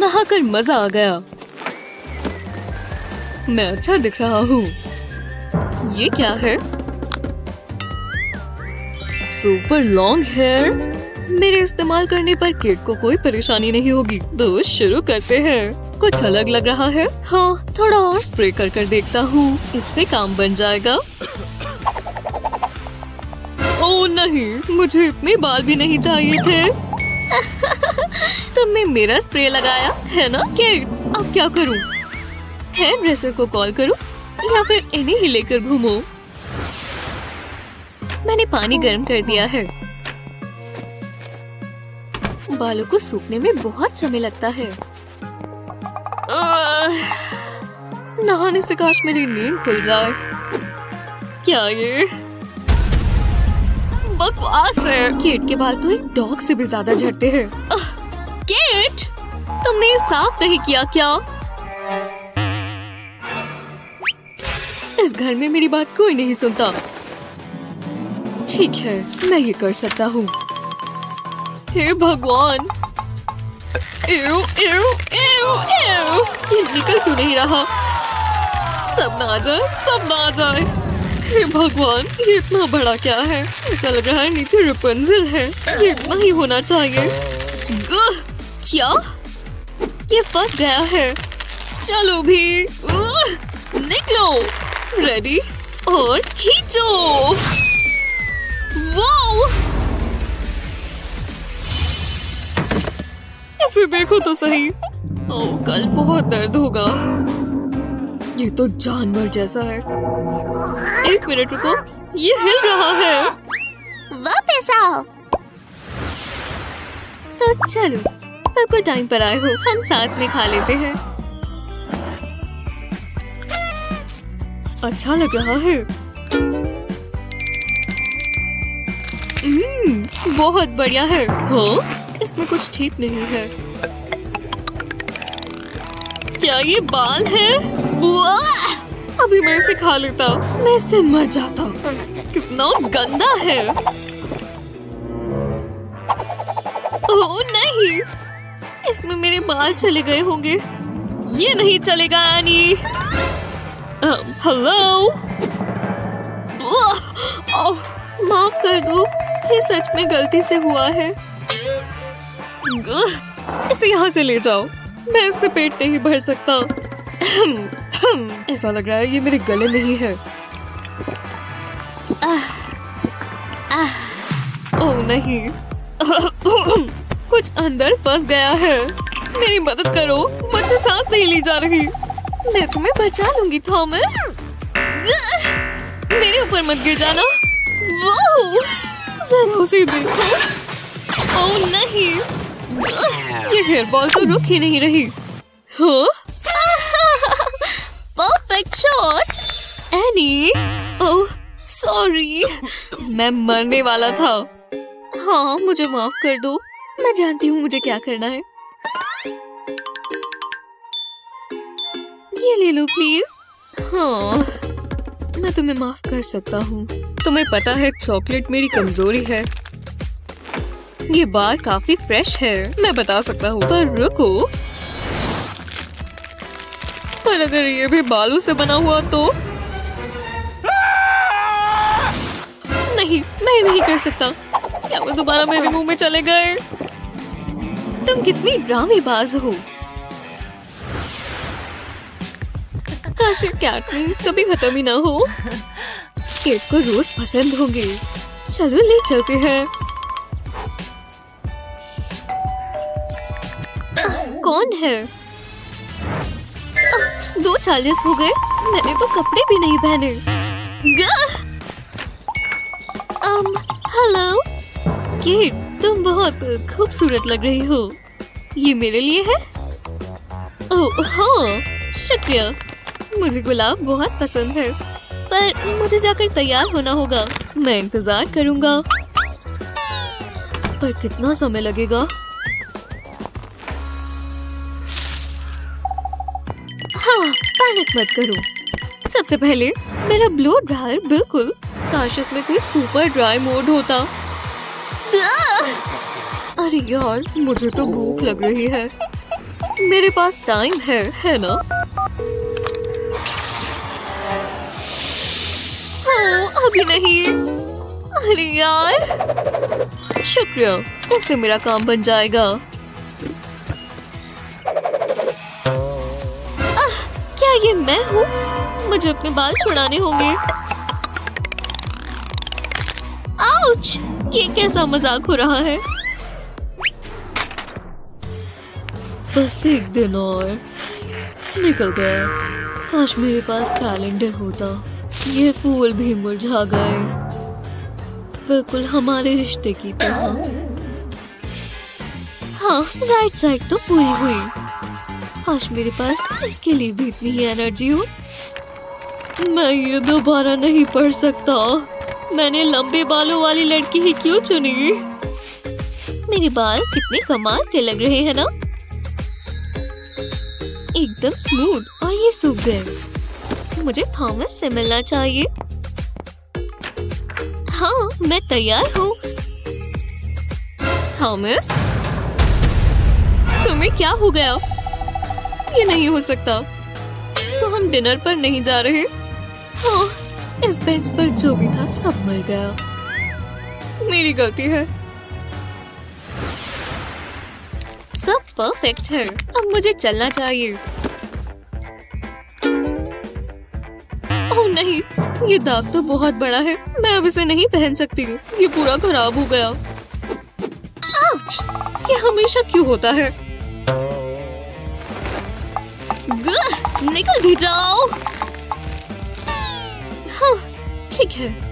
नहाकर मज़ा आ गया। मैं अच्छा दिख रहा हूँ। ये क्या है? सुपर लॉन्ग हेयर मेरे इस्तेमाल करने पर किट को कोई परेशानी नहीं होगी। तो शुरू करते हैं। कुछ अलग लग रहा है? हाँ थोड़ा और स्प्रे कर कर देखता हूँ। इससे काम बन जाएगा। ओ नहीं। मुझे इतने बाल भी नहीं चाहिए थे। तुमने मेरा स्प्रे लगाया, है ना? किट अब क्या करूँ? हेयर ड्रेसर को कॉल करूँ? या फिर इन्हें ही लेकर घूमो? मैंने पानी गर्म कर दिया है। बालों को सूखने में बहुत समय लगता है। नहाने से काश मेरी नींद खुल जाए। क्या ये? बकवास है। केट के बाल तो एक डॉग से भी ज़्यादा झड़ते हैं। केट तुमने साफ़ नहीं किया क्या? इस घर में मेरी बात कोई नहीं सुनता। ठीक है मैं ये कर सकता हूँ। हे भगवान! एव, एव, एव, एव। ये निकल क्यों नहीं रहा? सब ना आ जाए सब ना आ जाए। हे भगवान ये इतना बड़ा क्या है? ऐसा लग रहा है नीचे रिपंजल है। ये इतना ही होना चाहिए। गुह, क्या? ये फंस गया है। चलो भी निकलो। रेडी और खींचो। वाओ इसे देखो तो सही। ओ कल बहुत दर्द होगा। ये तो जानवर जैसा है। एक मिनट रुको। ये हिल रहा है। वापस आओ। तो चलो। बिल्कुल टाइम पर आए हो। हम साथ में खा लेते हैं। अच्छा लग रहा है। हम्म, बहुत बढ़िया है। हाँ इसमें कुछ ठीक नहीं है। क्या ये बाल है! अभी मैं इसे खा लेता। मैं इससे मर जाता। कितना गंदा है। ओह नहीं! इसमें मेरे बाल चले गए होंगे। ये नहीं चलेगा एनी हेलो माफ़ कर दो। ये सच में गलती से हुआ है। इसे यहाँ से ले जाओ। मैं इससे पेट नहीं भर सकता। ऐसा लग रहा है ये मेरे गले में ही। है ओह, नहीं। कुछ अंदर फंस गया है। मेरी मदद करो, मुझसे सांस नहीं ली जा रही। मैं तुम्हें बचा लूँगी, थॉमस। मेरे ऊपर मत गिर जाना। वाह! जरा उसे देखो। ओह, नहीं। ये हेयर बॉल तो रुक ही नहीं रही। Perfect shot any oh sorry मैं मरने वाला था। हाँ मुझे माफ़ कर दो। मैं जानती हूँ मुझे क्या करना है। ये ले लो प्लीज़ हाँ मैं तुम्हें माफ़ कर सकता हूँ। तुम्हें पता है चॉकलेट मेरी कमज़ोरी है। ये बार काफ़ी फ्रेश है, मैं बता सकता हूँ। पर रुको। पर अगर ये भी बालों से बना हुआ तो? नहीं, मैं नहीं कर सकता। क्या वो दोबारा मेरे मुँह में चले गए? तुम कितनी ड्रामेबाज हो। कभी खत्म ही ना हो। केट को रोज पसंद होंगे। चलो ले चलते हैं। कौन है? दो चालीस हो गए। मैंने तो कपड़े भी नहीं पहने। हेलो केट तुम बहुत खूबसूरत लग रही हो। ये मेरे लिए है? ओह हाँ शुक्रिया। मुझे गुलाब बहुत पसंद है, पर मुझे जाकर तैयार होना होगा। मैं इंतज़ार करूँगा। पर कितना समय लगेगा? हाँ पैनिक मत करो। सबसे पहले मेरा ब्लो ड्रायर बिल्कुल काश इसमें कोई सुपर ड्राई मोड होता! अरे यार मुझे तो भूख लग रही है। मेरे पास टाइम है है ना? हाँ, अभी नहीं। अरे यार। शुक्रिया इससे मेरा काम बन जाएगा। आह, क्या ये मैं हूँ? मुझे अपने बाल छुड़ाने होंगे। आउच! ये कैसा मज़ाक हो रहा है? बस एक दिन और। निकल गया काश मेरे पास कैलेंडर होता। ये फूल भी मुरझा गए। बिल्कुल हमारे रिश्ते की तरह। हाँ राइट साइड तो पूरी हुई। काश मेरे पास इसके लिए भी इतनी एनर्जी हो। मैं ये दोबारा नहीं पढ़ सकता। मैंने लंबे बालों वाली लड़की ही क्यों चुनी? मेरे बाल कितने कमाल के लग रहे हैं ना? एकदम स्मूथ और ये सूख गए। मुझे थॉमस से मिलना चाहिए। हाँ मैं तैयार हूँ। थॉमस तुम्हें क्या हो गया? ये नहीं हो सकता। तो हम डिनर पर नहीं जा रहे। हाँ। इस बेंच पर जो भी था सब मर गया। मेरी गलती है। सब परफेक्ट है। अब मुझे चलना चाहिए। ओह, नहीं, ये दाग तो बहुत बड़ा है। मैं अब इसे नहीं पहन सकती। ये पूरा खराब हो गया। आउच! ये हमेशा क्यों होता है? निकल भी जाओ। हाँ ठीक है।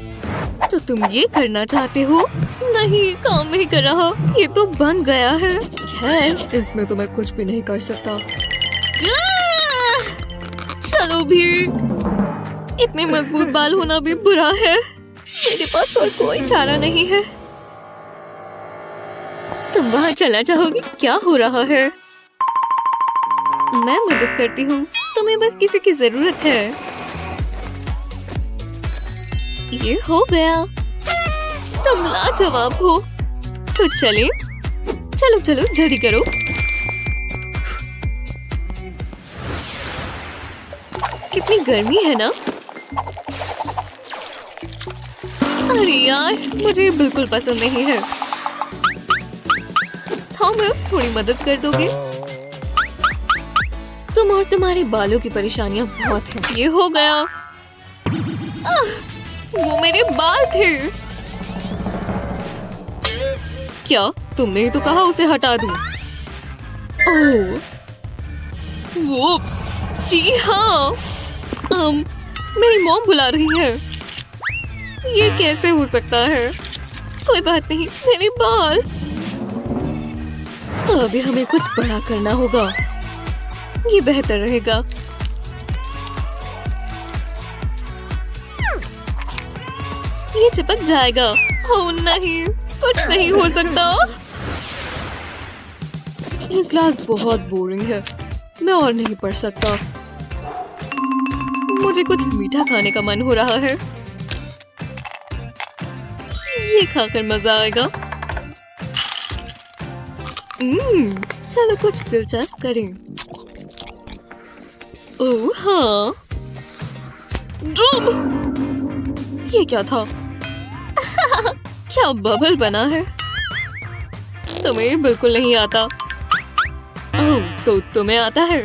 तो तुम ये करना चाहते हो? नहीं, काम नहीं कर रहा। ये तो बन गया है। खैर, इसमें तो मैं कुछ भी नहीं कर सकता। चलो भी। इतने मज़बूत बाल होना भी बुरा है। मेरे पास और कोई चारा नहीं है। तुम वहाँ चलना चाहोगे क्या हो रहा है? मैं मदद करती हूँ। तुम्हें बस किसी की ज़रूरत है। ये हो गया। तुम लाजवाब हो। तो चले। चलो चलो, जल्दी करो। कितनी गर्मी है ना। अरे यार, मुझे बिल्कुल पसंद नहीं है। थॉमस थोड़ी मदद कर दोगे? तुम और तुम्हारे बालों की परेशानियाँ बहुत हैं। ये हो गया। वो मेरे बाल थे। क्या? तुमने ही तो कहा उसे हटा दूँ। जी हाँ। um, मेरी मॉम बुला रही है। ये कैसे हो सकता है? कोई बात नहीं मेरे बाल। अभी हमें कुछ बड़ा करना होगा। ये बेहतर रहेगा। ये चिपक जाएगा। ओ नहीं कुछ नहीं हो सकता। ये क्लास बहुत बोरिंग है। मैं और नहीं पढ़ सकता। मुझे कुछ मीठा खाने का मन हो रहा है। ये खाकर मज़ा आएगा। हम्म, चलो कुछ दिलचस्प करें। ओह हाँ। ये क्या था? क्या बबल बना है? तुम्हें बिल्कुल नहीं आता। ओह तो तुम्हें आता है।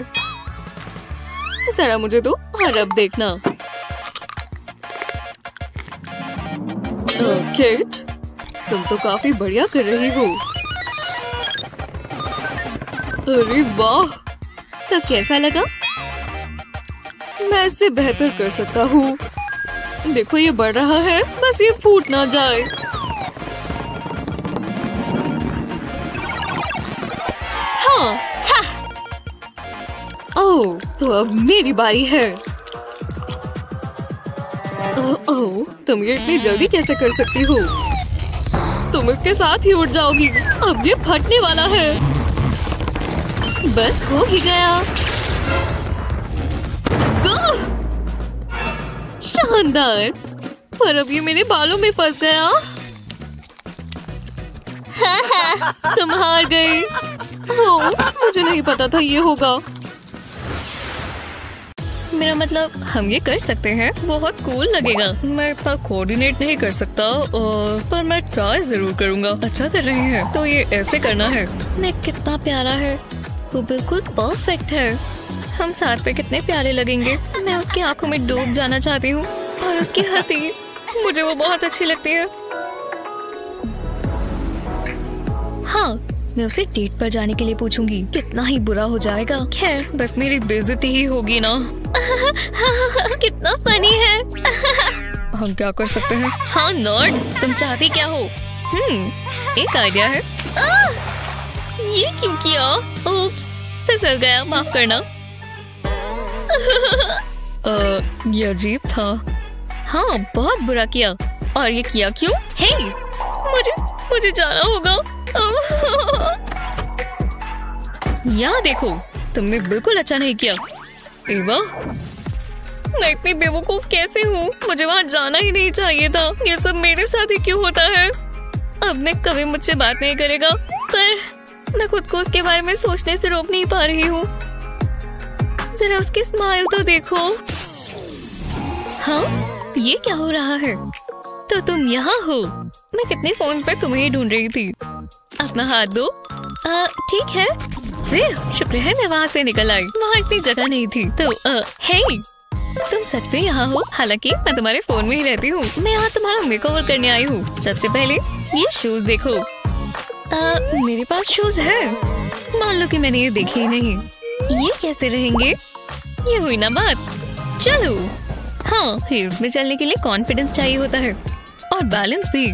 जरा मुझे दो और अब देखना। केट, तुम तो काफ़ी बढ़िया कर रही हो। अरे वाह तो कैसा लगा? मैं इससे बेहतर कर सकता हूँ। देखो, ये बढ़ रहा है। बस ये फूट ना जाए। हाँ हा। ओह तो अब मेरी बारी है। ओह ओह, तुम ये इतनी जल्दी कैसे कर सकती हो? तुम इसके साथ ही उठ जाओगी। अब ये फटने वाला है। बस हो ही गया। शानदार पर अब ये मेरे बालों में फंस गया। तुम हार गए ओ, मुझे नहीं पता था ये होगा। मेरा मतलब हम ये कर सकते हैं। बहुत कूल लगेगा। मैं इतना कोऑर्डिनेट नहीं कर सकता और पर मैं ट्राई ज़रूर करूँगा। अच्छा कर रहे हैं तो ये ऐसे करना है। मैं कितना प्यारा है। वो बिल्कुल परफेक्ट है। हम साथ पे कितने प्यारे लगेंगे। मैं उसकी आँखों में डूब जाना चाहती हूँ और उसकी हँसी। मुझे वो बहुत अच्छी लगती है। हाँ मैं उसे डेट पर जाने के लिए पूछूँगी। कितना ही बुरा हो जाएगा। खैर, बस मेरी बेइज्जती ही होगी ना। कितना फनी है। हम क्या कर सकते हैं? हाँ नॉट तुम चाहती क्या हो? हम्म एक आइडिया है। ये क्यों किया? ओप्स फिसल गया माफ़ करना। आ, ये अजीब था। हाँ बहुत बुरा किया। और ये किया क्यों? हे मुझे मुझे जाना होगा। यहाँ देखो तुमने बिल्कुल अच्छा नहीं किया। एवा मैं इतनी बेवकूफ़ कैसे हूँ? मुझे वहाँ जाना ही नहीं चाहिए था। ये सब मेरे साथ ही क्यों होता है? अब मैं कभी मुझसे बात नहीं करेगा पर मैं खुद को उसके बारे में सोचने से रोक नहीं पा रही हूँ। जरा उसकी स्माइल तो देखो। हाँ ये क्या हो रहा है? तो तुम यहाँ हो। मैं कितने फ़ोन पर तुम्हें ढूंढ रही थी। अपना हाथ दो। ठीक है। शुक्र है मैं वहाँ से निकल आई। वहाँ इतनी जगह नहीं थी। तो आ, हे तुम सच में यहाँ हो? हालाँकि मैं तुम्हारे फ़ोन में ही रहती हूँ। मैं यहाँ तुम्हारा मेकओवर करने आई हूँ। सबसे पहले ये शूज़ देखो। आ, मेरे पास शूज़ है। मान लो कि मैंने ये देखे ही नहीं। ये कैसे रहेंगे? ये हुई ना बात। चलो। हाँ हील्स में चलने के लिए कॉन्फिडेंस चाहिए होता है। और बैलेंस भी।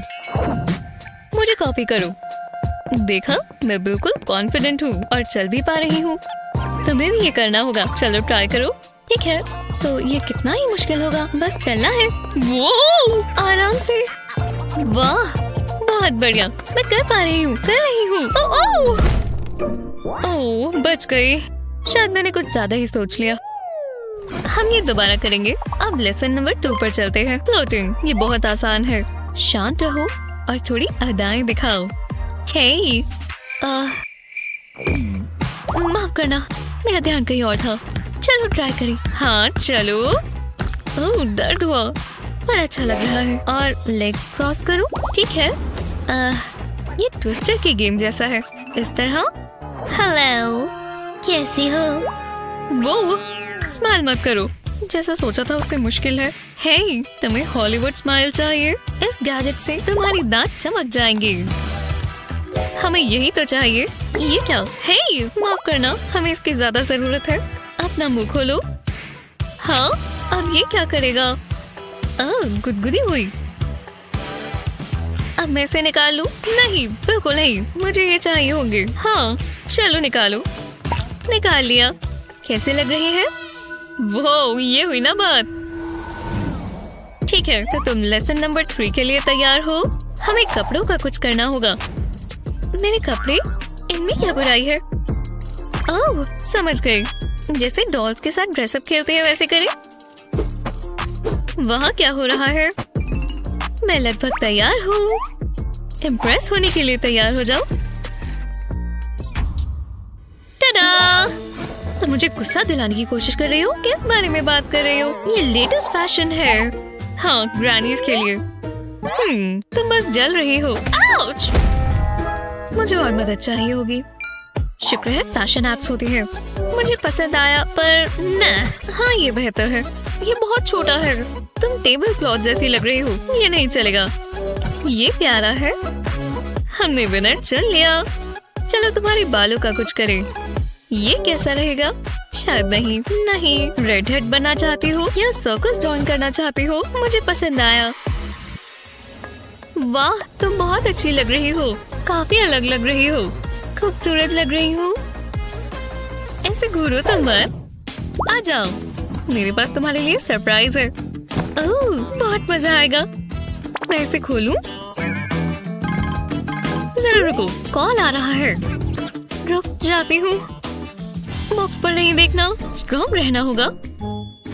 मुझे कॉपी करो। देखा मैं बिल्कुल कॉन्फिडेंट हूँ और चल भी पा रही हूँ। तुम्हें भी ये करना होगा। चलो ट्राई करो। ठीक है। तो ये कितना ही मुश्किल होगा। बस चलना है। वो आराम से। वाह! बहुत बढ़िया। मैं कर पा रही हूँ कर रही हूँ। ओ, ओ, ओ, बच गई। शायद मैंने कुछ ज़्यादा ही सोच लिया। हम ये दोबारा करेंगे। अब लेसन नंबर टू पर चलते हैं। फ्लोटिंग ये बहुत आसान है। शांत रहो और थोड़ी अदाएँ दिखाओ। हे माफ़ करना मेरा ध्यान कहीं और था। चलो ट्राई करें। हाँ चलो। ओह दर्द हुआ। पर अच्छा लग रहा है। और लेग्स क्रॉस करो? ठीक है। आ, ये ट्विस्टर के गेम जैसा है। इस तरह। हेलो कैसे हो? वो स्माइल मत करो। जैसा सोचा था उससे मुश्किल है। हे hey, तुम्हें हॉलीवुड स्माइल चाहिए। इस गैजेट से तुम्हारी दांत चमक जाएँगे। हमें यही तो चाहिए। ये क्या? है माफ़ करना। हमें इसकी ज़्यादा ज़रूरत है। अपना मुँह खोलो। हाँ अब ये क्या करेगा? गुदगुदी हुई। अब मैं निकाल? लू नहीं, बिल्कुल नहीं। मुझे ये चाहिए होंगे। हाँ चलो निकालो। निकाल लिया। कैसे लग रही है? वो ये हुई ना बात। ठीक है तो तुम लेसन नंबर थ्री के लिए तैयार हो। हमें कपड़ों का कुछ करना होगा। मेरे कपड़े? इनमें क्या बुराई है? ओह, समझ गए जैसे डॉल्स के साथ ड्रेसअप खेलते हैं, वैसे करें। वहाँ क्या हो रहा है? मैं लगभग तैयार हूँ। इम्प्रेस होने के लिए तैयार हो जाओ। तो मुझे गुस्सा दिलाने की कोशिश कर रही हो? किस बारे में बात कर रही हो? ये लेटेस्ट फ़ैशन है। हाँ ग्रैनीज के लिए। हम्म तुम बस जल रही हो। आउच मुझे और मदद चाहिए होगी। शुक्र है फ़ैशन एप्स होती है। मुझे पसंद आया, पर न। हाँ ये बेहतर है। ये बहुत छोटा है। तुम टेबल क्लॉथ जैसी लग रही हो। ये नहीं चलेगा। ये प्यारा है। हमने विनर चल लिया। चलो तुम्हारे बालों का कुछ करें। ये कैसा रहेगा? शायद नहीं। नहीं। रेड हेड बनना चाहती हो या सर्कस ज्वाइन करना चाहती हो? मुझे पसंद आया। वाह, तुम बहुत अच्छी लग रही हो। काफ़ी अलग लग रही हो। खूबसूरत लग रही हो। ऐसे घूरो तो मत। आ जाओ। मेरे पास तुम्हारे लिए सरप्राइज़ है। बहुत मज़ा आएगा। मैं इसे खोलूं? जरा रुको, कॉल आ रहा है। रुक जाती हूँ। बॉक्स पर नहीं देखना स्ट्रॉन्ग रहना होगा।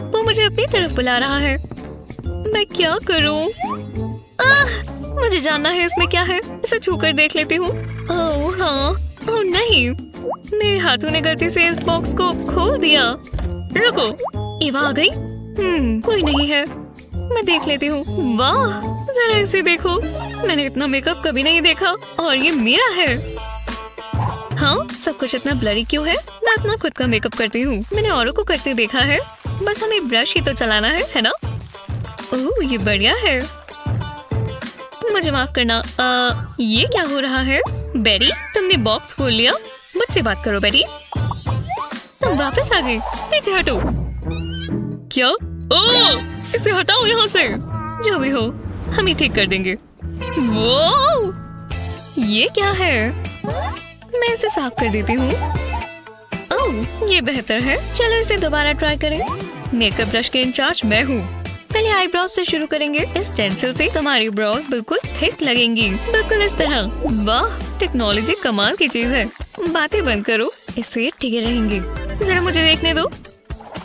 वो मुझे अपनी तरफ़ बुला रहा है। मैं क्या करूँ? मुझे जानना है इसमें क्या है। इसे छूकर देख लेती हूँ। हाँ ओह, नहीं। मेरे हाथों ने गलती से इस बॉक्स को खोल दिया। रुको इवा आ गई। हम्म कोई नहीं है। मैं देख लेती हूँ। वाह जरा इसे देखो। मैंने इतना मेकअप कभी नहीं देखा और ये मेरा है। हाँ सब कुछ इतना ब्लरी क्यों है? मैं अपना खुद का मेकअप करती हूँ। मैंने औरों को करते देखा है। बस हमें ब्रश ही तो चलाना है है ना? ओह ये बढ़िया है। मुझे माफ़ करना आ, ये क्या हो रहा है? बेरी तुमने बॉक्स खोल लिया? मुझसे बात करो बेरी तुम वापस आ गए। पीछे हटो। क्या? ओ इसे हटाओ यहाँ से। जो भी हो, हम ही ठीक कर देंगे। वो ये क्या है? मैं इसे साफ़ कर देती हूँ। ये बेहतर है। चलो इसे दोबारा ट्राई करें। मेकअप ब्रश के इंचार्ज मैं हूँ। पहले आईब्रोज से शुरू करेंगे। इस पेंसिल से तुम्हारी ब्रोज बिल्कुल थिक लगेंगी। बिल्कुल इस तरह। वाह टेक्नोलॉजी कमाल की चीज़ है। बातें बंद करो, इससे टिके रहेंगे। जरा मुझे देखने दो।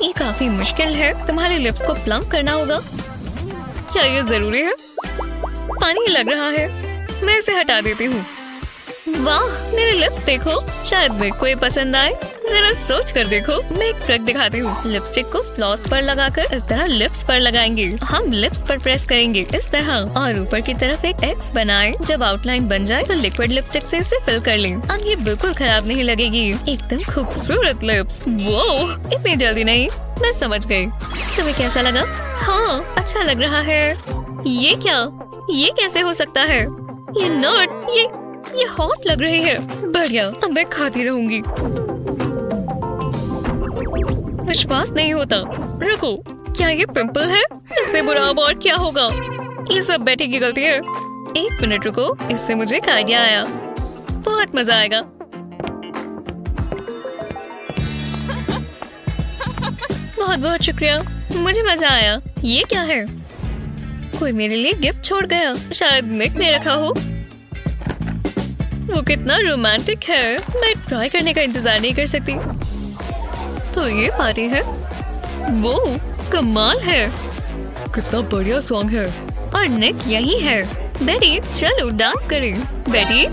ये काफ़ी मुश्किल है। तुम्हारे लिप्स को प्लम करना होगा। क्या ये ज़रूरी है? पानी लग रहा है। मैं इसे हटा देती हूँ। वाह, मेरे लिप्स देखो। शायद मेरे को पसंद आए। जरा सोच कर देखो। मैं एक ट्रिक दिखाती हूँ। लिपस्टिक को फ्लॉस पर लगाकर इस तरह लिप्स पर लगाएँगे। हम लिप्स पर प्रेस करेंगे इस तरह। और ऊपर की तरफ़ एक एक्स बनाएँ। जब आउटलाइन बन जाए तो लिक्विड लिपस्टिक से इसे फिल कर लें। अब ये बिल्कुल खराब नहीं लगेगी। एकदम खूबसूरत लिप्स वो इतनी जल्दी नहीं। मैं समझ गई तुम्हें कैसा लगा? हाँ अच्छा लग रहा है। ये क्या? ये कैसे हो सकता है? ये नोट, ये ये हॉट लग रही है। बढ़िया, अब मैं खाती रहूँगी। विश्वास नहीं होता। रुको, क्या ये पिंपल है? इससे बुरा अब और क्या होगा? ये सब बेटी की गलती है। एक मिनट रुको, इससे मुझे एक आइडिया आया। बहुत मज़ा आएगा। बहुत बहुत शुक्रिया। मुझे मज़ा आया। ये क्या है? कोई मेरे लिए गिफ्ट छोड़ गया। शायद निक ने रखा हो। वो कितना रोमांटिक है। मैं ट्राई करने का इंतज़ार नहीं कर सकती। तो ये पार्टी है। वो कमाल है। कितना बढ़िया सॉन्ग है। और निक यही है। बेटी चलो डांस करें। बेटी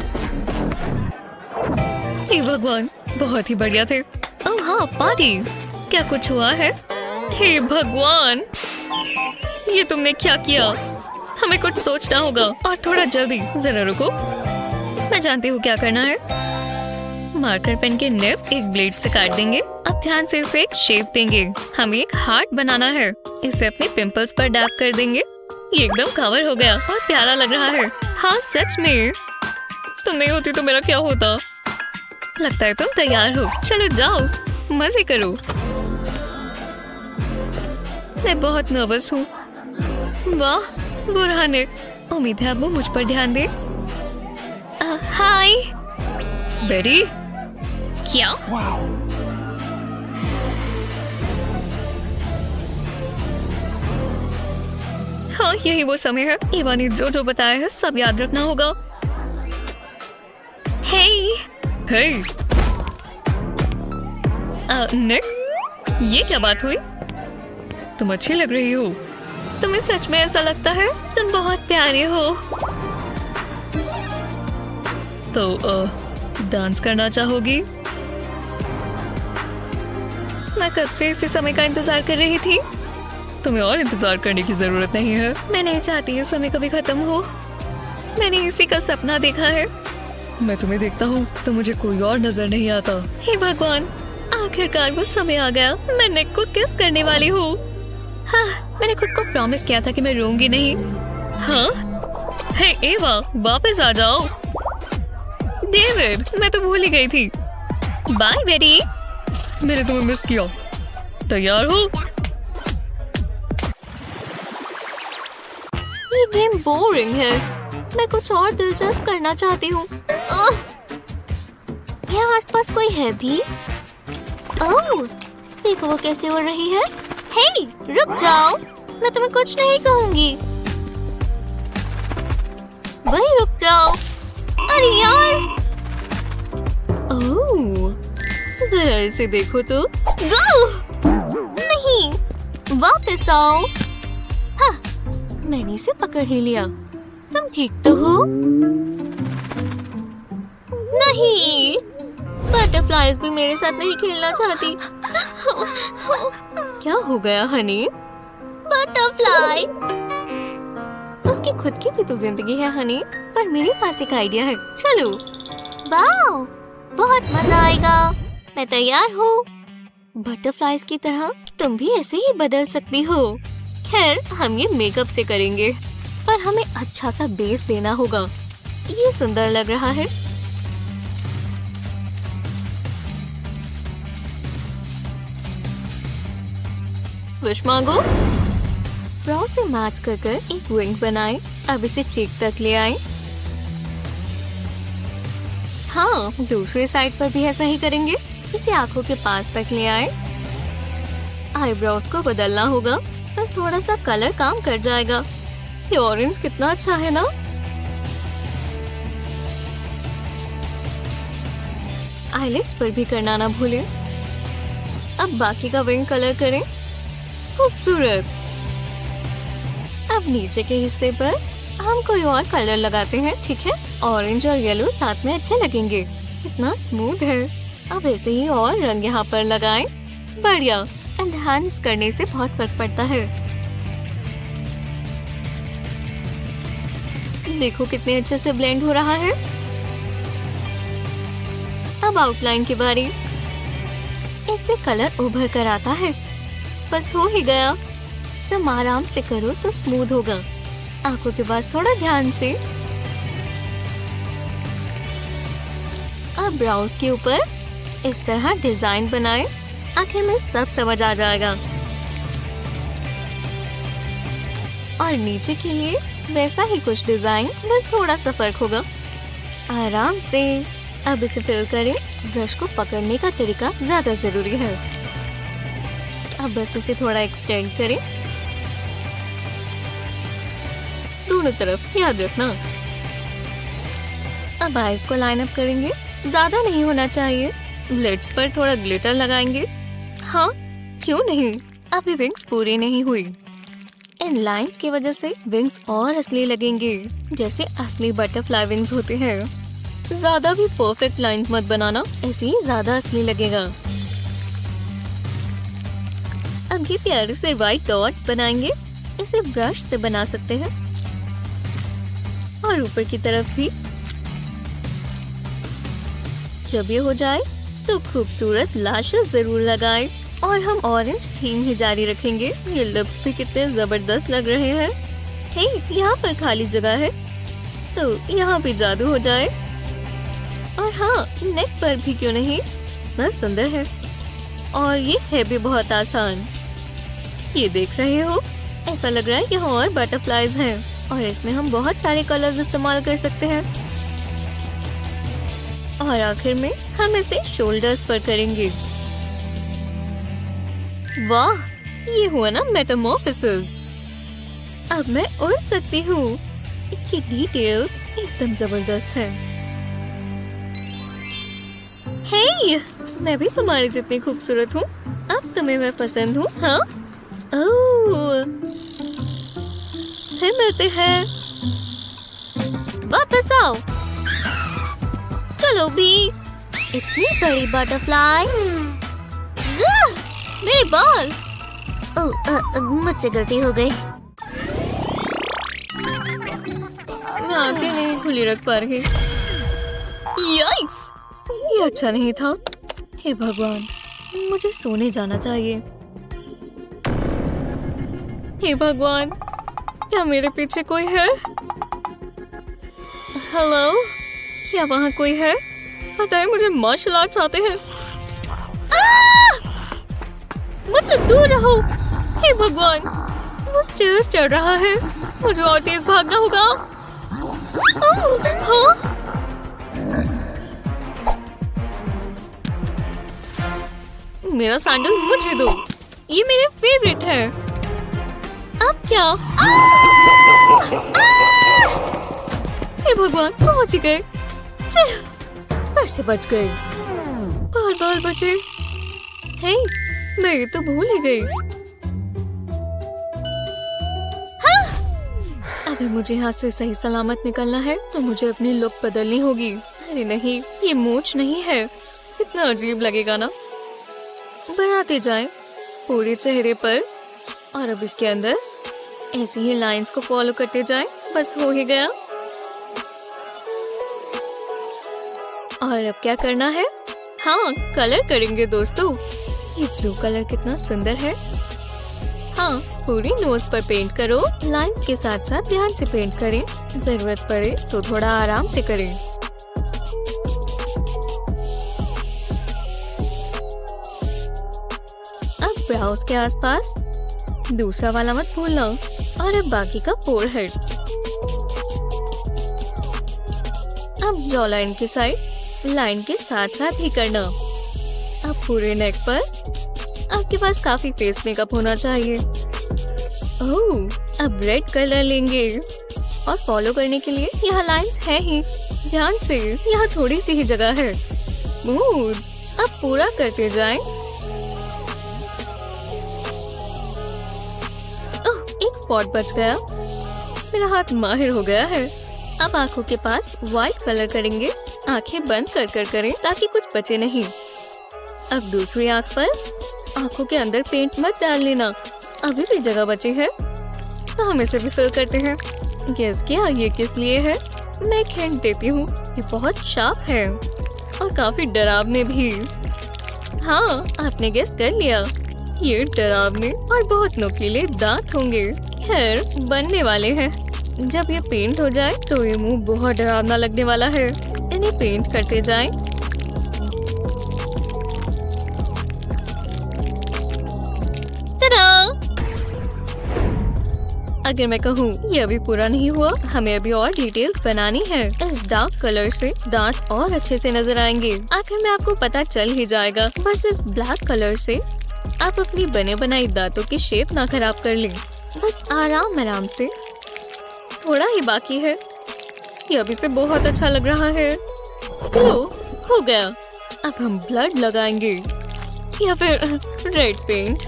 हे भगवान, बहुत ही बढ़िया थे। ओह हाँ पार्टी क्या कुछ हुआ है? हे भगवान! ये तुमने क्या किया? हमें कुछ सोचना होगा। और थोड़ा जल्दी, जरा रुको। मैं जानती हूँ क्या करना है। मार्कर पेन के निप एक ब्लेड से काट देंगे। अब ध्यान से इसे एक शेप देंगे। हमें एक हार्ट बनाना है। इसे अपने पिंपल्स पर डैप कर देंगे। ये एकदम कवर हो गया और प्यारा लग रहा है। हाँ सच में। तुम नहीं होती तो मेरा क्या होता? लगता है तुम तैयार हो। चलो जाओ। मज़े करो। मैं बहुत नर्वस हूँ। वाह बुरहाने उम्मीद है अब वो मुझ पर ध्यान दे। हाय बेरी क्या हाँ यही वो समय है इवा ने जो जो बताया है सब याद रखना होगा हे हे निक ये क्या बात हुई तुम अच्छी लग रही हो तुम्हें सच में ऐसा लगता है तुम बहुत प्यारे हो तो डांस करना चाहोगी? मैं कब से इसी समय का इंतज़ार कर रही थी? तुम्हें और इंतज़ार करने की ज़रूरत नहीं है। मैं नहीं चाहती ये समय कभी खत्म हो। मैंने इसी का सपना देखा है। मैं तुम्हें देखता हूँ तो मुझे कोई और नज़र नहीं आता। हे भगवान, आखिरकार वो समय आ गया। मैं निक को किस करने वाली हूँ? हाँ मैंने खुद को प्रॉमिस किया था कि मैं रोऊँगी नहीं। हाँ? हे एवा, वापस आ जाओ। डेविड मैं तो भूल ही गई थी। बाय बेटी। मैंने तुम्हें मिस किया। तैयार हो। ये गेम बोरिंग है। मैं कुछ और दिलचस्प करना चाहती हूँ! यहाँ आसपास कोई है भी? ओह देखो वो कैसे उड़ रही है। हे रुक जाओ। मैं तुम्हें कुछ नहीं कहूँगी। वही रुक जाओ। अरे यार। जरा इसे देखो तो। गो नहीं, वापस आओ। हाँ मैंने इसे पकड़ ही लिया। तुम ठीक तो हो? नहीं बटरफ्लाइज भी मेरे साथ नहीं खेलना चाहती। क्या हो गया हनी बटरफ्लाई उसकी खुद की भी तो ज़िंदगी है हनी पर मेरे पास एक आइडिया है। चलो। वाओ! बहुत मज़ा आएगा। मैं तैयार हूँ। बटरफ्लाइज की तरह तुम भी ऐसे ही बदल सकती हो। खैर, हम ये मेकअप से करेंगे। पर हमें अच्छा सा बेस देना होगा। ये सुंदर लग रहा है। विश मांगो। ब्राउ से मैच कर कर एक विंग बनाए। अब इसे चेक तक ले आए। हाँ दूसरे साइड पर भी ऐसा ही करेंगे। इसे आँखों के पास तक ले आए। आईब्रोज को बदलना होगा। बस थोड़ा सा कलर काम कर जाएगा। ये ऑरेंज कितना अच्छा है ना? आईलेट्स पर भी करना ना भूलें। अब बाकी का विंग कलर करें। खूबसूरत। नीचे के हिस्से पर हम कोई और कलर लगाते हैं, ठीक है? ऑरेंज और येलो साथ में अच्छे लगेंगे। कितना स्मूथ है। अब ऐसे ही और रंग यहाँ पर लगाएँ। बढ़िया। एनहांस करने से बहुत फ़र्क पड़ता है। देखो कितने अच्छे से ब्लेंड हो रहा है। अब आउटलाइन की बारी इससे कलर उभर कर आता है। बस हो ही गया। तुम आराम से करो तो स्मूथ होगा। आँखों के पास थोड़ा ध्यान से। अब ब्राउज के ऊपर इस तरह डिज़ाइन बनाए। आखिर में सब समझ आ जाएगा। और नीचे के लिए वैसा ही कुछ डिज़ाइन, बस थोड़ा सा फ़र्क होगा। आराम से। अब इसे फिल करें। ब्रश को पकड़ने का तरीका ज़्यादा ज़रूरी है। अब बस इसे थोड़ा एक्सटेंड करें। दोनों तरफ़ याद रखना। अब आईज को लाइन अप करेंगे। ज़्यादा नहीं होना चाहिए। लिड्स पर थोड़ा ग्लिटर लगाएँगे। हाँ क्यों नहीं? अभी विंग्स पूरी नहीं हुई। इन लाइंस की वजह से विंग्स और असली लगेंगे। जैसे असली बटरफ्लाई विंग्स होते हैं। ज़्यादा भी परफेक्ट लाइंस मत बनाना। ऐसे ही ज़्यादा असली लगेगा। अब प्यारे से व्हाइट डॉट्स बनाएँगे। इसे ब्रश से बना सकते हैं। और ऊपर की तरफ़ भी। जब ये हो जाए तो खूबसूरत लाशेस ज़रूर लगाएँ। और हम ऑरेंज थीम ही जारी रखेंगे। ये लिप्स भी कितने ज़बरदस्त लग रहे हैं। यहाँ पर खाली जगह है। तो यहाँ भी जादू हो जाए। और हाँ नेक पर भी क्यों नहीं? ना सुंदर है। और ये है भी बहुत आसान। ये देख रहे हो? ऐसा लग रहा है यहाँ और बटरफ्लाईज हैं। और इसमें हम बहुत सारे कलर्स इस्तेमाल कर सकते हैं। और आखिर में हम इसे शोल्डर्स पर करेंगे। वाह, ये हुआ ना मेटामॉर्फोसिस अब मैं उड़ सकती हूँ। इसकी डिटेल्स एकदम ज़बरदस्त है। हे मैं भी तुम्हारे जितनी खूबसूरत हूँ। अब तुम्हें मैं पसंद हूँ हाँ? ओह फिर मिलते हैं। वापस आओ। चलो भी। इतनी बड़ी बटरफ्लाई मेरे बाल मुझसे गलती हो गई। मैं आँखें नहीं खुली रख पा रही। याइक्स ये अच्छा नहीं था। हे भगवान मुझे सोने जाना चाहिए। हे भगवान क्या मेरे पीछे कोई है? हेलो क्या वहाँ कोई है? पता है मुझे मार्शल आर्ट्स आते हैं। मुझसे दूर रहो। हे भगवान स्टेयर्स चढ़ रहा है। मुझे और तेज भागना होगा। हाँ? मेरा सैंडल मुझे दो। ये मेरे फेवरेट है। अब क्या? हे भगवान पहुँच गए? पर से बच गए। बार बार बचे। हे मैं ये तो भूल ही गई। हाँ! अगर मुझे यहाँ से सही सलामत निकलना है तो मुझे अपनी लुक बदलनी होगी। अरे नहीं, ये मूछ नहीं है। कितना अजीब लगेगा ना? बनाते जाए, पूरे चेहरे पर। और अब इसके अंदर ऐसी ही लाइंस को फॉलो करते जाए, बस हो ही गया। और अब क्या करना है? हाँ कलर करेंगे दोस्तों। ये ब्लू कलर कितना सुंदर है। हाँ पूरी नोज़ पर पेंट करो। लाइन के साथ साथ ध्यान से पेंट करें। ज़रूरत पड़े तो थोड़ा आराम से करें। अब ब्राउज के आसपास दूसरा वाला मत भूलना। और अब बाकी का फोर हेड अब जॉ लाइन की साइड लाइन के साथ साथ ही करना। अब पूरे नेक पर, आपके पास काफ़ी फेस मेकअप होना चाहिए। ओह, अब रेड कलर लेंगे। और फॉलो करने के लिए यहाँ लाइंस है ही। ध्यान से, यहाँ थोड़ी सी ही जगह है। स्मूथ अब पूरा करते जाएँ। स्पॉट बच गया। मेरा हाथ माहिर हो गया है। अब आँखों के पास व्हाइट कलर करेंगे। आँखें बंद कर कर करें ताकि कुछ बचे नहीं। अब दूसरी आँख पर आँखों के अंदर पेंट मत डाल लेना। अभी भी जगह बची है तो हम इसे भी फिल करते हैं। गैस किया ये किस लिए है? मैं एक देती हूँ, ये बहुत शार्प है। और काफ़ी डरावने भी। हाँ आपने गेस कर लिया। ये डरावने और बहुत नुकीले दांत होंगे। खैर, बनने वाले हैं। जब ये पेंट हो जाए तो ये मुँह बहुत डरावना लगने वाला है। इन्हें पेंट करते जाएँ। अगर मैं कहूँ, ये अभी पूरा नहीं हुआ, हमें अभी और डिटेल्स बनानी है। इस डार्क कलर से दांत और अच्छे से नज़र आएँगे। आखिर में आपको पता चल ही जाएगा। बस इस ब्लैक कलर से आप अपनी बने बनाई दांतों की शेप ना खराब कर लें। बस आराम आराम से। थोड़ा ही बाकी है। ये अभी से बहुत अच्छा लग रहा है। लो हो गया। अब हम ब्लड लगाएँगे। या फिर रेड पेंट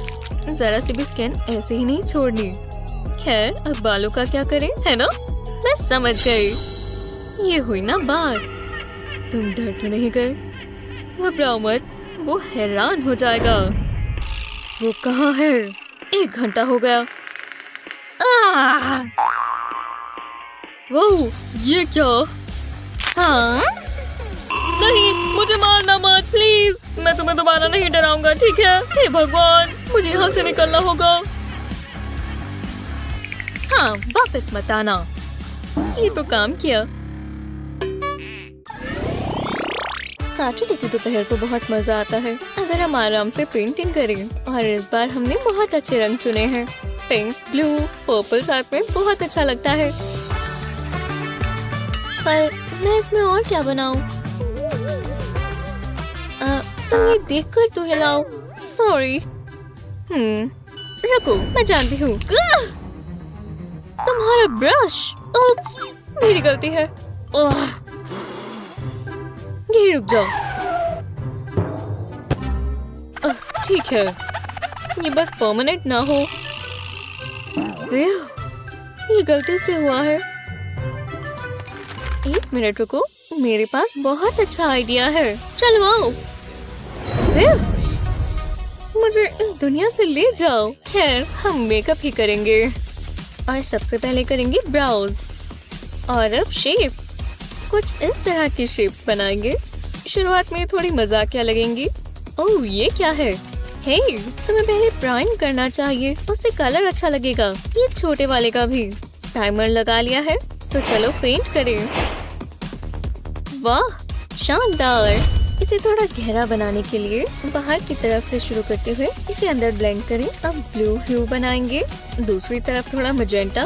जरा सी भी स्किन ऐसे ही नहीं छोड़नी। खैर, अब बालों का क्या करें, है ना? मैं समझ गई। ये हुई ना बात। तुम डर तो नहीं गए। घबराओ मत, वो हैरान हो जाएगा। वो कहाँ है? एक घंटा हो गया। वो, ये क्या? हाँ? नहीं, मुझे मारना मत प्लीज़ मैं तुम्हें दोबारा नहीं डराऊँगा, ठीक है? हे भगवान, मुझे यहाँ से निकलना होगा। हाँ वापस मत आना। ये तो काम किया। सैटरडे की दोपहर को बहुत मज़ा आता है। अगर हम आराम से पेंटिंग करें और इस बार हमने बहुत अच्छे रंग चुने हैं। पिंक ब्लू पर्पल साथ में बहुत अच्छा लगता है। पर मैं इसमें और क्या बनाऊँ? तुम ये देखकर तो हिलाओ? सॉरी हम्म रुको मैं जानती हूँ। तुम्हारा ब्रश मेरी गलती है। ये रुक जाओ। ठीक है। ये बस परमानेंट ना हो। ये गलती से हुआ है। एक मिनट रुको, मेरे पास बहुत अच्छा आइडिया है। चलो आओ मुझे इस दुनिया से ले जाओ। खैर, हम मेकअप ही करेंगे। और सबसे पहले करेंगे ब्राउज और अब शेप कुछ इस तरह के शेप्स बनाएँगे। शुरुआत में थोड़ी मजाकिया लगेंगी। ओह ये क्या है? हे hey, तुम्हें पहले प्राइम करना चाहिए उससे कलर अच्छा लगेगा ये छोटे वाले का भी। टाइमर लगा लिया है तो चलो पेंट करें। वाह शानदार! इसे थोड़ा गहरा बनाने के लिए बाहर की तरफ़ से शुरू करते हुए इसे अंदर ब्लेंड करें। अब ब्लू ह्यू बनाएँगे। दूसरी तरफ़ थोड़ा मजेंटा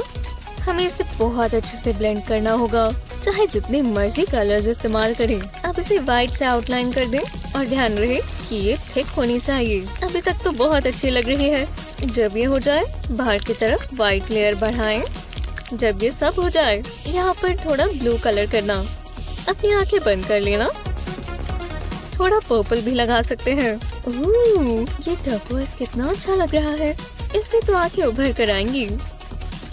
हमें इसे बहुत अच्छे से ब्लेंड करना होगा। चाहे जितने मर्ज़ी कलर्स इस्तेमाल करें अब इसे व्हाइट से आउटलाइन कर दें और ध्यान रहे कि ये थिक होनी चाहिए। अभी तक तो बहुत अच्छी लग रही है। जब ये हो जाए, बाहर की तरफ़ व्हाइट लेयर बढ़ाएँ। जब ये सब हो जाए, यहाँ पर थोड़ा ब्लू कलर करना। अपनी आँखें बंद कर लेना। थोड़ा पर्पल भी लगा सकते हैं। ये कितना अच्छा लग रहा है। इससे तो आँखें उभर कर आएँगी।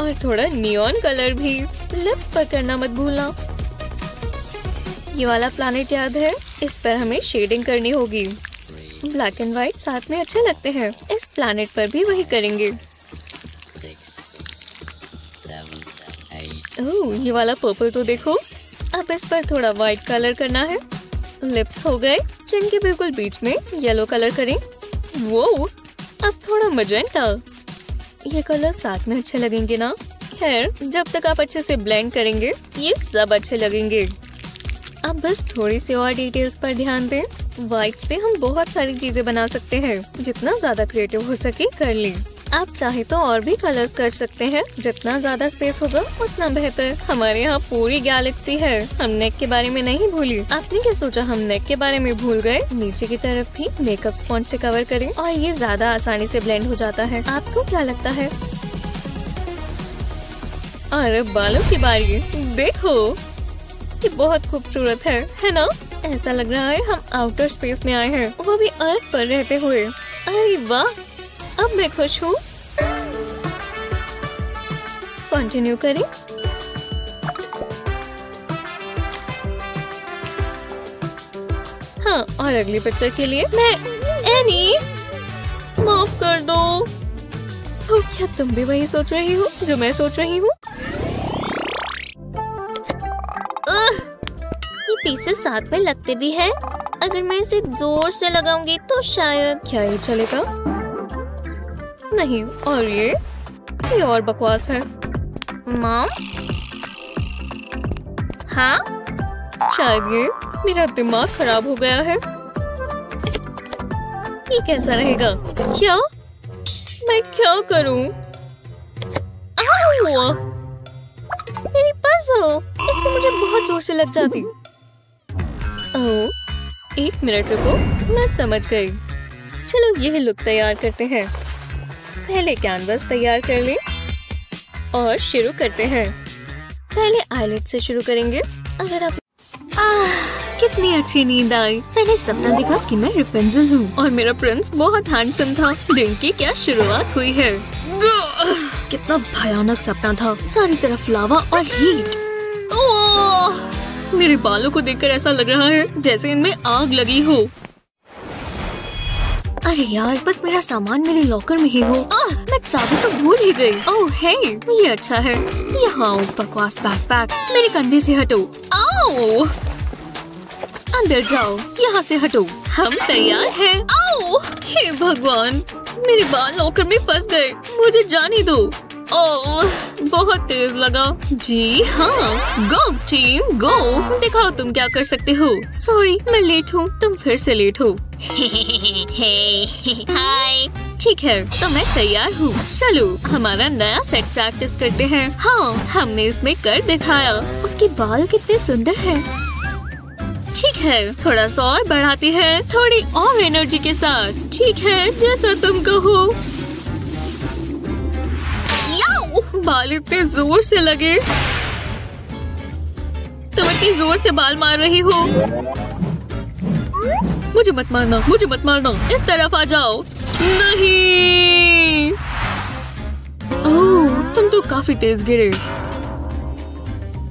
और थोड़ा नियॉन कलर भी। लिप्स पर करना मत भूलना। ये वाला प्लानिट याद है? इस पर हमें शेडिंग करनी होगी। ब्लैक एंड व्हाइट साथ में अच्छे लगते हैं। इस प्लानिट पर भी वही करेंगे। ओह ये वाला पर्पल तो देखो। अब इस पर थोड़ा व्हाइट कलर करना है। लिप्स हो गए चिन के बिल्कुल बीच में येलो कलर करें। वो अब थोड़ा मजेंटा ये कलर साथ में अच्छे लगेंगे ना? खैर, जब तक आप अच्छे से ब्लेंड करेंगे, ये सब अच्छे लगेंगे। अब बस थोड़ी सी और डिटेल्स पर ध्यान दें। व्हाइट से हम बहुत सारी चीज़ें बना सकते हैं, जितना ज़्यादा क्रिएटिव हो सके, कर लें। आप चाहे तो और भी कलर्स कर सकते हैं। जितना ज़्यादा स्पेस होगा, उतना बेहतर। हमारे यहाँ पूरी गैलेक्सी है। हम नेक के बारे में नहीं भूली। आपने क्या सोचा? हम नेक के बारे में भूल गए। नीचे की तरफ़ भी मेकअप फॉन्ट से कवर करें और ये ज़्यादा आसानी से ब्लेंड हो जाता है। आपको क्या लगता है? अरे, बालों की बारी। देखो, ये बहुत खूबसूरत है। है ना? ऐसा लग रहा है हम आउटर स्पेस में आए हैं। वो भी अर्थ पर रहते हुए। अरे वाह! अब मैं खुश हूँ। कंटिन्यू करें। हाँ और अगली पिक्चर के लिए मैं एनी माफ़ कर दो। ओ, क्या तुम भी वही सोच रही हो जो मैं सोच रही हूँ? ये पीसेस साथ में लगते भी हैं। अगर मैं इसे ज़ोर से लगाऊँगी तो शायद क्या ये चलेगा? नहीं, और ये? ये और बकवास है। मॉम? हाँ? शायद ये मेरा दिमाग खराब हो गया है। ये कैसा रहेगा? क्या? मैं क्या करूँ! मेरी पजल इससे मुझे बहुत ज़ोर से लग जाती। ओह, एक मिनट रुको, मैं समझ गई। चलो, यह लुक तैयार करते हैं। पहले कैनवस तैयार कर लें और शुरू करते हैं। पहले आईलेट से शुरू करेंगे। अगर आप आह, कितनी अच्छी नींद आई। मैंने सपना देखा कि मैं रिपेंजल हूँ और मेरा प्रिंस बहुत हैंडसम था। दिन की क्या शुरुआत हुई है। कितना भयानक सपना था। सारी तरफ़ लावा और हीट मेरे बालों को देखकर ऐसा लग रहा है जैसे इनमें आग लगी हो। अरे यार बस मेरा सामान मेरे लॉकर में ही हो। आह, मैं चाबी तो भूल ही गई। ओह हे ये अच्छा है। यहाँ बकवास बैकपैक मेरे कंधे से हटो। आओ अंदर जाओ यहाँ से हटो। हम तैयार हैं। आओ हे भगवान मेरे बाल लॉकर में फंस गए। मुझे जाने दो। ओह, बहुत तेज लगा। जी हाँ गो टीम गो दिखाओ तुम क्या कर सकते हो। सॉरी मैं लेट हूँ, तुम फिर से लेट हो। हाय ठीक है तो मैं तैयार हूँ। चलो, हमारा नया सेट प्रैक्टिस करते हैं। हाँ हमने इसमें कर दिखाया। उसके बाल कितने सुंदर हैं। ठीक है, थोड़ा सा और बढ़ाते हैं, थोड़ी और एनर्जी के साथ। ठीक है, जैसा तुम कहो! बाल इतने ज़ोर से लगे। तुम इतनी ज़ोर से बाल मार रही हो। मुझे मत मारना मुझे मत मारना। इस तरफ़ आ जाओ। नहीं! ओह तुम तो काफ़ी तेज गिरे।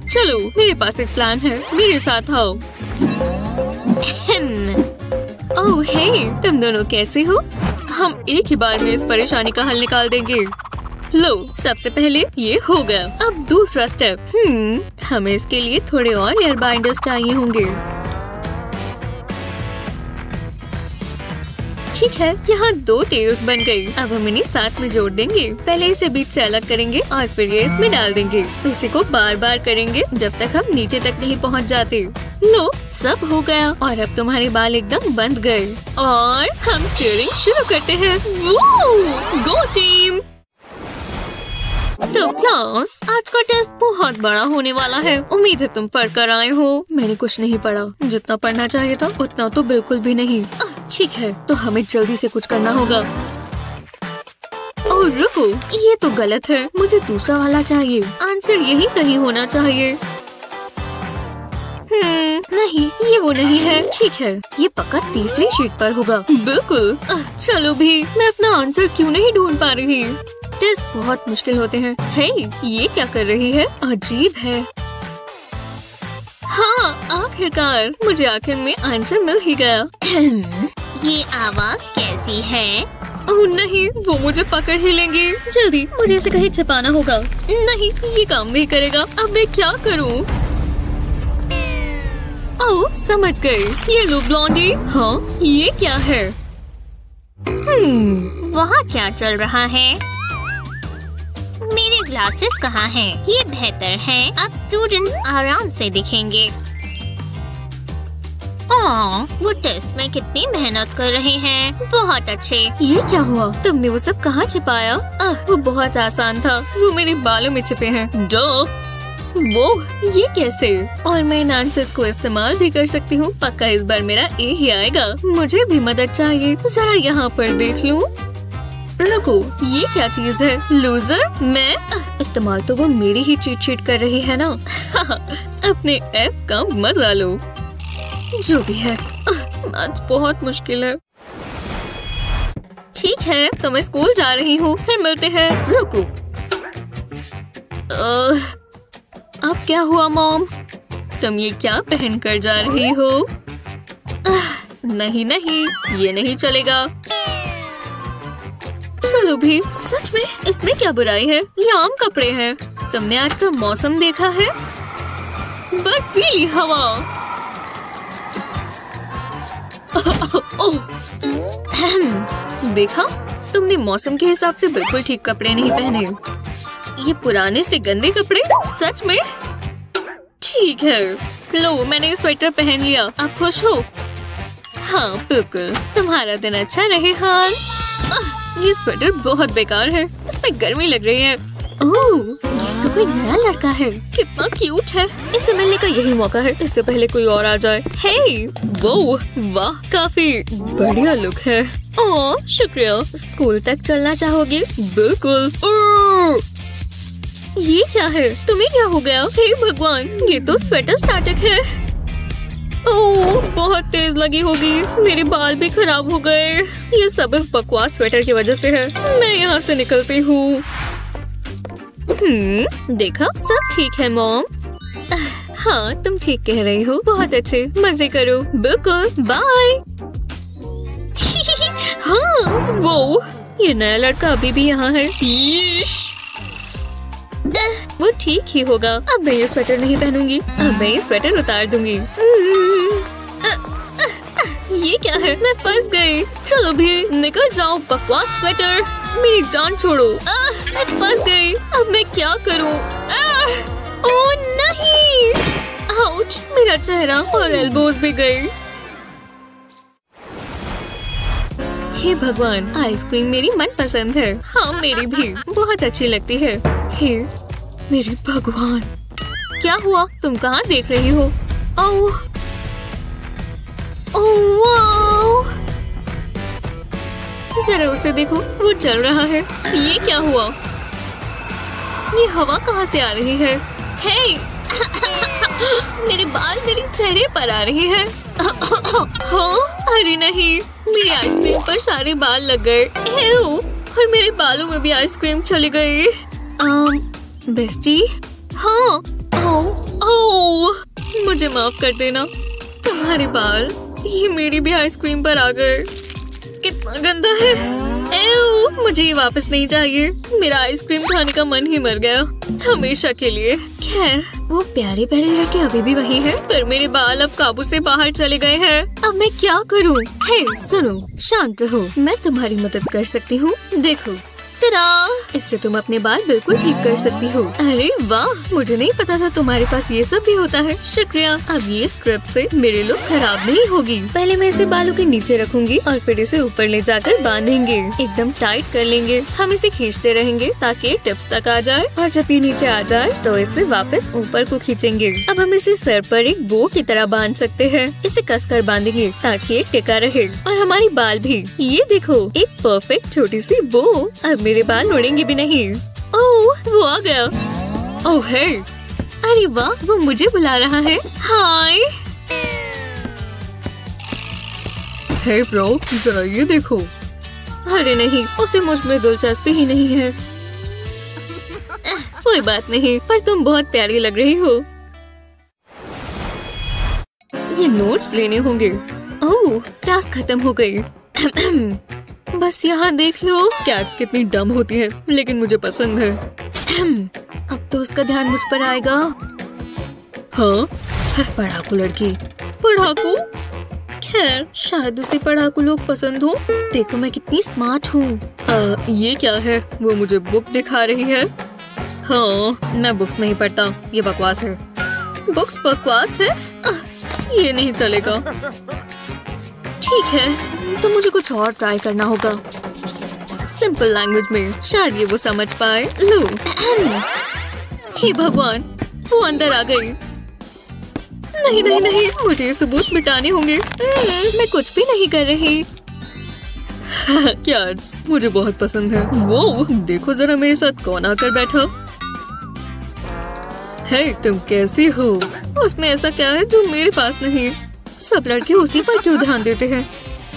चलो मेरे पास एक प्लान है। मेरे साथ आओ। ओह हे तुम दोनों कैसे हो? हम एक ही बार में इस परेशानी का हल निकाल देंगे। लो, सबसे पहले ये हो गया। अब दूसरा स्टेप हम्म हमें इसके लिए थोड़े और एयर बाइंडर्स चाहिए होंगे। ठीक है, यहाँ दो टेल्स बन गई। अब हम इन्हें साथ में जोड़ देंगे। पहले इसे बीच से अलग करेंगे और फिर ये इसमें डाल देंगे। इसी को बार बार करेंगे, जब तक हम नीचे तक नहीं पहुँच जाते। लो, सब हो गया। और अब तुम्हारे बाल एकदम बंद गए। और हम चेयरिंग शुरू करते हैं। गो टीम तो क्लास आज का टेस्ट बहुत बड़ा होने वाला है। उम्मीद है तुम पढ़ कर आए हो। मैंने कुछ नहीं पढ़ा। जितना पढ़ना चाहिए था, उतना तो बिल्कुल भी नहीं। ठीक है तो हमें जल्दी से कुछ करना होगा। और रुको, ये तो गलत है। मुझे दूसरा वाला चाहिए। आंसर यही कहीं होना चाहिए। नहीं ये वो नहीं है। ठीक है ये पक्का तीसरी शीट पर होगा। बिल्कुल। चलो भी मैं अपना आंसर क्यों नहीं ढूंढ पा रही? टेस्ट बहुत मुश्किल होते हैं। हे ये क्या कर रही है? अजीब है। हाँ आखिरकार मुझे आखिर में आंसर मिल ही गया। ये आवाज़ कैसी है? ओह नहीं वो मुझे पकड़ ही लेंगे। जल्दी मुझे इसे कहीं छिपाना होगा। नहीं ये काम नहीं करेगा। अब मैं क्या करूँ? ओह समझ गई। ये लो ब्लॉन्डी हाँ ये क्या है? हम्म वहाँ क्या चल रहा है? मेरे ग्लासेस कहाँ हैं? ये बेहतर है। अब स्टूडेंट्स आराम से दिखेंगे। ओह, वो टेस्ट में कितनी मेहनत कर रहे हैं। बहुत अच्छे। ये क्या हुआ? तुमने वो सब कहाँ छिपाया? आह, वो बहुत आसान था। वो मेरे बालों में छिपे हैं। डो वो, ये कैसे? और मैं इन आंसर्स को इस्तेमाल भी कर सकती हूँ। पक्का इस बार मेरा ए ही आएगा। मुझे भी मदद चाहिए। जरा यहाँ पर देख लूँ। रुको, ये क्या चीज़ है? लूजर मैं? इस्तेमाल तो वो मेरी ही चीट चीट कर रही है ना? अपने एफ़ का मज़ा लो। जो भी है। आज बहुत मुश्किल है। ठीक है तो मैं स्कूल जा रही हूँ। फिर मिलते हैं। रुको। अब क्या हुआ, मॉम? तुम ये क्या पहन कर जा रही हो? नहीं नहीं, ये नहीं चलेगा। चलो भी, सच में, इसमें क्या बुराई है? ये आम कपड़े हैं। तुमने आज का मौसम देखा है? बर्फीली हवा। देखा? तुमने मौसम के हिसाब से बिल्कुल ठीक कपड़े नहीं पहने। ये पुराने से गंदे कपड़े? सच में? ठीक है। लो मैंने ये स्वेटर पहन लिया। आप खुश हो? हाँ बिल्कुल। तुम्हारा दिन अच्छा रहे आह, ये स्वेटर बहुत बेकार है। इसमें गर्मी लग रही है। ओह, ये तो कोई नया लड़का है। कितना क्यूट है। इससे मिलने का यही मौका है। इससे पहले कोई और आ जाए। हे वो वाह काफ़ी बढ़िया लुक है। ओह शुक्रिया। स्कूल तक चलना चाहोगे? बिल्कुल। ये क्या है? तुम्हें क्या हो गया? हे भगवान, ये तो स्वेटर स्टार्टक है। ओह, बहुत तेज लगी होगी। मेरे बाल भी खराब हो गए। ये सब इस बकवास स्वेटर की वजह से है। मैं यहाँ से निकलती हूँ। हम्म देखा? सब ठीक है, मॉम। हाँ तुम ठीक कह रही हो। बहुत अच्छे। मज़े करो। बिल्कुल। बाय हाँ वो, ये नया लड़का अभी भी यहाँ है। वो ठीक ही होगा। अब मैं ये स्वेटर नहीं पहनूँगी। अब मैं ये स्वेटर उतार दूँगी। ये क्या है? मैं फंस गई। चलो भी निकल जाओ बकवास स्वेटर। मेरी जान छोड़ो। आह, मैं फंस गई। अब मैं क्या करूँ? ओह नहीं! आउच मेरा चेहरा और एल्बोज भी गई। हे भगवान आइसक्रीम मेरी मनपसंद है। हाँ मेरी भी। बहुत अच्छी लगती है। हे मेरे भगवान। क्या हुआ? तुम कहाँ देख रही हो? ओह। वाओ जरा उसे देखो, वो चल रहा है। ये क्या हुआ? ये हवा कहाँ से आ रही है? हे! मेरे बाल मेरे चेहरे पर आ रहे हैं। हाँ अरे नहीं। मेरी आइसक्रीम पर सारे बाल लग गए। और मेरे बालों में भी आइसक्रीम चली गई बेस्टी हाँ ओ, ओ, मुझे माफ़ कर देना। तुम्हारे बाल ये मेरी भी आइसक्रीम पर आ गए। कितना गंदा है। एव, मुझे ये वापस नहीं चाहिए। मेरा आइसक्रीम खाने का मन ही मर गया। हमेशा के लिए। खैर वो प्यारे प्यारे लड़के अभी भी वही है पर मेरे बाल अब काबू से बाहर चले गए हैं। अब मैं क्या करूँ? सुनो शांत रहो। मैं तुम्हारी मदद कर सकती हूँ। देखो तरा इससे तुम अपने बाल बिल्कुल ठीक कर सकती हो। अरे वाह! मुझे नहीं पता था तुम्हारे पास ये सब भी होता है। शुक्रिया। अब ये स्ट्रिप से मेरे लुक खराब नहीं होगी। पहले मैं इसे बालों के नीचे रखूँगी और फिर इसे ऊपर ले जाकर बांधेंगे। एकदम टाइट कर लेंगे। हम इसे खींचते रहेंगे ताकि टिप्स तक आ जाए। और जब ये नीचे आ जाए तो इसे वापस ऊपर को खींचेंगे। अब हम इसे सर पर एक बो की तरह बाँध सकते हैं। इसे कस कर बांधेंगे ताकि ये टिका रहे। और हमारी बाल भी। ये देखो एक परफेक्ट छोटी सी बो। अब मेरे बाल उड़ेंगे भी नहीं। ओह वो आ गया। ओह है अरे वाह वो मुझे बुला रहा है। हाय। हे ब्रो जरा ये देखो। अरे नहीं उसे मुझमें दिलचस्पी ही नहीं है। कोई बात नहीं पर तुम बहुत प्यारी लग रही हो। ये नोट्स लेने होंगे। ओह क्लास खत्म हो गई। बस यहाँ देख लो। कैट्स कितनी डम होती है लेकिन मुझे पसंद है। अब तो उसका ध्यान मुझ पर आएगा। हाँ? पढ़ाकू लड़की। पढ़ाकू खैर शायद उसे पढ़ाकू लोग पसंद हो। देखो मैं कितनी स्मार्ट हूँ। ये क्या है? वो मुझे बुक दिखा रही है। हाँ मैं बुक्स नहीं पढ़ता। ये बकवास है। बुक्स बकवास है? आ, ये नहीं चलेगा। ठीक है तो मुझे कुछ और ट्राई करना होगा। सिंपल लैंग्वेज में शायद ये वो समझ पाए। लो। हे भगवान वो अंदर आ गई। नहीं नहीं नहीं मुझे सबूत मिटाने होंगे। हम्म, मैं कुछ भी नहीं कर रही। क्या मुझे बहुत पसंद है। वो देखो जरा मेरे साथ कौन आकर बैठा। है तुम कैसी हो? उसमें ऐसा क्या है जो मेरे पास नहीं सब लड़के उसी पर क्यों ध्यान देते हैं?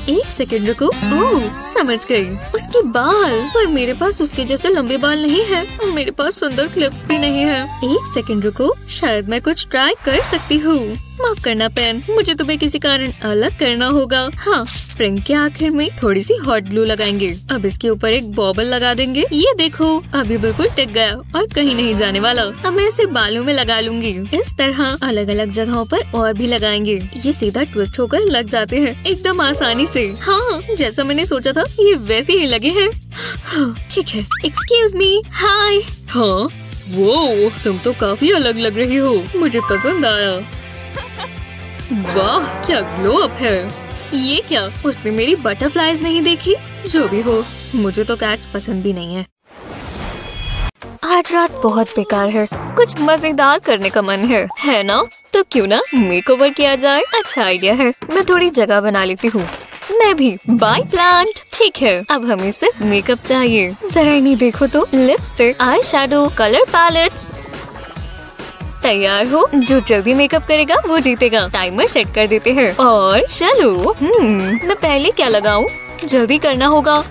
एक सेकेंड रुको। ओह, समझ गई। उसके बाल। पर मेरे पास उसके जैसे लंबे बाल नहीं है और मेरे पास सुंदर क्लिप्स भी नहीं है। एक सेकेंड रुको। शायद मैं कुछ ट्राई कर सकती हूँ। माफ़ करना पेन। मुझे तुम्हें किसी कारण अलग करना होगा। हाँ स्प्रिंग के आखिर में थोड़ी सी हॉट ग्लू लगाएँगे। अब इसके ऊपर एक बॉबल लगा देंगे। ये देखो अभी बिल्कुल टिक गया और कहीं नहीं जाने वाला। अब मैं इसे बालों में लगा लूँगी। इस तरह अलग अलग जगहों पर और भी लगाएँगे। ये सीधा ट्विस्ट होकर लग जाते हैं एकदम आसानी से। हाँ जैसा मैंने सोचा था ये वैसे ही लगे हैं। हाँ, ठीक है। एक्सक्यूज मी हाय हाँ वो तुम तो काफ़ी अलग लग रही हो। मुझे पसंद आया। वाह, क्या ग्लो अप है। ये क्या, उसने मेरी बटरफ्लाईज नहीं देखी? जो भी हो, मुझे तो कैट्स पसंद भी नहीं है। आज रात बहुत बेकार है, कुछ मज़ेदार करने का मन है। है ना? तो क्यों ना मेकओवर किया जाए? अच्छा आइडिया है। मैं थोड़ी जगह बना लेती हूँ। मैं भी। बाय प्लांट ठीक है, अब हमें सिर्फ़ मेकअप चाहिए। जरा नहीं देखो तो। Lipstick eye shadow colour palettes तैयार हो? जो जल्दी मेकअप करेगा, वो जीतेगा। टाइमर सेट कर देते हैं। और चलो हम्म मैं पहले क्या लगाऊँ? जल्दी करना होगा।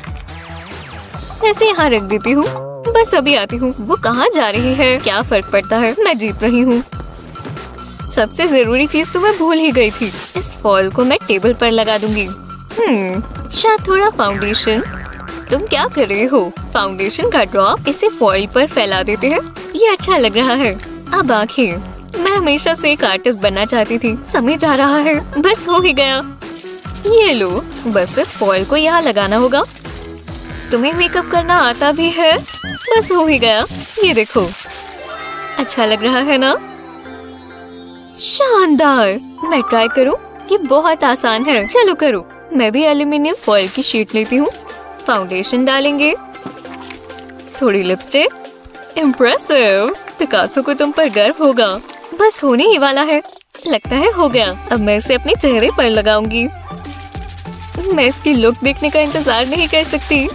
ऐसे यहाँ रख देती हूँ। बस अभी आती हूँ। वो कहाँ जा रही है? क्या फ़र्क पड़ता है? मैं जीत रही हूँ। सबसे ज़रूरी चीज़ तो मैं भूल ही गई थी। इस फॉल को मैं टेबल पर लगा दूँगी। हम्म शायद थोड़ा फाउंडेशन तुम क्या कर रहे हो? फाउंडेशन का ड्रॉप इसे फॉइल पर फैला देते हैं। ये अच्छा लग रहा है। अब आखिर, मैं हमेशा से एक आर्टिस्ट बनना चाहती थी। समय जा रहा है, बस हो ही गया। ये लो, बस इस फॉइल को यहाँ लगाना होगा। तुम्हें मेकअप करना आता भी है, बस हो ही गया। ये देखो। अच्छा लग रहा है ना? शानदार! मैं ट्राई करूँ ये बहुत आसान है। चलो करो। मैं भी एल्यूमिनियम फॉइल की शीट लेती हूँ। फाउंडेशन डालेंगे। थोड़ी लिपस्टिक इम्प्रेसिव पिकासो को तुम पर गर्व होगा। बस होने ही वाला है। लगता है हो गया। अब मैं इसे अपने चेहरे पर लगाऊँगी। मैं इसकी लुक देखने का इंतज़ार नहीं कर सकती।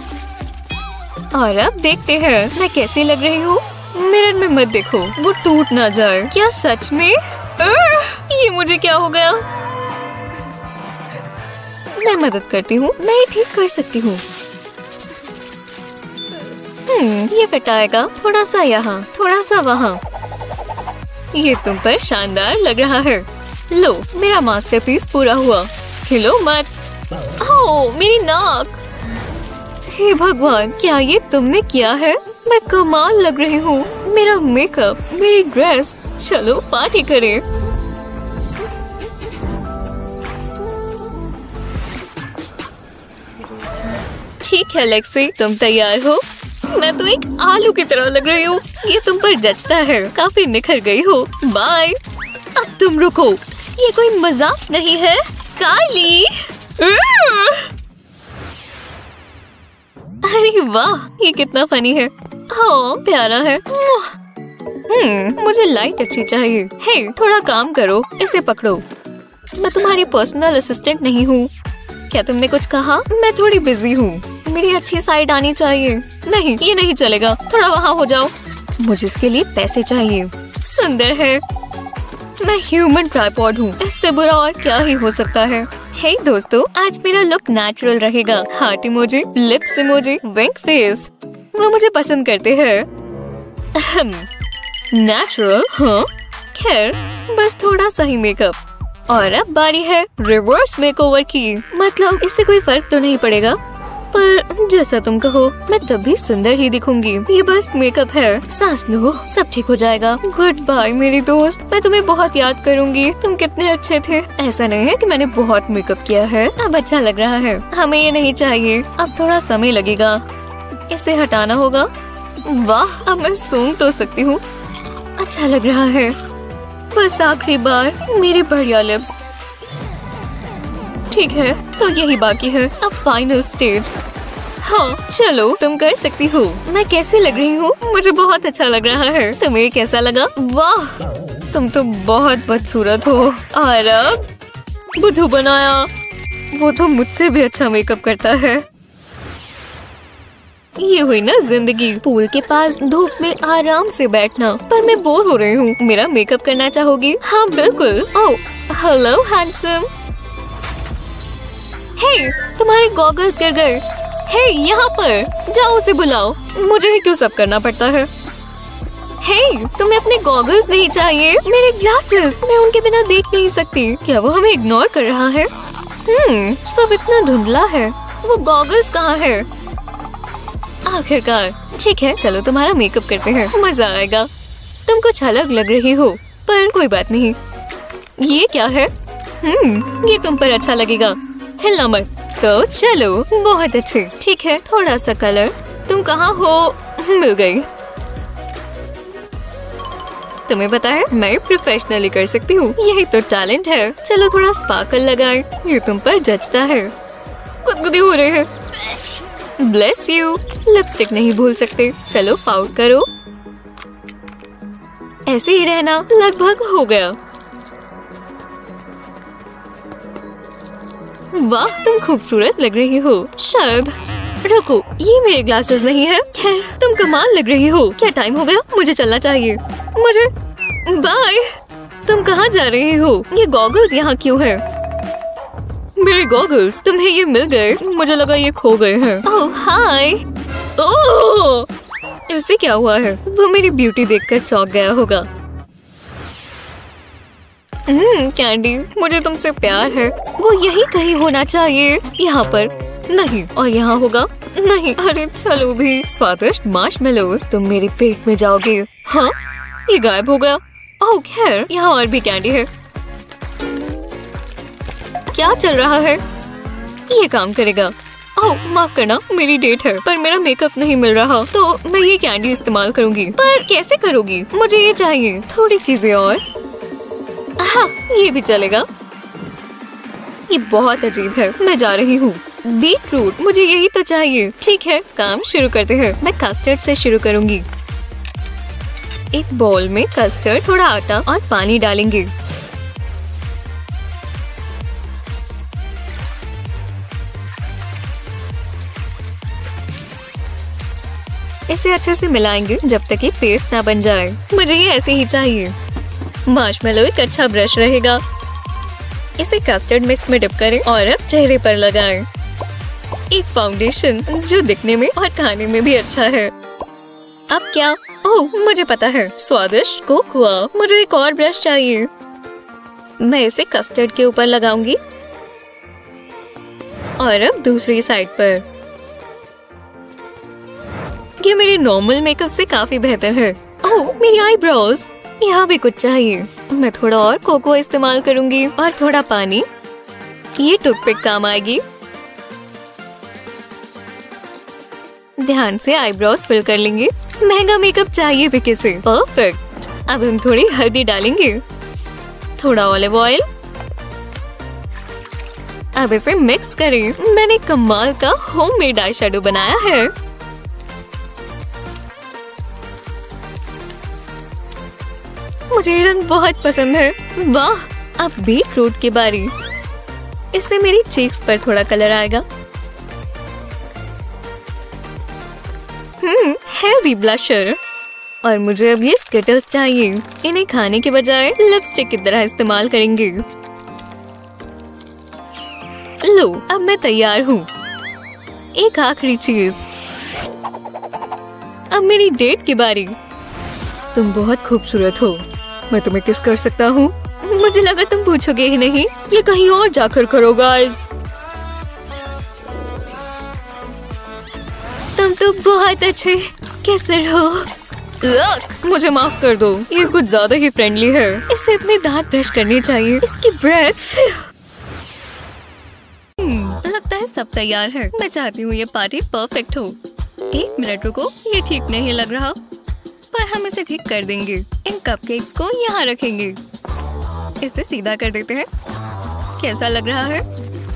और अब देखते हैं, मैं कैसे लग रही हूँ। मिरर में मत देखो, वो टूट ना जाए। क्या सच में? ये मुझे क्या हो गया? मैं मदद करती हूँ, मैं ठीक कर सकती हूँ। हम्म, ये फटाएगा थोड़ा सा यहाँ थोड़ा सा वहाँ। ये तुम पर शानदार लग रहा है। लो मेरा मास्टरपीस पूरा हुआ। खिलो मत। ओ मेरी नाक। हे भगवान क्या ये तुमने किया है? मैं कमाल लग रही हूँ। मेरा मेकअप मेरी ड्रेस चलो पार्टी करें। ठीक है लेक्सी तुम तैयार हो? मैं तो एक आलू की तरह लग रही हूँ। ये तुम पर जचता है। काफ़ी निखर गई हो। बाय अब तुम रुको। ये कोई मज़ाक नहीं है। काली। अरे वाह, ये कितना फनी है। हाँ प्यारा है। हम्म मुझे लाइट अच्छी चाहिए। हे थोड़ा काम करो। इसे पकड़ो। मैं तुम्हारी पर्सनल असिस्टेंट नहीं हूँ। क्या तुमने कुछ कहा? मैं थोड़ी बिज़ी हूँ। मेरी अच्छी साइड आनी चाहिए। नहीं, ये नहीं चलेगा। थोड़ा वहाँ हो जाओ। मुझे इसके लिए पैसे चाहिए। सुंदर है। मैं ह्यूमन ट्राईपॉड हूँ। इससे बुरा और क्या ही हो सकता है। हे hey, दोस्तों, आज मेरा लुक नेचुरल रहेगा। Heart emoji lips emoji wink face वो मुझे पसंद करते हैं। नेचुरल हाँ। खैर, बस थोड़ा सा ही मेकअप और अब बारी है रिवर्स मेकओवर की। मतलब इससे कोई फ़र्क तो नहीं पड़ेगा। पर जैसा तुम कहो, मैं तब भी सुंदर ही दिखूँगी। ये बस मेकअप है। सांस लो सब ठीक हो जाएगा। गुड बाय मेरी दोस्त। मैं तुम्हें बहुत याद करूँगी। तुम कितने अच्छे थे। ऐसा नहीं है कि मैंने बहुत मेकअप किया है। अब अच्छा लग रहा है। हमें ये नहीं चाहिए। अब थोड़ा समय लगेगा। इसे हटाना होगा। वाह, अब मैं सूंघ तो सकती हूँ। अच्छा लग रहा है। बस आखिरी बार, मेरे बढ़िया लिप्स ठीक है तो यही बाकी है। अब फाइनल स्टेज हाँ चलो, तुम कर सकती हो। मैं कैसी लग रही हूँ? मुझे बहुत अच्छा लग रहा है। तुम्हें कैसा लगा? वाह! तुम तो बहुत बदसूरत हो। और अब, बुद्धू बनाया। वो तो मुझसे भी अच्छा मेकअप करता है। ये हुई ना ज़िंदगी। पूल के पास धूप में आराम से बैठना। पर मैं बोर हो रही हूँ। मेरा मेकअप करना चाहोगी? हाँ बिल्कुल। ओह हेलो हैंडसम हे तुम्हारे गॉगल्स गिर गए हे यहाँ पर। जाओ उसे बुलाओ। मुझे ही क्यों सब करना पड़ता है? हे तुम्हें अपने गॉगल्स नहीं चाहिए। मेरे ग्लासेस मैं उनके बिना देख नहीं सकती। क्या वो हमें इग्नोर कर रहा है? हम्म सब इतना धुंधला है। वो गॉगल्स कहाँ है? आखिरकार। ठीक है, चलो तुम्हारा मेकअप करते हैं। मज़ा आएगा। तुम कुछ अलग लग रही हो, पर कोई बात नहीं। ये क्या है? हम्म ये तुम पर अच्छा लगेगा। हिलना मत तो चलो, बहुत अच्छे। ठीक है थोड़ा सा कलर तुम कहाँ हो? मिल गई। तुम्हें पता है, मैं प्रोफेशनली कर सकती हूँ। यही तो टैलेंट है। चलो थोड़ा स्पार्कल लगाए। ये तुम पर जचता है। गुदगुदी हो रहे हैं। ब्लेस यू लिपस्टिक नहीं भूल सकते। चलो पाउट करो। ऐसे ही रहना। लगभग हो गया। वाह, तुम खूबसूरत लग रही हो। शायद। रुको, ये मेरे ग्लासेस नहीं है। खैर, तुम कमाल लग रही हो। क्या टाइम हो गया? मुझे चलना चाहिए। मुझे बाय तुम कहाँ जा रही हो? ये गॉगल्स यहाँ क्यों है? मेरे गॉगल्स तुम्हें ये मिल गए। मुझे लगा ये खो गए हैं। ओह हाय ओह इससे क्या हुआ है? वो मेरी ब्यूटी देखकर चौंक गया होगा। हम्म कैंडी, मुझे तुमसे प्यार है। वो यही कहीं होना चाहिए। यहाँ पर नहीं, और यहाँ होगा नहीं। अरे, चलो भी। स्वादिष्ट माश तुम मेरे पेट में जाओगे। हाँ ये गायब हो गया। ओह, खैर, यहाँ और भी कैंडी है। क्या चल रहा है? ये काम करेगा। ओह, माफ़ करना, मेरी डेट है, पर मेरा मेकअप नहीं मिल रहा तो मैं ये कैंडी इस्तेमाल करूँगी। पर कैसे करोगी? मुझे ये चाहिए, थोड़ी चीज़ें और। ये भी चलेगा। ये बहुत अजीब है, मैं जा रही हूँ। बीट रूट मुझे यही तो चाहिए। ठीक है, काम शुरू करते हैं। मैं कस्टर्ड से शुरू करूँगी। एक बॉल में कस्टर्ड थोड़ा आटा और पानी डालेंगे। इसे अच्छे से मिलाएँगे जब तक ये पेस्ट ना बन जाए। मुझे ये ऐसे ही चाहिए। मार्शमेलो एक अच्छा ब्रश रहेगा। इसे कस्टर्ड मिक्स में डिप करें और अब चेहरे पर लगाएँ। एक फाउंडेशन जो दिखने में और खाने में भी अच्छा है। अब क्या? ओह, मुझे पता है। स्वादिष्ट कोकोआ मुझे एक और ब्रश चाहिए। मैं इसे कस्टर्ड के ऊपर लगाऊँगी। और अब दूसरी साइड पर। ये मेरे नॉर्मल मेकअप से काफ़ी बेहतर है। ओह, मेरी आईब्रोज यहाँ भी कुछ चाहिए। मैं थोड़ा और कोको इस्तेमाल करूँगी और थोड़ा पानी। ये टूथपिक काम आएगी। ध्यान से आईब्रोज फिल कर लेंगे। महँगा मेकअप चाहिए भी किसे। परफेक्ट अब हम थोड़ी हल्दी डालेंगे। थोड़ा ऑलिव ऑयल अब इसे मिक्स करें। मैंने कमाल का होममेड आई शेडो बनाया है। मुझे ये रंग बहुत पसंद है। वाह अब बीट रूट की बारी। इससे मेरी चीक्स पर थोड़ा कलर आएगा। हम्म हेल्दी ब्लशर और मुझे अब ये स्किटल्स चाहिए। इन्हें खाने के बजाय लिपस्टिक की तरह इस्तेमाल करेंगे। लो, अब मैं तैयार हूँ। एक आखिरी चीज़ अब मेरी डेट की बारी। तुम बहुत खूबसूरत हो। मैं तुम्हें किस कर सकता हूँ? मुझे लगा तुम पूछोगे ही नहीं। ये कहीं और जाकर करो गाइस तुम तो बहुत अच्छे। कैसे हो मुझे माफ़ कर दो। ये कुछ ज़्यादा ही फ्रेंडली है। इसे अपने दांत ब्रश करनी चाहिए। इसकी ब्रेथ हम्म, लगता है सब तैयार है। मैं चाहती हूँ ये पार्टी परफेक्ट हो। एक मिनट रुको ये ठीक नहीं लग रहा। पर हम इसे ठीक कर देंगे। इन कपकेक्स को यहाँ रखेंगे। इसे सीधा कर देते हैं। कैसा लग रहा है?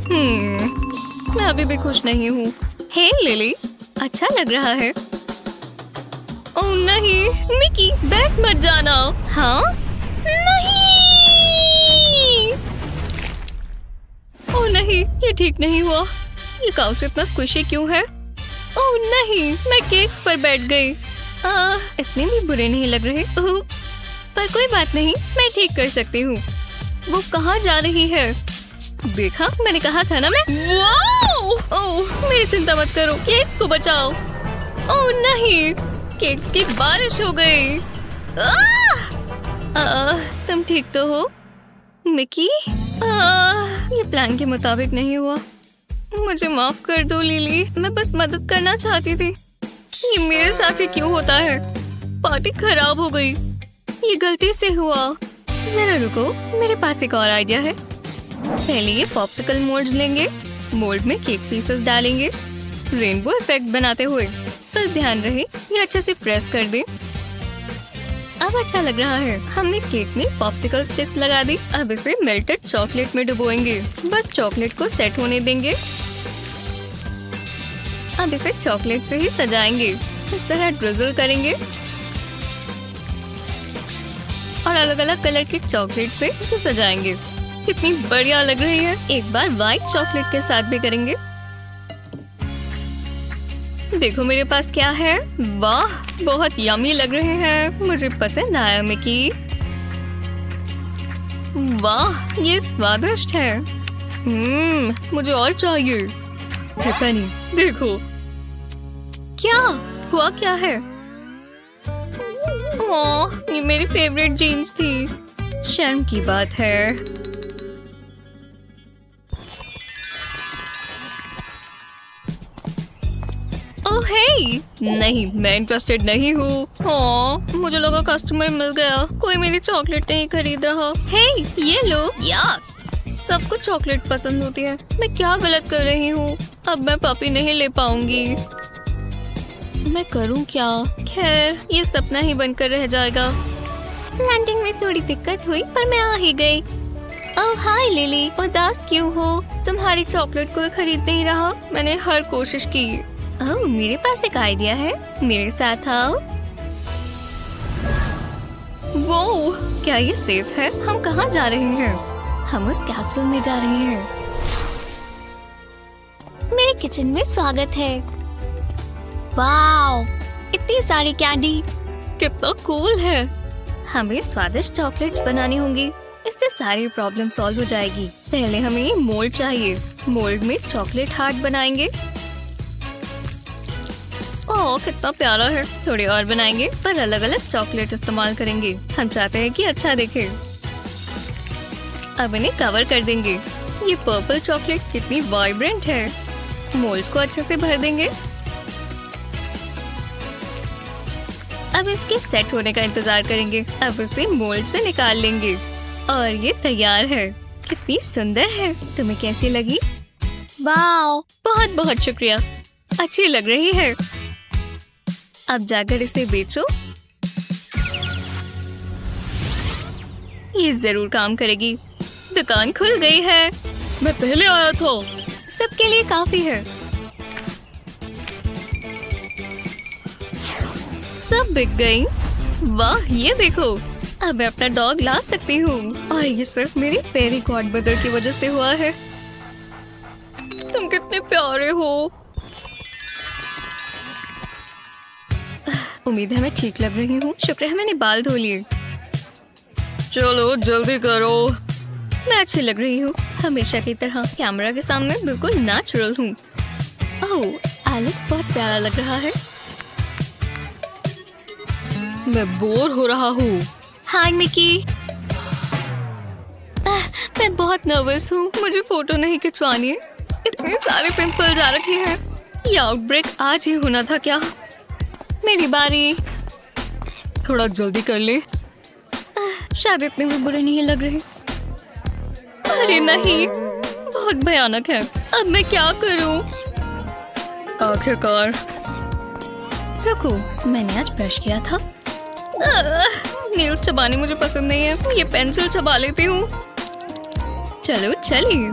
हम्म मैं अभी भी खुश नहीं हूँ। हे लिली अच्छा लग रहा है? ओह, नहीं मिकी बैठ मत जाना। हाँ? नहीं! ओह, नहीं, ये ठीक नहीं हुआ। ये काउच इतना स्क्विशी क्यों है? ओह, नहीं, मैं केक्स पर बैठ गई। आ, इतने भी बुरे नहीं लग रहे। उप्स पर कोई बात नहीं मैं ठीक कर सकती हूँ। वो कहाँ जा रही है? देखा? मैंने कहा था ना मैं! ओह मेरी चिंता मत करो केक्स को बचाओ। ओह नहीं केक्स की बारिश हो गई। आ, आ, तुम ठीक तो हो? मिकी? आ, ये प्लान के मुताबिक नहीं हुआ। मुझे माफ़ कर दो लीली। मैं बस मदद करना चाहती थी। ये मेरे साथ ही क्यों होता है? पार्टी खराब हो गई। ये गलती से हुआ। जरा रुको, मेरे पास एक और आइडिया है। पहले ये पॉप्सिकल मोल्ड्स लेंगे मोल्ड में केक पीसेस डालेंगे रेनबो इफ़ेक्ट बनाते हुए। बस ध्यान रहे, ये अच्छे से प्रेस कर दे। अब अच्छा लग रहा है, हमने केक में पॉप्सिकल स्टिक्स लगा दी। अब इसे मेल्टेड चॉकलेट में डुबोएँगे। बस चॉकलेट को सेट होने देंगे। अब इसे चॉकलेट से ही सजाएँगे। इस तरह ड्रिजल करेंगे। और अलग अलग कलर के चॉकलेट से इसे सजाएँगे। कितनी बढ़िया लग रही है। एक बार व्हाइट चॉकलेट के साथ भी करेंगे। देखो मेरे पास क्या है। वाह, बहुत यमी लग रहे हैं। मुझे पसंद आया, मिकी। वाह, ये स्वादिष्ट है। हम्म मुझे और चाहिए। पेनी देखो। क्या? हुआ क्या है? ओह, ये मेरी फेवरेट जीन्स थी। शर्म की बात है। ओह हे नहीं, मैं इंटरेस्टेड नहीं हूँ। हाँ मुझे लगा कस्टमर मिल गया। कोई मेरी चॉकलेट नहीं खरीद। रहा हे ये लो। यार सबको चॉकलेट पसंद होती है। मैं क्या गलत कर रही हूँ? अब मैं पपी नहीं ले पाऊँगी। मैं करूँ क्या? खैर, ये सपना ही बनकर रह जाएगा। लैंडिंग में थोड़ी दिक्कत हुई, पर मैं आ ही गई। ओह हाय लिली उदास क्यों हो? तुम्हारी चॉकलेट कोई खरीद नहीं रहा। मैंने हर कोशिश की। ओह मेरे पास एक आइडिया है। मेरे साथ आओ। वो क्या ये सेफ़ है? हम कहाँ जा रहे हैं? हम उस कैसल में जा रहे हैं। मेरे किचन में स्वागत है। वाओ, इतनी सारी कैंडी कितना कूल है। हमें स्वादिष्ट चॉकलेट बनानी होंगी। इससे सारी प्रॉब्लम सॉल्व हो जाएगी। पहले हमें मोल्ड चाहिए। मोल्ड में चॉकलेट हार्ट बनाएँगे। ओह, कितना प्यारा है। थोड़े और बनाएँगे, पर अलग अलग चॉकलेट इस्तेमाल करेंगे। हम चाहते हैं कि अच्छा दिखे। अब इन्हें कवर कर देंगे। ये पर्पल चॉकलेट कितनी वाइब्रेंट है। मोल्ड को अच्छे से भर देंगे। अब इसके सेट होने का इंतज़ार करेंगे। अब उसे मोल्ड से निकाल लेंगे। और ये तैयार है। कितनी सुंदर है। तुम्हें कैसी लगी? वाह बहुत बहुत शुक्रिया। अच्छी लग रही है। अब जाकर इसे बेचो। ये ज़रूर काम करेगी। दुकान खुल गई है। मैं पहले आया था। सबके लिए काफ़ी है। सब बिक गई। वाह, ये देखो। अब मैं अपना डॉग ला सकती हूँ। और ये सिर्फ़ मेरी फेरी गॉड मदर की वजह से हुआ है। तुम कितने प्यारे हो। उम्मीद है मैं ठीक लग रही हूँ। शुक्र है मैंने बाल धो लिए। चलो, जल्दी करो। मैं अच्छी लग रही हूँ। हमेशा की तरह कैमरा के सामने बिल्कुल नेचुरल हूँ। ओह एलेक्स बहुत प्यारा लग रहा है। मैं बोर हो रहा हूँ। Hi Mickey. मैं बहुत नर्वस हूँ। मुझे फ़ोटो नहीं खिंचवानी है। इतने सारे पिंपल्स आ रखे हैं। ये आउटब्रेक आज ही होना था क्या? मेरी बारी। थोड़ा जल्दी कर ले। शायद इतने भी बुरे नहीं लग रहे। अरे नहीं बहुत भयानक है। अब मैं क्या करूँ? आखिरकार। रुको मैंने आज ब्रश किया था। नील्स चबाने मुझे पसंद नहीं है। ये पेंसिल चबा लेती हूँ। चलो, चलिए।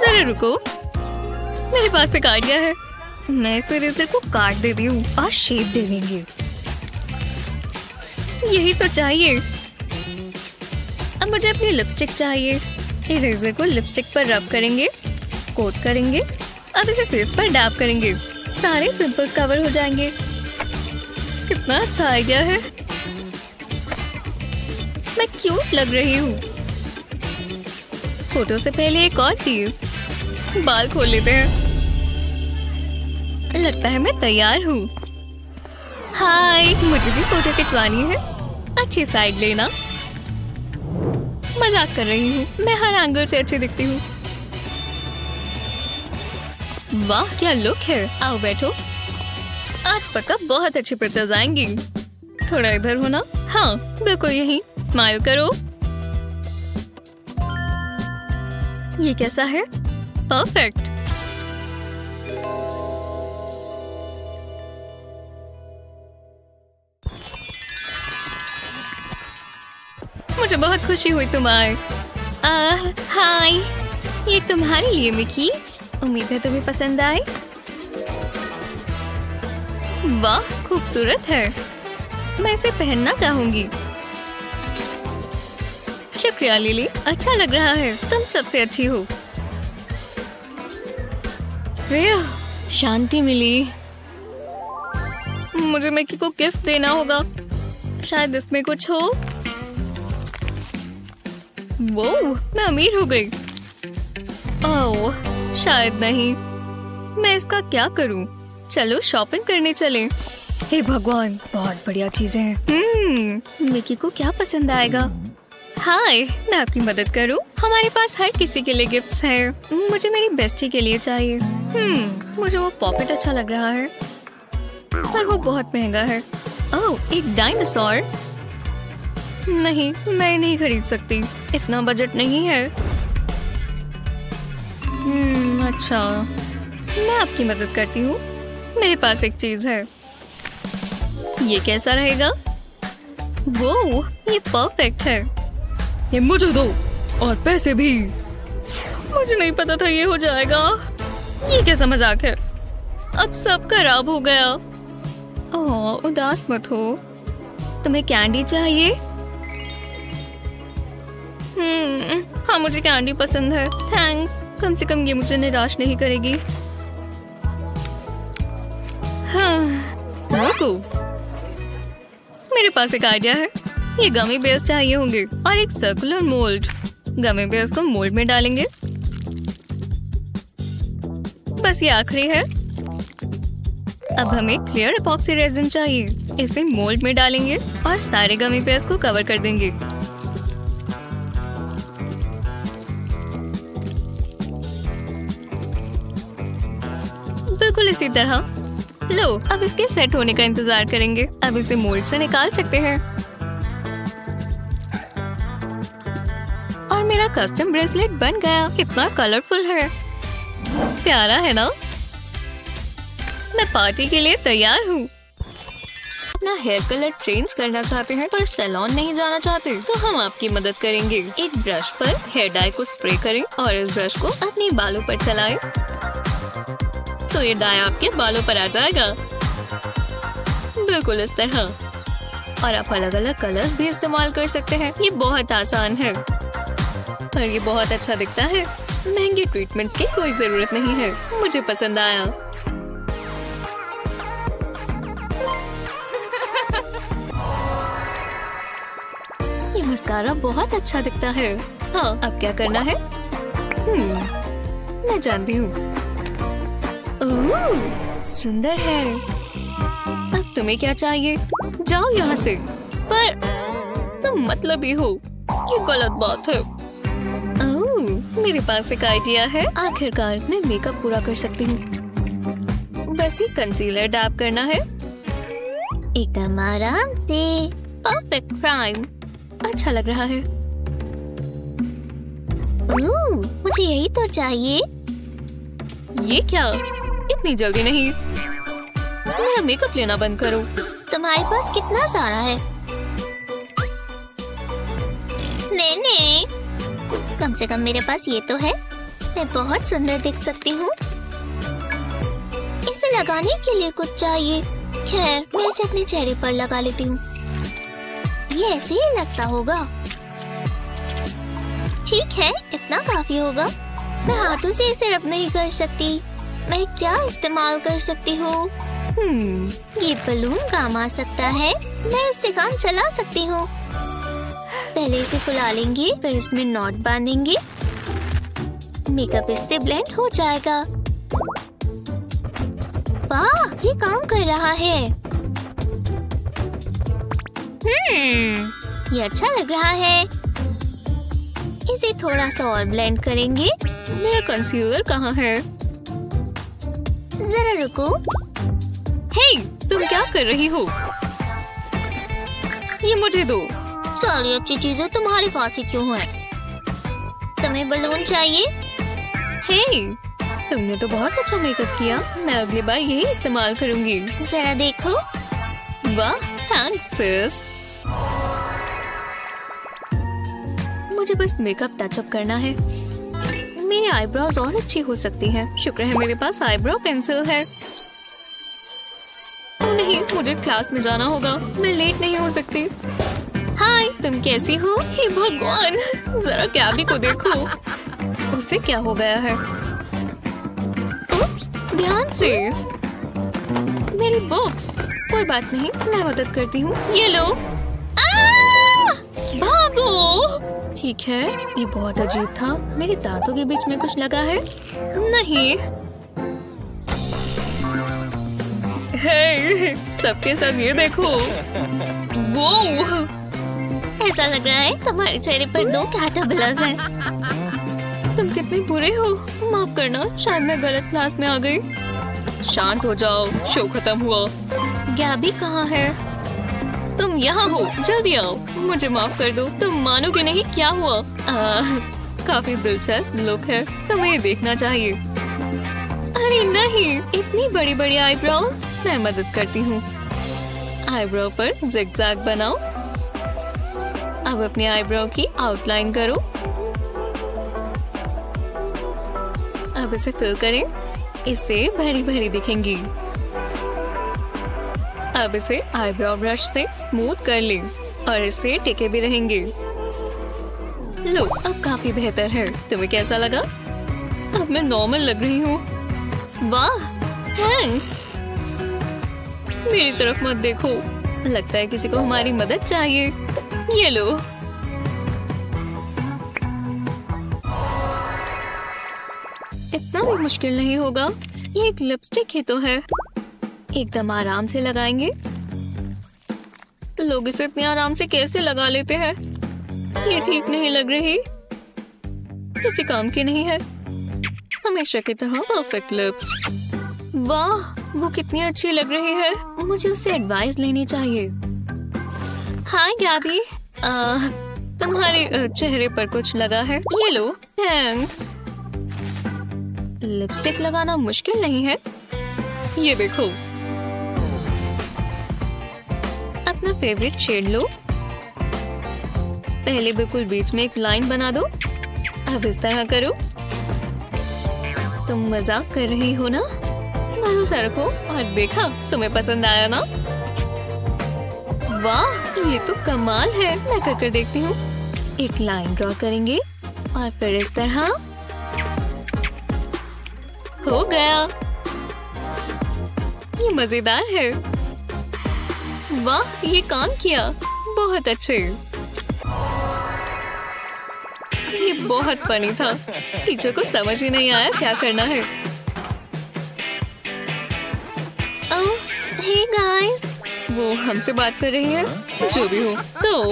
जरा रुको। मेरे पास एक आइडिया है। मैं इस इरेजर को काट देती हूँ और शेप दे देंगे। यही तो चाहिए। अब मुझे अपनी लिपस्टिक चाहिए। इरेजर को लिपस्टिक पर रब करेंगे कोट करेंगे, अब इसे फेस पर डैप करेंगे। सारे पिंपल्स कवर हो जाएँगे। कितना अच्छा आइडिया है। मैं क्यूट लग रही हूँ। फ़ोटो से पहले एक और चीज़। बाल खोल लेते हैं। लगता है मैं तैयार हूँ। हाय, मुझे भी फ़ोटो खिंचवानी है। अच्छी साइड लेना। मज़ाक कर रही हूँ। मैं हर एंगल से अच्छी दिखती हूँ। वाह, क्या लुक है। आओ बैठो। आज पक्का बहुत अच्छी पिक्चर्स आएँगी। थोड़ा इधर होना हाँ बिल्कुल यही। स्माइल करो। ये कैसा है? परफेक्ट मुझे बहुत खुशी हुई तुम आए हाय। ये तुम्हारे लिए, मिकी। उम्मीद है तुम्हें पसंद आए वाह, खूबसूरत है। मैं इसे पहनना चाहूँगी। शुक्रिया, लिली। अच्छा लग रहा है। तुम सबसे अच्छी हो। शांति मिली। मुझे मिकी को गिफ्ट देना होगा। शायद इसमें कुछ हो। वो मैं अमीर हो गई। ओह, शायद नहीं। मैं इसका क्या करूँ? चलो शॉपिंग करने चलें। हे भगवान बहुत बढ़िया चीज़ें हैं। हम्म मिकी को क्या पसंद आएगा? हाय मैं आपकी मदद करूँ? हमारे पास हर किसी के लिए गिफ्ट्स हैं। मुझे मेरी बेस्टी के लिए चाहिए। हम्म मुझे वो पॉकेट अच्छा लग रहा है। पर वो बहुत महँगा है। ओह एक डायनासोर नहीं मैं नहीं खरीद सकती। इतना बजट नहीं है। हम्म अच्छा। मैं आपकी मदद करती हूँ। मेरे पास एक चीज़ है। ये कैसा रहेगा? वो ये परफेक्ट है। ये मुझे दो और पैसे भी। मुझे नहीं पता था ये हो जाएगा। ये कैसा मज़ाक है? अब सब खराब हो गया। ओह उदास मत हो। तुम्हें कैंडी चाहिए? हम्म हाँ मुझे कैंडी पसंद है। थैंक्स कम से कम ये मुझे निराश नहीं करेगी। हाँ। मेरे पास एक आइडिया है। ये गमी बेस चाहिए होंगे और एक सर्कुलर मोल्ड गमी बेस को मोल्ड में डालेंगे। बस ये आखिरी है। अब हमें क्लियर एपॉक्सी रेजिन चाहिए। इसे मोल्ड में डालेंगे और सारे गमी बेस को कवर कर देंगे। बिल्कुल इसी तरह। लो, अब इसके सेट होने का इंतज़ार करेंगे। अब इसे मोल्ड से निकाल सकते हैं। और मेरा कस्टम ब्रेसलेट बन गया। कितना कलरफुल है। प्यारा है ना? मैं पार्टी के लिए तैयार हूँ। अपना हेयर कलर चेंज करना चाहते हैं पर सैलून नहीं जाना चाहते तो हम आपकी मदद करेंगे। एक ब्रश पर हेयर डाई को स्प्रे करें और इस ब्रश को अपने बालों पर चलाएँ। तो ये डाई आपके बालों पर आ जाएगा। बिल्कुल इस तरह। और आप अलग अलग कलर्स भी इस्तेमाल कर सकते हैं। ये बहुत आसान है। और ये बहुत अच्छा दिखता है। महँगे ट्रीटमेंट्स की कोई ज़रूरत नहीं है। मुझे पसंद आया। ये मस्कारा बहुत अच्छा दिखता है। हाँ अब क्या करना है? हम्म, मैं जानती हूँ। ओह, सुंदर है। अब तुम्हें क्या चाहिए? जाओ यहाँ से। पर तुम मतलब ही हो ये गलत बात है। ओह, मेरे पास एक आइडिया है। आखिरकार मैं मेकअप पूरा कर सकती हूँ। बस ये कंसीलर डैप करना है। एकदम आराम से। परफेक्ट प्राइम अच्छा लग रहा है। ओह, मुझे यही तो चाहिए। ये क्या? इतनी जल्दी नहीं। मेरा मेकअप लेना बंद करो। तुम्हारे पास कितना सारा है? नहीं कम से कम मेरे पास ये तो है। मैं बहुत सुंदर दिख सकती हूँ। इसे लगाने के लिए कुछ चाहिए। खैर, मैं इसे अपने चेहरे पर लगा लेती हूँ। ये ऐसे ही लगता होगा। ठीक है, इतना काफ़ी होगा। मैं हाथों से इसे रब नहीं कर सकती। मैं क्या इस्तेमाल कर सकती हूँ? हम्म ये बलून काम आ सकता है। मैं इससे काम चला सकती हूँ। पहले इसे फुला लेंगे, फिर इसमें नॉट बांधेंगे। मेकअप इससे ब्लेंड हो जाएगा। वाह, ये काम कर रहा है। हम्म ये अच्छा लग रहा है। इसे थोड़ा सा और ब्लेंड करेंगे। मेरा कंसीलर कहाँ है? जरा रुको। हे तुम क्या कर रही हो? ये मुझे दो। सारी अच्छी चीज़ें तुम्हारे पास ही क्यों है? तुम्हें बलून चाहिए? हे तुमने तो बहुत अच्छा मेकअप किया। मैं अगली बार यही इस्तेमाल करूँगी। जरा देखो। वाह थैंक्स सिस मुझे बस मेकअप टचअप करना है। मेरी आईब्रोज और अच्छी हो सकती हैं। शुक्र है मेरे पास आईब्रो पेंसिल है। नहीं, मुझे क्लास में जाना होगा। मैं लेट नहीं हो सकती। हाय तुम कैसी हो? हे भगवान, जरा कैबी को देखो। उसे क्या हो गया है? ध्यान से। मेरी बुक्स कोई बात नहीं, मैं मदद करती हूँ। ये लो! भागो! ठीक है। ये बहुत अजीब था। मेरे दांतों के बीच में कुछ लगा है? नहीं। सबके सब ये देखो। वो ऐसा लग रहा है तुम्हारे चेहरे पर दो कैटरपिलर्स हैं। तुम कितने बुरे हो। माफ़ करना, शायद मैं गलत क्लास में आ गई। शांत हो जाओ शो खत्म हुआ। गैबी कहाँ है? तुम यहाँ हो जल्दी आओ। मुझे माफ़ कर दो तुम मानोगे नहीं क्या हुआ? आ, काफ़ी दिलचस्प लुक है तुम्हें देखना चाहिए। अरे नहीं इतनी बड़ी बड़ी आईब्रोज मैं मदद करती हूँ। आईब्रो पर जिगजैग बनाओ। अब अपने आईब्रो की आउटलाइन करो। अब इसे फिल करें इससे भरी भरी दिखेंगी। अब इसे आईब्रो ब्रश से स्मूथ कर लें और इससे टिके भी रहेंगे। लो अब काफ़ी बेहतर है। तुम्हें कैसा लगा? अब मैं नॉर्मल लग रही हूँ। वाह थैंक्स मेरी तरफ़ मत देखो। लगता है किसी को हमारी मदद चाहिए। ये लो। इतना भी मुश्किल नहीं होगा। ये एक लिपस्टिक ही तो है। एकदम आराम से लगाएँगे। लोग इसे इतने आराम से कैसे लगा लेते हैं? ये ठीक नहीं लग रही। किसी काम की नहीं है। हमेशा की तरह परफेक्ट लिप्स वाह, वो कितनी अच्छी लग रही है। मुझे उससे एडवाइस लेनी चाहिए। हाय गैबी तुम्हारे चेहरे पर कुछ लगा है। ये लो। थैंक्स लिपस्टिक लगाना मुश्किल नहीं है। ये देखो। अपना फेवरेट शेड लो। पहले बिल्कुल बीच में एक लाइन बना दो। अब इस तरह करो। तुम मज़ाक कर रही हो ना? भरोसा रखो और देखा, तुम्हें पसंद आया ना? वाह, ये तो कमाल है। मैं कर कर देखती हूँ। एक लाइन ड्रॉ करेंगे और फिर इस तरह। हो गया। ये मज़ेदार है। वाह, ये काम किया। बहुत अच्छे। ये बहुत फनी था। टीचर को समझ ही नहीं आया क्या करना है। हे वो हमसे बात कर रही है, जो भी हो। तो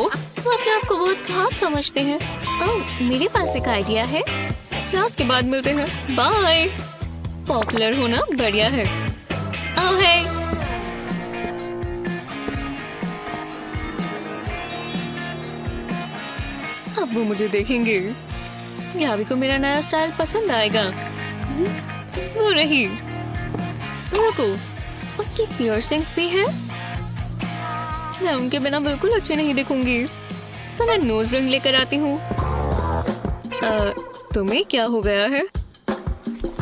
वो अपने आप को बहुत खास समझते हैं। ओह मेरे पास एक आइडिया है। क्लास के बाद मिलते हैं। बाय पॉपुलर होना बढ़िया है। ओह है अब वो मुझे देखेंगे। यावी को मेरा नया स्टाइल पसंद आएगा। वो रही। रुको, उसकी पियर्सिंग्स भी है? मैं उनके बिना बिल्कुल अच्छे नहीं दिखूँगी। तो मैं नोज़ रिंग लेकर आती हूँ। तुम्हें क्या हो गया है?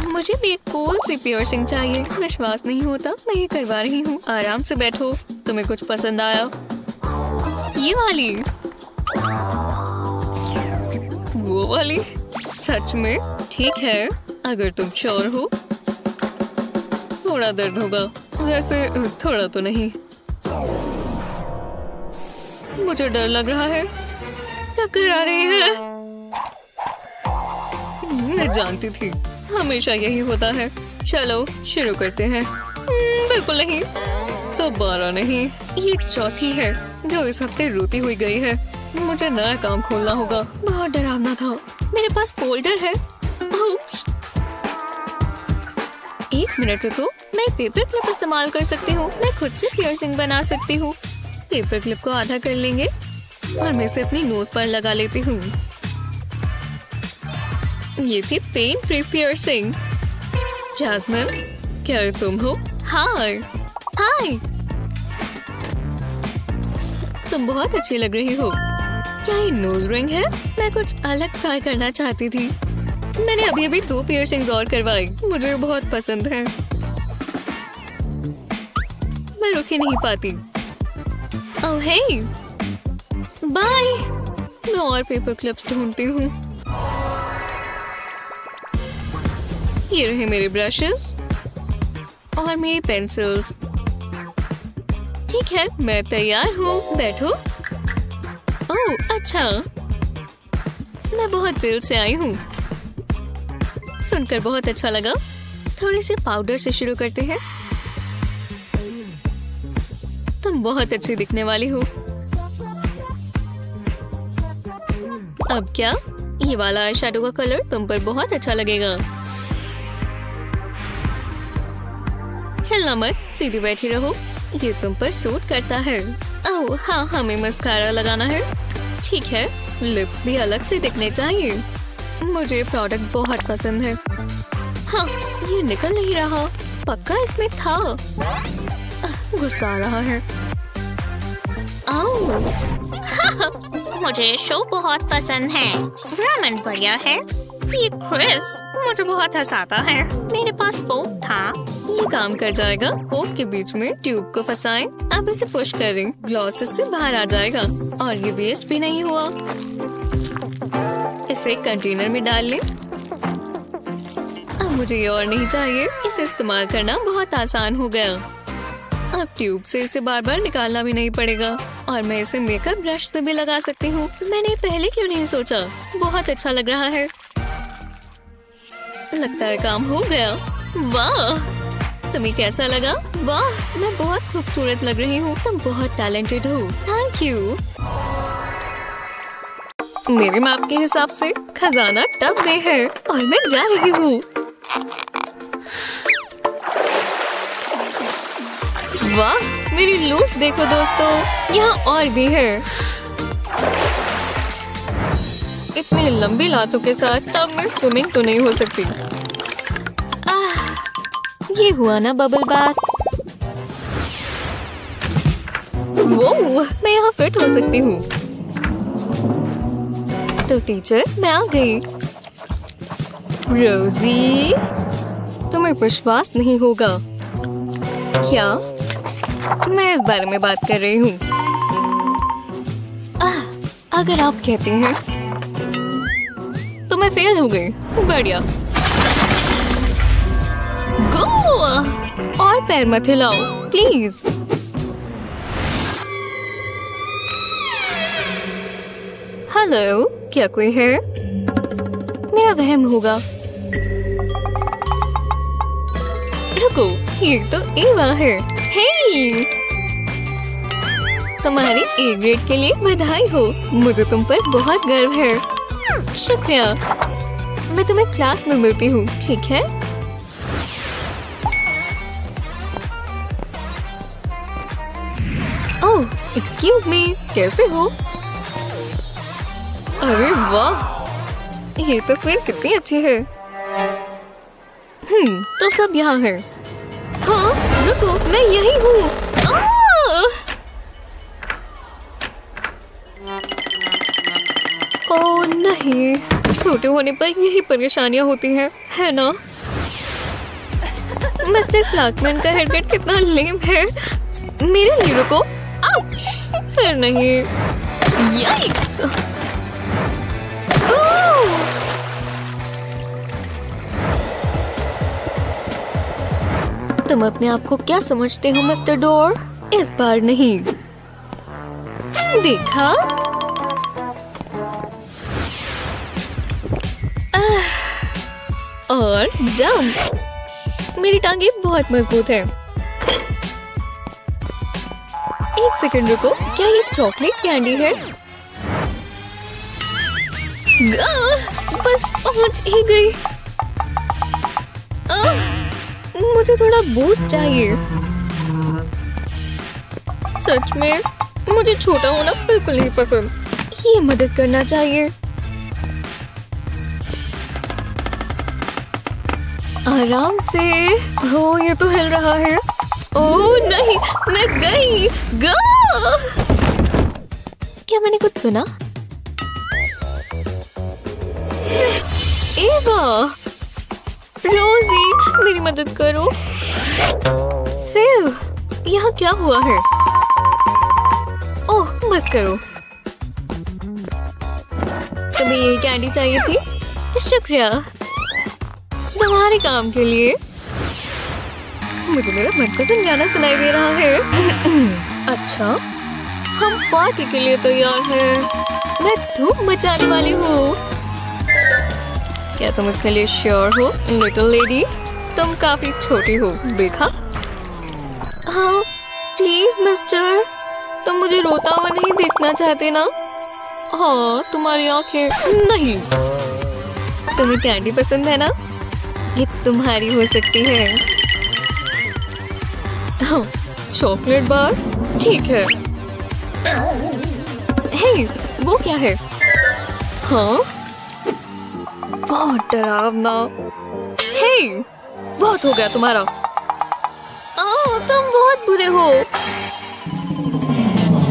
मुझे भी एक कोल सी पियर्सिंग चाहिए। विश्वास नहीं होता, मैं ये करवा रही हूँ। आराम से बैठो, तुम्हें कुछ पसंद आया? ये वाली। वाली। सच में? ठीक है अगर तुम श्योर हो। थोड़ा दर्द होगा। वैसे थोड़ा तो नहीं। मुझे डर लग रहा है। टक्कर आ रही है। मैं जानती थी। हमेशा यही होता है। चलो शुरू करते हैं। हम्म, बिल्कुल नहीं। तो बारह नहीं। ये चौथी है जो इस हफ़्ते रोती हुई गई है। मुझे नया काम खोलना होगा। बहुत डरावना था। मेरे पास फोल्डर है। एक मिनट रुको। मैं पेपर क्लिप इस्तेमाल कर सकती हूँ। मैं खुद से पियर्सिंग बना सकती हूँ। पेपर क्लिप को आधा कर लेंगे। और मैं इसे अपनी नोज़ पर लगा लेती हूँ। ये थी पेन फ्री पियर्सिंग जैस्मिन क्या तुम हो? हाय हाय तुम बहुत अच्छी लग रही हो। क्या ये नोज़ रिंग है? मैं कुछ अलग ट्राई करना चाहती थी। मैंने अभी अभी दो पियर्सिंग्स और करवाई। मुझे बहुत पसंद है। मैं रुक नहीं पाती। ओह हे बाय मैं और पेपर क्लिप्स ढूंढती हूँ। ये रहे मेरे ब्रशेस और मेरी पेंसिल्स ठीक है, मैं तैयार हूँ। बैठो। ओह अच्छा। मैं बहुत दिल से आई हूँ। सुनकर बहुत अच्छा लगा। थोड़ी सी पाउडर से शुरू करते हैं। तुम बहुत अच्छी दिखने वाली हो। अब क्या? ये वाला आई का कलर तुम पर बहुत अच्छा लगेगा। हिलना मत, सीधी बैठी रहो। ये तुम पर सूट करता है। ओह हाँ हमें मस्कारा लगाना है। ठीक है लिप्स भी अलग से दिखने चाहिए। मुझे प्रोडक्ट बहुत पसंद है। हाँ ये निकल नहीं रहा। पक्का इसमें था। गुस्सा रहा है। आओ। मुझे शो बहुत पसंद है। रामन बढ़िया है। ये क्रिस, मुझे बहुत हंसाता है। मेरे पास पोक था। ये काम कर जाएगा पोक के बीच में ट्यूब को फंसाएँ। अब इसे पुश करें, ग्लॉस से बाहर आ जाएगा, और ये वेस्ट भी नहीं हुआ। इसे कंटेनर में डाल लें। अब मुझे ये और नहीं चाहिए। इसे इस्तेमाल करना बहुत आसान हो गया। अब ट्यूब से इसे बार बार निकालना भी नहीं पड़ेगा, और मैं इसे मेकअप ब्रश से भी लगा सकती हूँ। मैंने पहले क्यों नहीं सोचा? बहुत अच्छा लग रहा है। लगता है काम हो गया। वाह! तुम्हें कैसा लगा? वाह! मैं बहुत खूबसूरत लग रही हूँ। तुम बहुत टैलेंटेड हो। थैंक यू मेरे मैप के हिसाब से, खजाना टब में है और मैं जा रही हूँ। वाह! मेरी लूट देखो दोस्तों। यहाँ और भी है। इतनी लंबी लातों के साथ तब मैं स्विमिंग तो नहीं हो सकती। आह, ये हुआ ना बबल बात वो मैं यहाँ फिट हो सकती हूँ। तो टीचर मैं आ गई। रोजी तुम्हें विश्वास नहीं होगा। क्या? मैं इस बारे में बात कर रही हूँ। अगर आप कहते हैं तो मैं फेल हो गई। बढ़िया। गो और पैर मत हिलाओ प्लीज़ हेलो क्या कोई है? मेरा वहम होगा। रुको, ये तो एवा है। हे तुम्हारी ए ग्रेड के लिए बधाई हो। मुझे तुम पर बहुत गर्व है। शुक्रिया। मैं तुम्हें क्लास में मिलती हूँ, ठीक है? ओह एक्सक्यूज मी कैसे हो? अरे वाह! ये तस्वीर कितनी अच्छी है। हम्म तो सब यहाँ है। हाँ रुको, मैं यही हूँ। ओ, नहीं। छोटे होने पर यही परेशानियाँ होती हैं, है ना? मिस्टर क्लार्कमैन का हेडगेट कितना लेम है। मेरे लिए रुको। फिर नहीं। Yikes! तुम अपने आप को क्या समझते हो, मिस्टर डोर? इस बार नहीं। देखा? और जंप मेरी टांगे बहुत मज़बूत है। एक सेकंड रुको, क्या ये चॉकलेट कैंडी है? बस पहुँच ही गई। मुझे थोड़ा बूस्ट चाहिए। सच में, मुझे छोटा होना बिल्कुल नहीं पसंद। ये मदद करना चाहिए। आराम से। हो, ये तो हिल रहा है। ओह, नहीं, मैं गई। गा! क्या मैंने कुछ सुना? एवा! रोजी, मेरी मदद करो। फिर, यहाँ क्या हुआ है? ओह, बस करो। तुम्हें ये कैंडी चाहिए थी? शुक्रिया। तुम्हारे काम के लिए। मुझे मेरा मनपसंद गाना सुनाई दे रहा है। अच्छा हम पार्टी के लिए तैयार हैं। मैं धूम मचाने वाली हूँ। क्या तुम इसके लिए श्योर हो लिटिल लेडी तुम काफ़ी छोटी हो, देखा? हाँ प्लीज़ मिस्टर तुम मुझे रोता हुआ नहीं देखना चाहते ना? हाँ तुम्हारी आँखें नहीं। तुम्हें कैंडी पसंद है ना? ये तुम्हारी हो सकती है। हाँ, चॉकलेट बार? ठीक है। हे, वो क्या है? हाँ? बहुत डरावना। हे बहुत हो गया तुम्हारा। आ, तुम बहुत बुरे हो।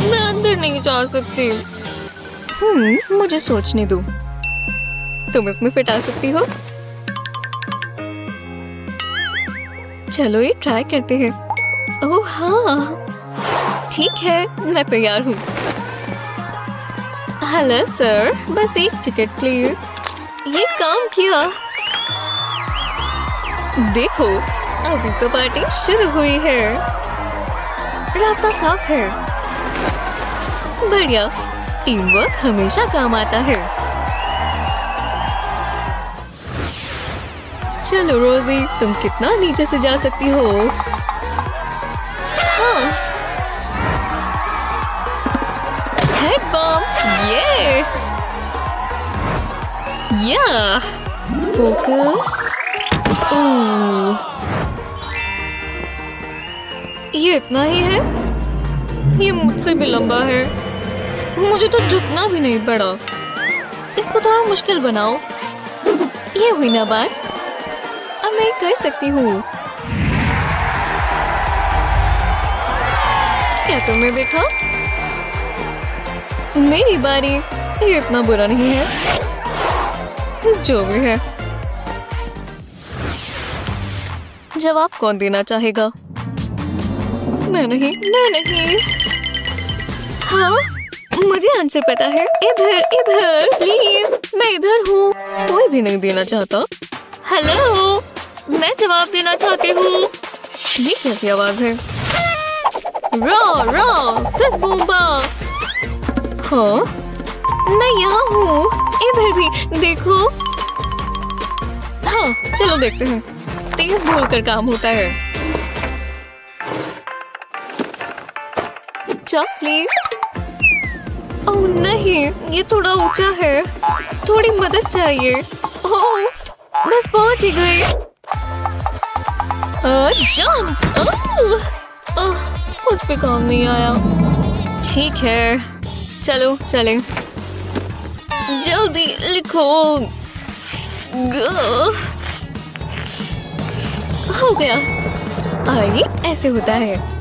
मैं अंदर नहीं जा सकती। हम्म मुझे सोचने दो। तुम इसमें फिट आ सकती हो? चलो ये ट्राई करते हैं। ओह हाँ। ठीक है, मैं तैयार हूँ। हेलो सर बस एक टिकट प्लीज़ ये काम किया। देखो, अभी तो पार्टी शुरू हुई है। रास्ता साफ़ है। बढ़िया। टीम वर्क हमेशा काम आता है। चलो रोजी, तुम कितना नीचे से जा सकती हो। हाँ। ये या फोकस ये इतना ही है? ये मुझसे भी लंबा है। मुझे तो झुकना भी नहीं पड़ा। इसको थोड़ा मुश्किल बनाओ। ये हुई ना बात? मैं कर सकती हूँ। क्या तुमने देखा? मेरी बारी। ये इतना बुरा नहीं है। जो भी है। जवाब कौन देना चाहेगा? मैं नहीं मैं नहीं। हाँ मुझे आंसर पता है। इधर इधर प्लीज़ मैं इधर हूँ। कोई भी नहीं देना चाहता। हेलो मैं जवाब देना चाहती हूँ। ये कैसी आवाज़ है। रॉ रॉ सिस बूम्बा हाँ? मैं यहाँ हूँ। इधर भी, देखो। हाँ चलो देखते हैं। तेज बोलकर काम होता है। प्लीज़ ओह, नहीं, ये थोड़ा ऊँचा है। थोड़ी मदद चाहिए। ओह, बस पहुँच ही गई कुछ भी काम नहीं आया। ठीक है। चलो, चले। जल्दी लिखो। हो गया। अरे ऐसे होता है।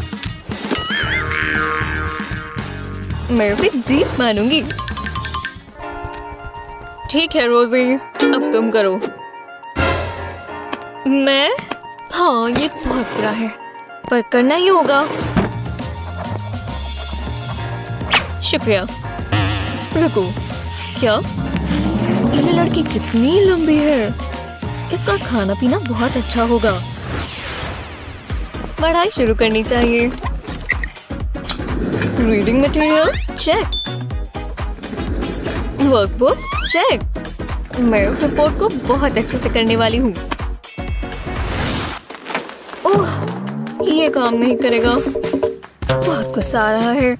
मैं उसे जीत मानूँगी। ठीक है, रोजी। अब तुम करो। मैं? हाँ ये बहुत बुरा है। पर करना ही होगा। शुक्रिया। रुको। क्या? ये लड़की कितनी लंबी है। इसका खाना पीना बहुत अच्छा होगा। पढ़ाई शुरू करनी चाहिए। Reading material check workbook check मैं उस रिपोर्ट को बहुत अच्छे से करने वाली हूँ। ये काम नहीं करेगा। बहुत गुस्सा आ रहा है।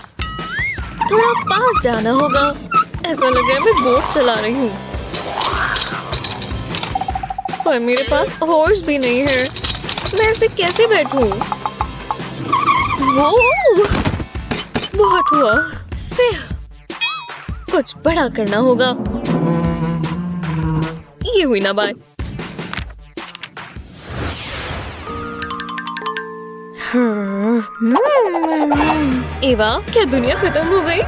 थोड़ा पास जाना होगा। ऐसा लग रहा है मैं बोट चला रही हूँ। पर मेरे पास हॉर्स भी नहीं है। मैं ऐसे कैसे बैठूं? बहुत हुआ। कुछ बड़ा करना होगा। ये हुई ना बात। एवा, क्या दुनिया खत्म हो गई?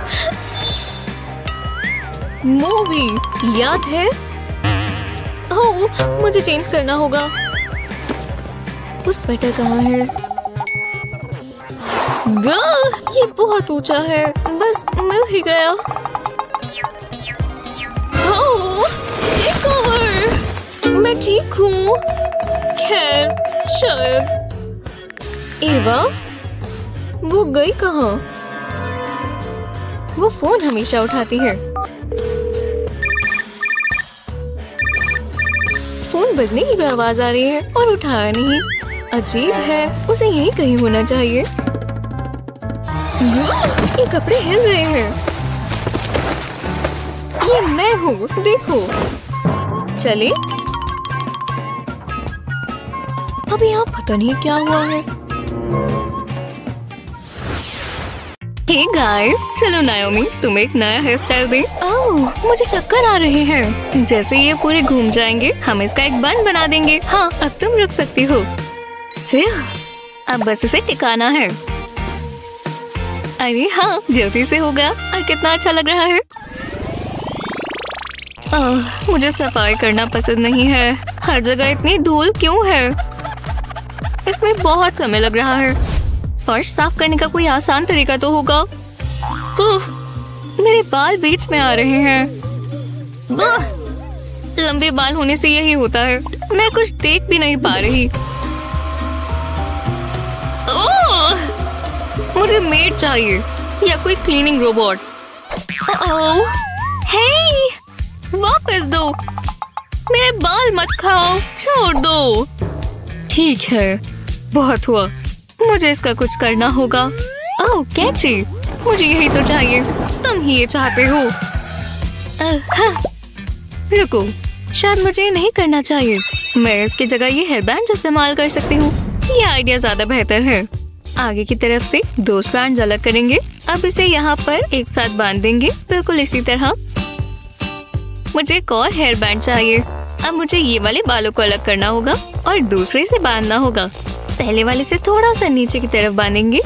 मूवी, याद है? ओह मुझे चेंज करना होगा। उस स्वेटर कहाँ है? ये बहुत ऊँचा है। बस, मिल ही गया। ओवर मैं ठीक हूँ। खैर शायद एवा वो गई कहाँ? वो फ़ोन हमेशा उठाती है। फ़ोन बजने की भी आवाज़ आ रही है और उठाया नहीं। अजीब है, उसे यही कहीं होना चाहिए। ये कपड़े हिल रहे हैं। ये मैं हूँ, देखो। चले। अभी यहाँ पता नहीं क्या हुआ है। हे गाइस चलो नायोमी तुम एक नया हेयर स्टाइल दे। ओह मुझे चक्कर आ रहे हैं। जैसे ये पूरे घूम जाएँगे हम इसका एक बन बना देंगे। हाँ अब तुम रुक सकती हो। अब बस इसे टिकाना है। अरे हाँ जल्दी से हो गया और कितना अच्छा लग रहा है। आह, मुझे सफ़ाई करना पसंद नहीं है। हर जगह इतनी धूल क्यों है? इसमें बहुत समय लग रहा है। फर्श साफ़ करने का कोई आसान तरीका तो होगा? मेरे बाल बीच में आ रहे हैं। लंबे बाल होने से यही होता है। मैं कुछ देख भी नहीं पा रही। मुझे मेड चाहिए, या कोई क्लीनिंग रोबोट? हे वापस दो। मेरे बाल मत खाओ, छोड़ दो। ठीक है। बहुत हुआ। मुझे इसका कुछ करना होगा। ओह कैची। मुझे यही तो चाहिए। तुम ही ये चाहते हो। हाँ। रुको, शायद मुझे ये नहीं करना चाहिए। मैं इसकी जगह ये हेयर बैंड इस्तेमाल कर सकती हूँ। ये आइडिया ज़्यादा बेहतर है। आगे की तरफ़ से दो स्ट्रैंड अलग करेंगे। अब इसे यहाँ पर एक साथ बाँध देंगे। बिल्कुल इसी तरह। मुझे एक और हेयर बैंड चाहिए। अब मुझे ये वाले बालों को अलग करना होगा और दूसरे से बांधना होगा। पहले वाले से थोड़ा सा नीचे की तरफ़ बांधेंगे।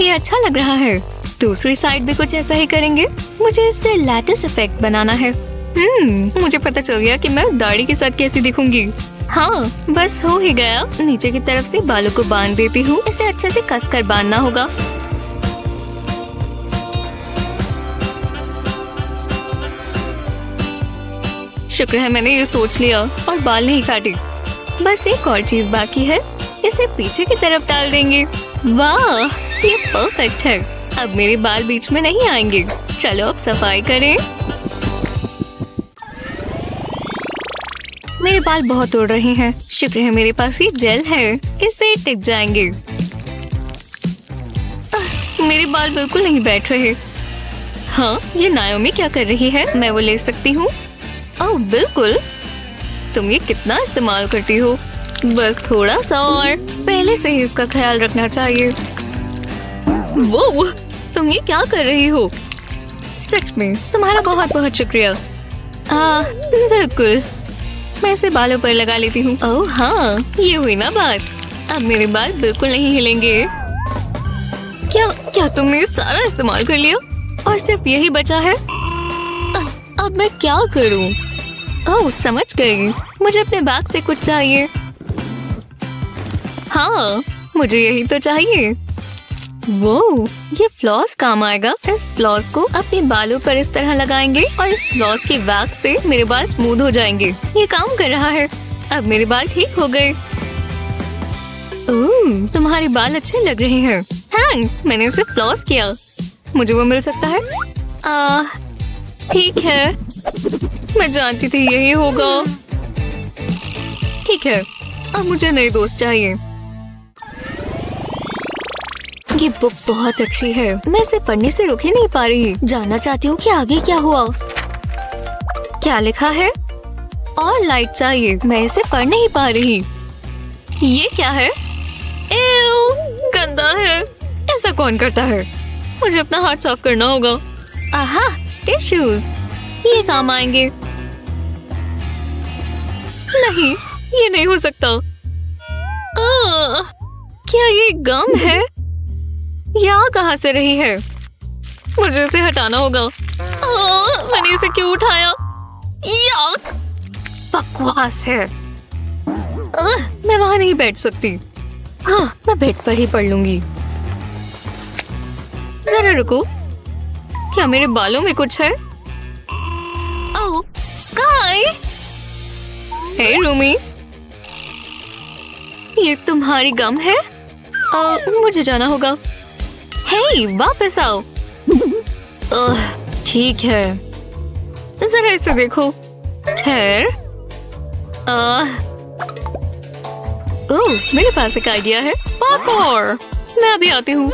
ये अच्छा लग रहा है। दूसरी साइड भी कुछ ऐसा ही करेंगे। मुझे इससे लैटिस इफ़ेक्ट बनाना है। हम्म मुझे पता चल गया कि मैं दाढ़ी के साथ कैसी दिखूँगी। हाँ बस हो ही गया। नीचे की तरफ़ से बालों को बाँध देती हूँ। इसे अच्छे से कस कर बांधना होगा। शुक्र है मैंने ये सोच लिया और बाल नहीं काटे। बस एक और चीज़ बाकी है। इसे पीछे की तरफ़ डाल देंगे। वाह, ये परफेक्ट है। अब मेरे बाल बीच में नहीं आएँगे। चलो अब सफ़ाई करें। मेरे बाल बहुत उड़ रहे हैं। शुक्र है मेरे पास ये जेल है। इससे टिक जाएँगे। मेरे बाल बिल्कुल नहीं बैठ रहे। हाँ ये नायोमी क्या कर रही है? मैं वो ले सकती हूँ। बिल्कुल। तुम ये कितना इस्तेमाल करती हो? बस थोड़ा सा और पहले से ही इसका ख्याल रखना चाहिए। वो तुम ये क्या कर रही हो? सच में तुम्हारा बहुत बहुत शुक्रिया। हाँ बिल्कुल। मैं इसे बालों पर लगा लेती हूँ। ओह हाँ ये हुई ना बात। अब मेरे बाल बिल्कुल नहीं हिलेंगे। क्या क्या तुमने सारा इस्तेमाल कर लिया? और सिर्फ़ यही बचा है? अ- अब मैं क्या करूँ? ओह समझ गई। मुझे अपने बैग से कुछ चाहिए। हाँ मुझे यही तो चाहिए। वो ये फ्लॉस काम आएगा। इस फ्लॉस को अपने बालों पर इस तरह लगाएँगे और इस फ्लॉस की वैक्स से मेरे बाल स्मूथ हो जाएँगे। ये काम कर रहा है। अब मेरे बाल ठीक हो गए। तुम्हारे बाल अच्छे लग रहे हैं। थैंक्स, मैंने इसे फ्लॉस किया। मुझे वो मिल सकता है? ठीक है। मैं जानती थी यही होगा। ठीक है, अब मुझे नए दोस्त चाहिए। ये बुक बहुत अच्छी है। मैं इसे पढ़ने से रुक ही नहीं पा रही। जानना चाहती हूँ कि आगे क्या हुआ। क्या लिखा है? और लाइट चाहिए। मैं इसे पढ़ नहीं पा रही। ये क्या है? एव, गंदा है। ऐसा कौन करता है? मुझे अपना हाथ साफ़ करना होगा। आहा टिश्यूज ये काम आएँगे। नहीं ये नहीं हो सकता। आ, क्या ये गम है? ये आ कहाँ से रही है? मुझे इसे हटाना होगा। आ, मैंने इसे क्यों उठाया? बकवास है। आ, मैं वहाँ नहीं बैठ सकती। हाँ मैं बेड पर ही पढ़ लूँगी। जरा रुको। क्या मेरे बालों में कुछ है? Oh sky! Hey Rumi. ये तुम्हारी गम है? आ, मुझे जाना होगा। हे वापस आओ। ठीक है। जरा इसे देखो। खैर। ओह। मेरे पास एक आइडिया है। पापड़ मैं अभी आती हूँ।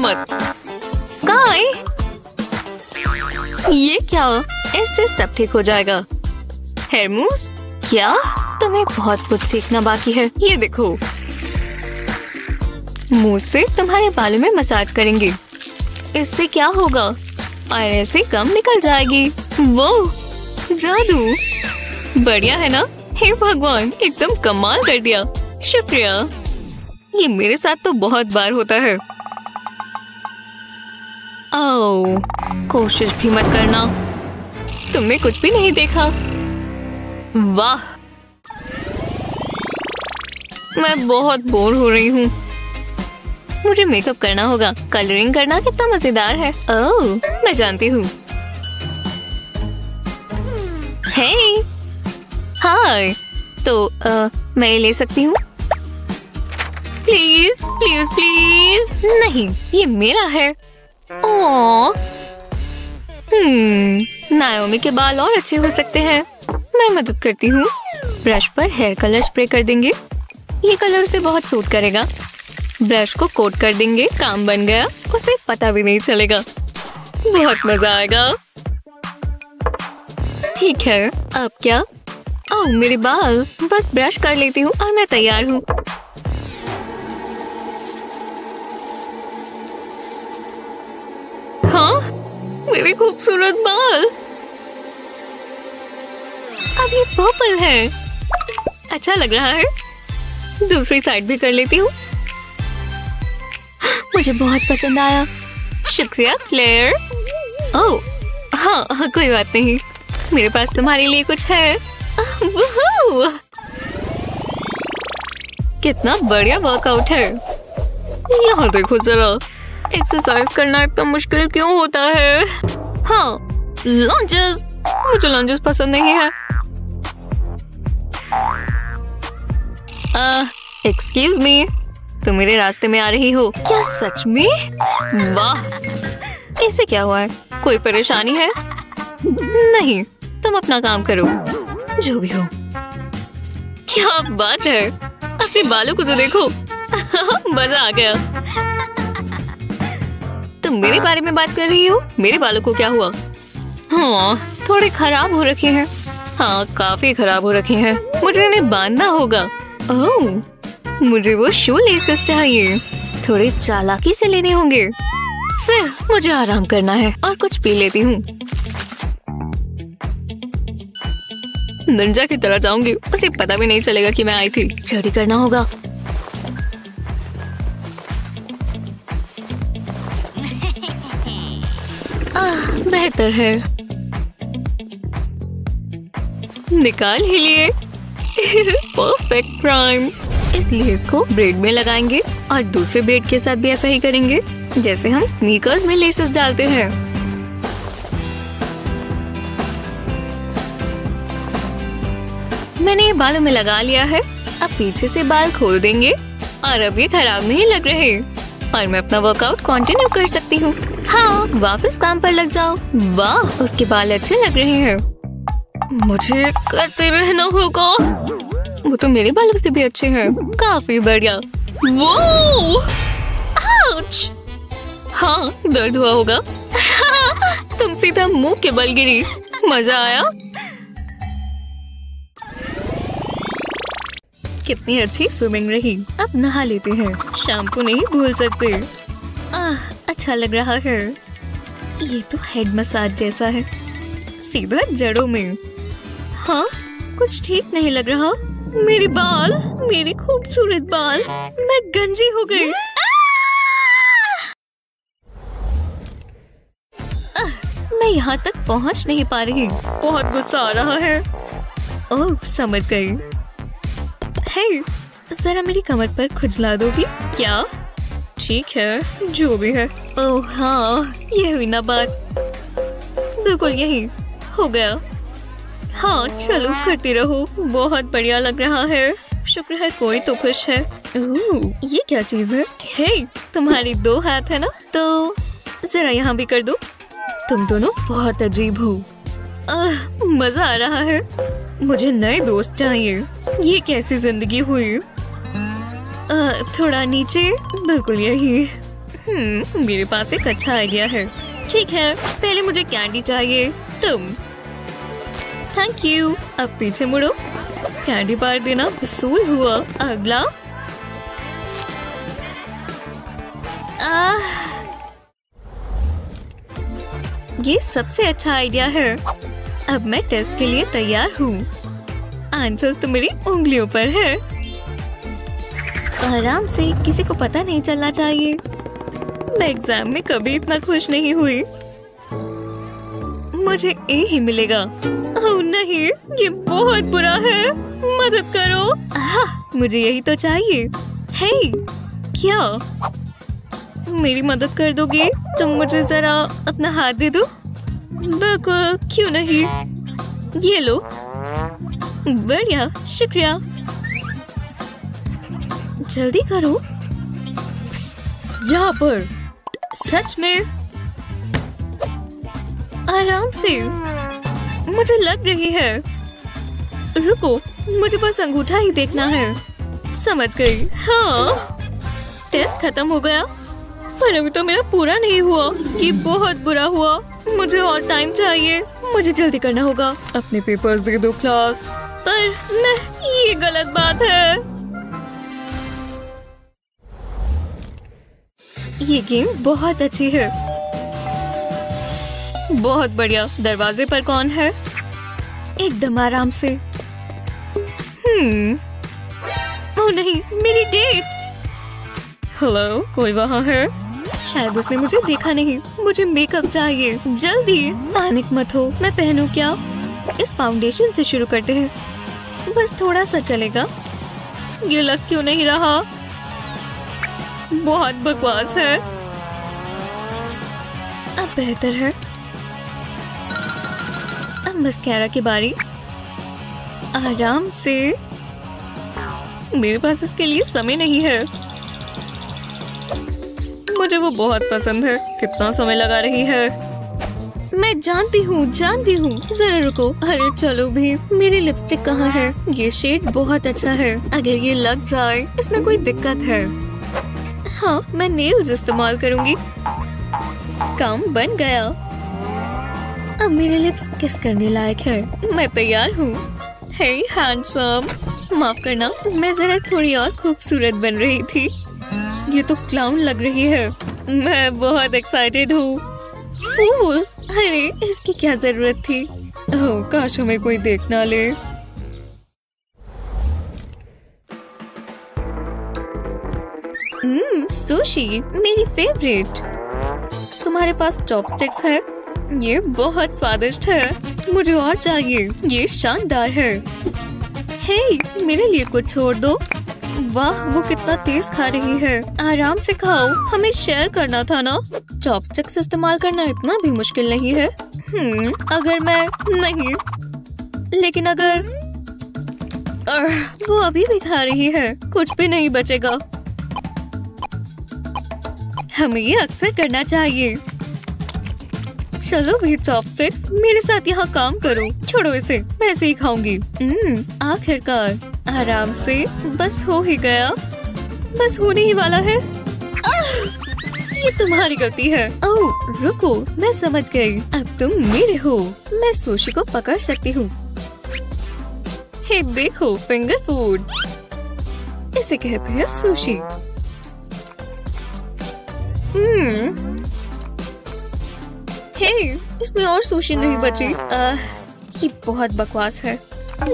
मत स्काई ये क्या? इससे सब ठीक हो जाएगा। हेरमूस क्या? तुम्हें बहुत कुछ सीखना बाकी है। ये देखो। मुँह से तुम्हारे बालों में मसाज करेंगे। इससे क्या होगा? और ऐसे कम निकल जाएगी। वो जादू। बढ़िया है ना? हे भगवान एकदम कमाल कर दिया। शुक्रिया। ये मेरे साथ तो बहुत बार होता है। ओ, कोशिश भी मत करना। तुमने कुछ भी नहीं देखा। वाह। मैं बहुत बोर हो रही हूँ। मुझे मेकअप करना होगा। कलरिंग करना कितना मज़ेदार है। ओह मैं जानती हूँ। हाय तो आ, मैं ले सकती हूँ? प्लीज़ प्लीज़ प्लीज़ नहीं ये मेरा है। नायोमी के बाल और अच्छे हो सकते हैं। मैं मदद करती हूँ। ब्रश पर हेयर कलर स्प्रे कर देंगे। ये कलर से बहुत सूट करेगा। ब्रश को कोट कर देंगे, काम बन गया, उसे पता भी नहीं चलेगा। बहुत मज़ा आएगा। ठीक है, अब क्या? ओह मेरे बाल, बस ब्रश कर लेती हूँ और मैं तैयार हूँ। हाँ मेरे खूबसूरत बाल। अब ये पर्पल है। अच्छा लग रहा है। दूसरी साइड भी कर लेती हूँ। मुझे बहुत पसंद आया। शुक्रिया क्लेयर ओह हाँ हाँ, कोई बात नहीं। मेरे पास तुम्हारे लिए कुछ है। कितना बढ़िया वर्कआउट है। यहाँ देखो जरा। एक्सरसाइज करना इतना मुश्किल क्यों होता है? हाँ लंचेस मुझे लंचेस पसंद नहीं है। एक्सक्यूज मी तुम मेरे रास्ते में आ रही हो। क्या सच में? वाह। इसे क्या हुआ है? कोई परेशानी है? नहीं तुम अपना काम करो जो भी हो। क्या बात है? अपने बालों को तो देखो। मज़ा आ गया। तुम मेरे बारे में बात कर रही हो? मेरे बालों को क्या हुआ? हाँ थोड़े खराब हो रखे हैं। हाँ काफ़ी खराब हो रखे हैं। मुझे इन्हें बांधना होगा। ओह। मुझे वो शू लेसेस चाहिए। थोड़े चालाकी से लेने होंगे। मुझे आराम करना है और कुछ पी लेती हूँ। निंजा की तरह जाऊँगी, उसे पता भी नहीं चलेगा कि मैं आई थी। जल्दी करना होगा। बेहतर है। निकाल ही लिए। परफेक्ट प्राइम इसलिए इसको ब्रेड में लगाएँगे और दूसरे ब्रेड के साथ भी ऐसा ही करेंगे, जैसे हम स्नीकर्स में लेसेस डालते हैं। मैंने ये बालों में लगा लिया है। अब पीछे से बाल खोल देंगे और अब ये खराब नहीं लग रहे। और मैं अपना वर्कआउट कंटिन्यू कर सकती हूँ। हाँ वापस काम पर लग जाओ। वाह, उसके बाल अच्छे लग रहे हैं। मुझे करते रहना होगा। वो तो मेरे बालों से भी अच्छे हैं। काफ़ी बढ़िया। वो हाँ दर्द हुआ होगा। तुम सीधा मुँह के बल गिरी। मज़ा आया। कितनी अच्छी स्विमिंग रही। अब नहा लेते हैं। शैम्पू नहीं भूल सकते। आह, अच्छा लग रहा है। ये तो हेड मसाज जैसा है। सीधा जड़ों में। हाँ कुछ ठीक नहीं लग रहा। मेरे बाल, मेरे खूबसूरत बाल, मैं गंजी हो गई। मैं यहाँ तक पहुँच नहीं पा रही। बहुत गुस्सा आ रहा है। ओह, समझ गई। हे जरा मेरी कमर पर खुजला दोगी। क्या? ठीक है, जो भी है। ओह हाँ ये हुई ना बात। बिल्कुल यही, हो गया। हाँ चलो करती रहो। बहुत बढ़िया लग रहा है। शुक्र है कोई तो खुश है। ओह, ये क्या चीज़ है? हे तुम्हारी दो हाथ है ना? तो जरा यहाँ भी कर दो। तुम दोनों बहुत अजीब हो। आह, मज़ा आ रहा है। मुझे नए दोस्त चाहिए। ये कैसी ज़िंदगी हुई? आ, थोड़ा नीचे। बिल्कुल यही। हम्म मेरे पास एक अच्छा आइडिया है। ठीक है पहले मुझे कैंडी चाहिए। तुम? थैंक यू अब पीछे मुड़ो। कैंडी बार देना वसूल हुआ। अगला। ये सबसे अच्छा आइडिया है। अब मैं टेस्ट के लिए तैयार हूँ। आंसर्स तो मेरी उंगलियों पर है। आराम से किसी को पता नहीं चलना चाहिए। मैं एग्ज़ाम में कभी इतना खुश नहीं हुई। मुझे ए ही मिलेगा। ओह। नहीं ये बहुत बुरा है। मदद करो। आह, मुझे यही तो चाहिए। हे क्या? मेरी मदद कर दोगे? तुम मुझे जरा अपना हाथ दे दो। बिल्कुल क्यों नहीं? ये लो। बढ़िया शुक्रिया। जल्दी करो। यहाँ पर। सच में। आराम से। मुझे लग रही है। रुको, मुझे बस अंगूठा ही देखना है। समझ गई। हाँ। टेस्ट खत्म हो गया। पर अभी तो मेरा पूरा नहीं हुआ ये बहुत बुरा हुआ। मुझे और टाइम चाहिए। मुझे जल्दी करना होगा। अपने पेपर्स दे दो क्लास पर मैं, ये गलत बात है। ये गेम बहुत अच्छी है। बहुत बढ़िया। दरवाजे पर कौन है? एकदम आराम से। हम्म। ओह नहीं मेरी डेट। हेलो कोई वहाँ है? शायद उसने मुझे देखा नहीं। मुझे मेकअप चाहिए। जल्दी। पैनिक मत हो। मैं पहनू क्या? इस फाउंडेशन से शुरू करते हैं। बस थोड़ा सा चलेगा। ये लग क्यों नहीं रहा? बहुत बकवास है। अब बेहतर है। मस्कैरा की बारी। आराम से। मेरे पास इसके लिए समय नहीं है। मुझे वो बहुत पसंद है। कितना समय लगा रही है। मैं जानती हूँ जानती हूँ। जरा रुको। अरे चलो भी, मेरी लिपस्टिक कहाँ है? ये शेड बहुत अच्छा है। अगर ये लग जाए, इसमें कोई दिक्कत है। हाँ मैं नेल्स इस्तेमाल करूँगी। काम बन गया। अब मेरे लिप्स किस करने लायक है। मैं तैयार हूँ। हैंडसम माफ़ करना, मैं जरा थोड़ी और खूबसूरत बन रही थी। ये तो क्लाउन लग रही है। मैं बहुत एक्साइटेड हूँ। अरे, इसकी क्या ज़रूरत थी? ओह, काश हमें कोई देख ना ले। सुशी मेरी फेवरेट तुम्हारे पास चॉपस्टिक्स है? ये बहुत स्वादिष्ट है। मुझे और चाहिए। ये शानदार है। हे, मेरे लिए कुछ छोड़ दो। वाह, वो कितना तेज खा रही है। आराम से खाओ। हमें शेयर करना था ना? चॉपस्टिक्स इस्तेमाल करना इतना भी मुश्किल नहीं है। हम्म अगर मैं नहीं। लेकिन अगर वो अभी भी खा रही है। कुछ भी नहीं बचेगा। हमें ये अक्सर करना चाहिए। चलो भी चॉपस्टिक्स मेरे साथ यहाँ काम करो। छोड़ो इसे मैं ऐसे ही खाऊँगी। हम्म, आखिरकार। आराम से बस हो ही गया। बस होने ही वाला है। ये तुम्हारी गलती है। ओह रुको मैं समझ गई। अब तुम मेरे हो। मैं सुशी को पकड़ सकती हूँ। हे देखो फिंगर फ़ूड इसे कहते हैं सुशी। हम्म हे। इसमें और सुशी नहीं बची। आ, ये बहुत बकवास है।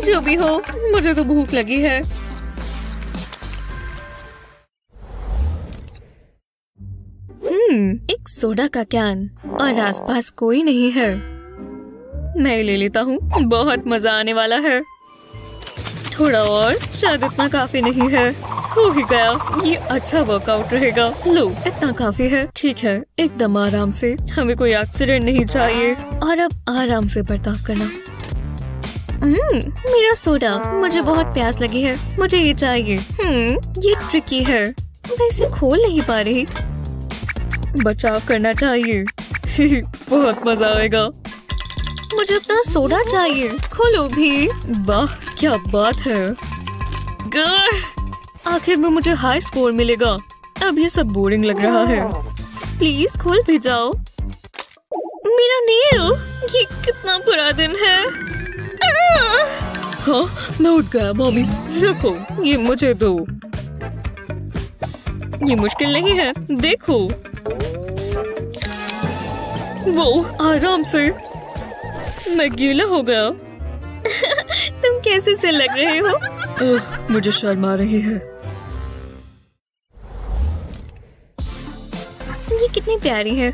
जो भी हो मुझे तो भूख लगी है। हम्म एक सोडा का कैन। और आसपास कोई नहीं है। मैं ले लेता हूँ। बहुत मज़ा आने वाला है। थोड़ा और शायद इतना काफ़ी नहीं है। हो ही गया ये अच्छा वर्कआउट रहेगा। लो इतना काफ़ी है। ठीक है एकदम आराम से। हमें कोई एक्सीडेंट नहीं चाहिए। और अब आराम से बर्ताव करना। हम्म, मेरा सोडा मुझे बहुत प्यास लगी है। मुझे ये चाहिए। हम्म, ये ट्रिकी है। मैं इसे खोल नहीं पा रही। बचाव करना चाहिए। बहुत मज़ा आएगा। मुझे अपना सोडा चाहिए। खोलो भी। वाह क्या बात है। आखिर में मुझे हाई स्कोर मिलेगा। अब ये सब बोरिंग लग रहा है। प्लीज़ खोल भी जाओ। मेरा नेल ये कितना बुरा दिन है। हाँ मैं उठ गया मम्मी। रखो ये मुझे दो। ये मुश्किल नहीं है देखो। वो आराम से। मैं गीला हो गया। तुम कैसे से लग रहे हो? ओह, मुझे शर्म आ रही है। ये कितनी प्यारी है।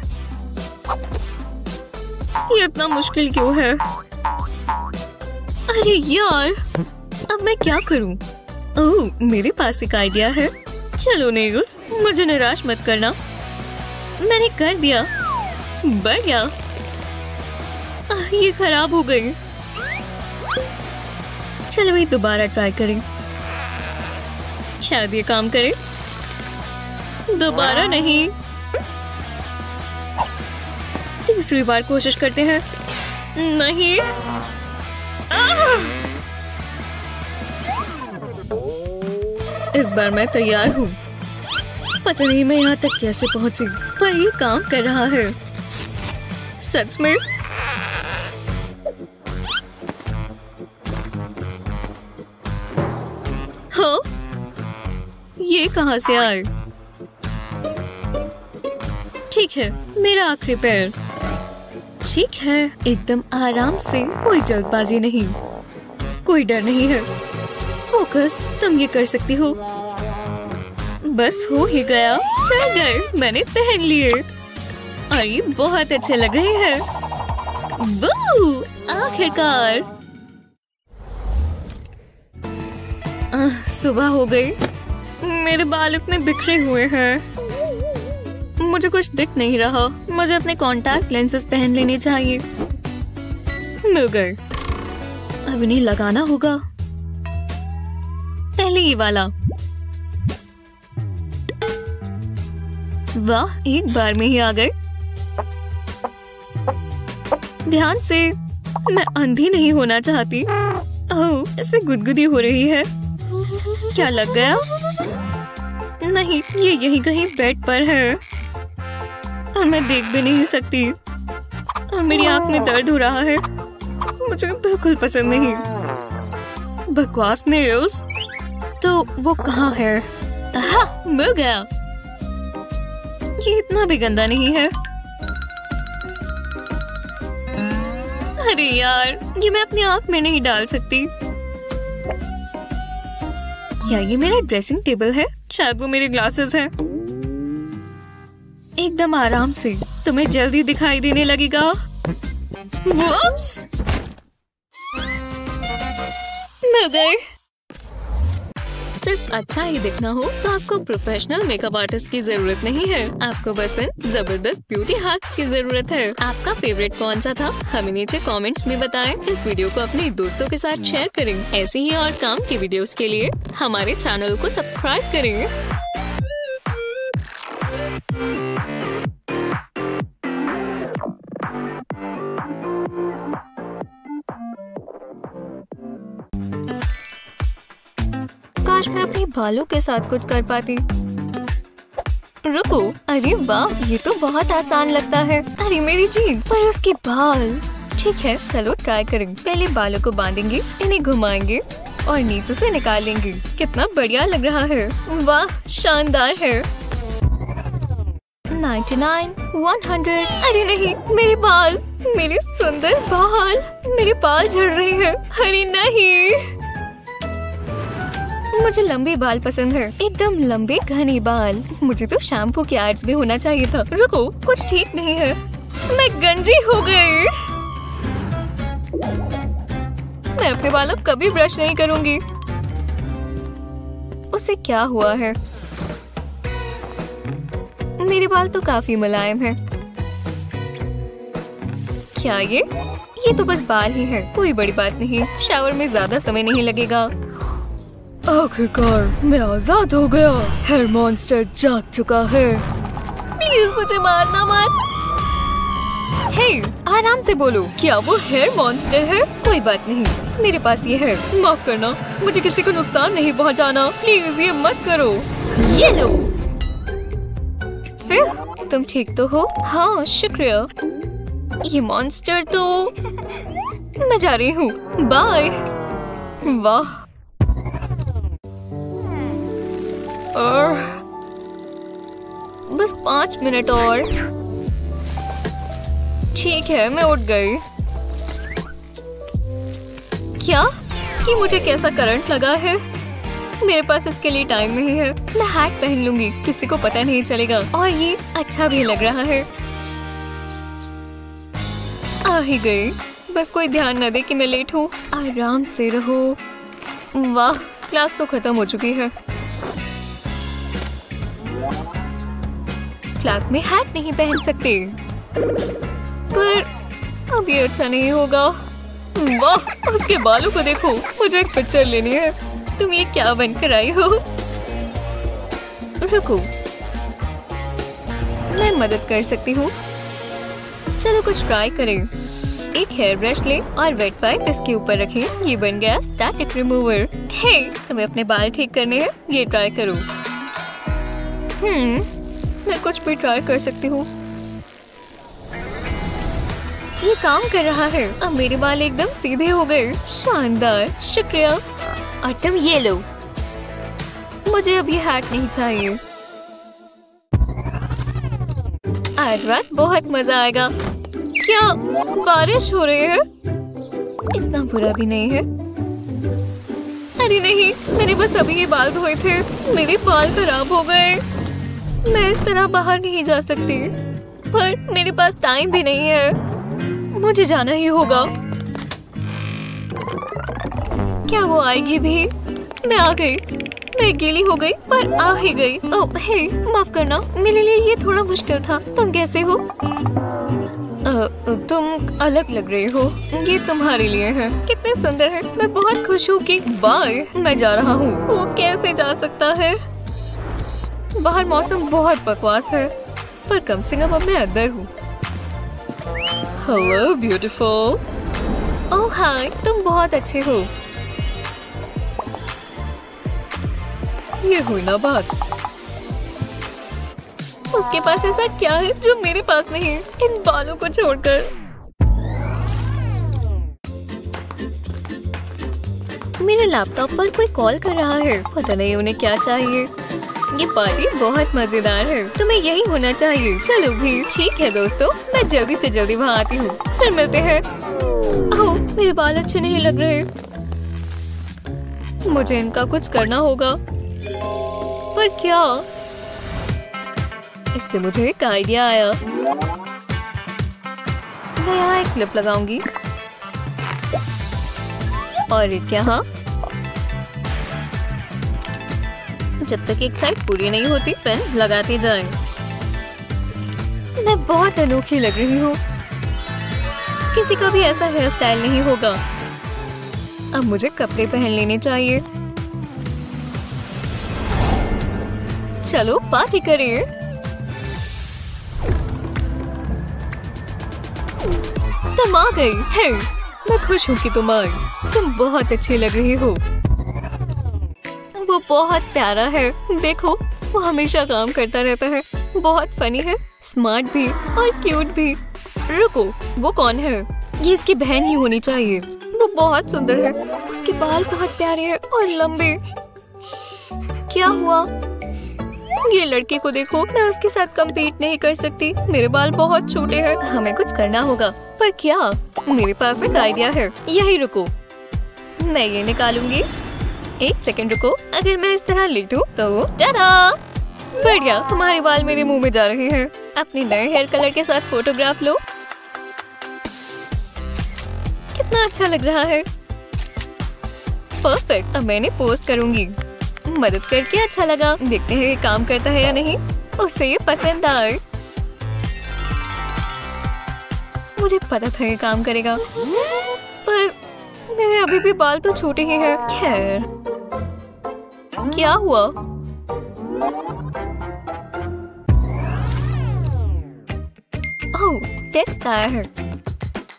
ये इतना मुश्किल क्यों है? अरे यार अब मैं क्या करूँ? ओह मेरे पास एक आइडिया है। चलो नेगल्स मुझे निराश मत करना। मैंने कर दिया। बढ़िया। ये खराब हो गई। चलो ये दोबारा ट्राई करें। शायद ये काम करे। दोबारा नहीं। तीसरी बार कोशिश करते हैं। नहीं। इस बार मैं तैयार हूँ। पता नहीं मैं यहाँ तक कैसे पहुँची, पर ये काम कर रहा है। सच में। ये कहाँ से आए? ठीक है, मेरा आखिरी पैर। ठीक है, एकदम आराम से कोई जल्दबाजी नहीं। कोई डर नहीं है। फोकस तुम ये कर सकती हो। बस हो ही गया। चल गए, मैंने पहन लिए। ये बहुत अच्छे लग रहे हैं। आखिरकार। सुबह हो गई। मेरे बाल इतने बिखरे हुए हैं। मुझे कुछ दिख नहीं रहा। मुझे अपने कॉन्टैक्ट लेंसेज पहन लेने चाहिए। मिल गए अब इन्हें लगाना होगा। पहले ये वाला। वाह, एक बार में ही आ गए। ध्यान से, मैं अंधी नहीं होना चाहती। ओह, इससे गुदगुदी हो रही है। क्या लग गया? नहीं, ये यही कहीं बेड पर है। और मैं देख भी नहीं सकती। और मेरी आँख में दर्द हो रहा है। मुझे बिल्कुल पसंद नहीं। बकवास नेल्स तो वो कहाँ है? हाँ मिल गया। ये इतना भी गंदा नहीं है। अरे यार, ये मैं अपनी आँख में नहीं डाल सकती। क्या ये मेरा ड्रेसिंग टेबल है? शायद वो मेरे ग्लासेस हैं। एकदम आराम से तुम्हें जल्दी दिखाई देने लगेगा मदर सिर्फ़ अच्छा ही दिखना हो तो आपको प्रोफेशनल मेकअप आर्टिस्ट की ज़रूरत नहीं है। आपको बस इन ज़बरदस्त ब्यूटी हैक्स की ज़रूरत है। आपका फेवरेट कौन सा था? हमें नीचे कमेंट्स में बताएँ। इस वीडियो को अपने दोस्तों के साथ शेयर करें। ऐसे ही और काम के वीडियो के लिए हमारे चैनल को सब्सक्राइब करें। मैं अपने बालों के साथ कुछ कर पाती। रुको। अरे वाह ये तो बहुत आसान लगता है। अरे मेरी जीन। पर उसके बाल। ठीक है चलो ट्राई करेंगे पहले बालों को बांधेंगे इन्हें घुमाएँगे और नीचे से निकालेंगे। कितना बढ़िया लग रहा है। वाह शानदार है। 99, 100, अरे नहीं मेरे बाल। मेरे सुंदर बाल। मेरे बाल झड़ रहे हैं। अरे नहीं। मुझे लंबे बाल पसंद है। एकदम लंबे, घने बाल। मुझे तो शैम्पू के एड्स भी होना चाहिए था। रुको, कुछ ठीक नहीं है। मैं गंजी हो गई। मैं अपने बाल अब कभी ब्रश नहीं करूँगी। उसे क्या हुआ है? मेरे बाल तो काफ़ी मुलायम है। क्या ये? ये तो बस बाल ही है। कोई बड़ी बात नहीं। शावर में ज़्यादा समय नहीं लगेगा। आखिरकार मैं आज़ाद हो गया। हेयर मॉन्स्टर जाग चुका है। प्लीज़ मुझे मारना मत। हे आराम से बोलो। क्या वो हेयर मॉन्स्टर है? कोई बात नहीं। मेरे पास ये है। माफ़ करना। मुझे किसी को नुकसान नहीं पहुंचाना। प्लीज़ ये मत करो। ये लो। फिर? तुम ठीक तो हो? हाँ शुक्रिया। ये मॉन्स्टर तो मैं जा रही हूँ। बाय वाह। बस पाँच मिनट और। ठीक है मैं उठ गई। क्या? कि मुझे कैसा करंट लगा है? मेरे पास इसके लिए टाइम नहीं है। मैं हैट पहन लूँगी किसी को पता नहीं चलेगा। और ये अच्छा भी लग रहा है। आ ही गई। बस कोई ध्यान न दे कि मैं लेट हूँ। आराम से रहो। वाह क्लास तो खत्म हो चुकी है। क्लास में हैट नहीं पहन सकते। पर अब ये अच्छा नहीं होगा। वाह, उसके बालों को देखो, मुझे एक पिक्चर लेनी है। तुम ये क्या बनकर आई हो? रुको, मैं मदद कर सकती हूँ। चलो कुछ ट्राई करें। एक हेयर ब्रश ले और वेट पाइप इसके ऊपर रखें। ये बन गया स्टैटिक रिमूवर हे तुम्हें अपने बाल ठीक करने हैं। ये ट्राई करो। हम्म मैं कुछ भी ट्राई कर सकती हूँ। ये काम कर रहा है। अब मेरे बाल एकदम सीधे हो गए। शानदार। शुक्रिया। और तुम ये लो। मुझे अभी हैट नहीं चाहिए। आज रात बहुत मज़ा आएगा। क्या बारिश हो रही है? इतना बुरा भी नहीं है। अरे नहीं, मैंने बस अभी ये बाल धोए थे। मेरे बाल खराब हो गए। मैं इस तरह बाहर नहीं जा सकती। पर मेरे पास टाइम भी नहीं है। मुझे जाना ही होगा। क्या वो आएगी भी? मैं आ गई। मैं गीली हो गई, पर आ ही गई। ओ, हे, माफ़ करना। मेरे लिए ये थोड़ा मुश्किल था। तुम कैसे हो? तुम अलग लग रही हो। ये तुम्हारे लिए है। कितने सुंदर है। मैं बहुत खुश हूँ कि बाय, मैं जा रहा हूँ। वो कैसे जा सकता है? बाहर मौसम बहुत बकवास है, पर कम से कम अब मैं अंदर हूँ। हेलो ब्यूटीफुल ओह हाय तुम बहुत अच्छे हो। ये हुई ना बात। उसके पास ऐसा क्या है जो मेरे पास नहीं है? इन बालों को छोड़कर। मेरे लैपटॉप पर कोई कॉल कर रहा है। पता नहीं उन्हें क्या चाहिए। ये पार्टी बहुत मज़ेदार है। तुम्हें यही होना चाहिए। चलो भी ठीक है दोस्तों, मैं जल्दी से जल्दी वहाँ आती हूँ। फिर मिलते हैं। मेरे बाल अच्छे नहीं लग रहे। मुझे इनका कुछ करना होगा। पर क्या? इससे मुझे एक आइडिया आया। मैं यहाँ एक क्लिप लगाऊँगी। और एक यहाँ। जब तक एक साइड पूरी नहीं होती पेंस लगाते जाएँ। मैं बहुत अनोखी लग रही हूँ। किसी का भी ऐसा हेयर स्टाइल नहीं होगा। अब मुझे कपड़े पहन लेने चाहिए। चलो पार्टी करिए। तुम आ गई, है। मैं खुश हूँ कि तुम आई। तुम बहुत अच्छी लग रही हो। वो बहुत प्यारा है। देखो, वो हमेशा काम करता रहता है। बहुत फनी है स्मार्ट भी और क्यूट भी। रुको, वो कौन है? ये इसकी बहन ही होनी चाहिए। वो बहुत सुंदर है, उसके बाल बहुत प्यारे हैं और लंबे। क्या हुआ? ये लड़के को देखो, मैं उसके साथ कम्पीट नहीं कर सकती। मेरे बाल बहुत छोटे हैं। हमें कुछ करना होगा। पर क्या? मेरे पास एक आइडिया है। यही रुको। मैं ये निकालूँगी। एक सेकंड रुको। अगर मैं इस तरह लेटूं तो टाटा बढ़िया, तुम्हारे बाल मेरे मुँह में जा रहे हैं। अपने नए हेयर कलर के साथ फोटोग्राफ लो। कितना अच्छा लग रहा है। परफेक्ट अब मैंने पोस्ट करूँगी। मदद करके अच्छा लगा। देखते हैं ये काम करता है या नहीं। उसे पसंद आए। मुझे पता था ये काम करेगा। पर मेरे अभी भी बाल तो छोटे ही हैं। खैर। क्या हुआ? ओह टेक्स्ट आया है।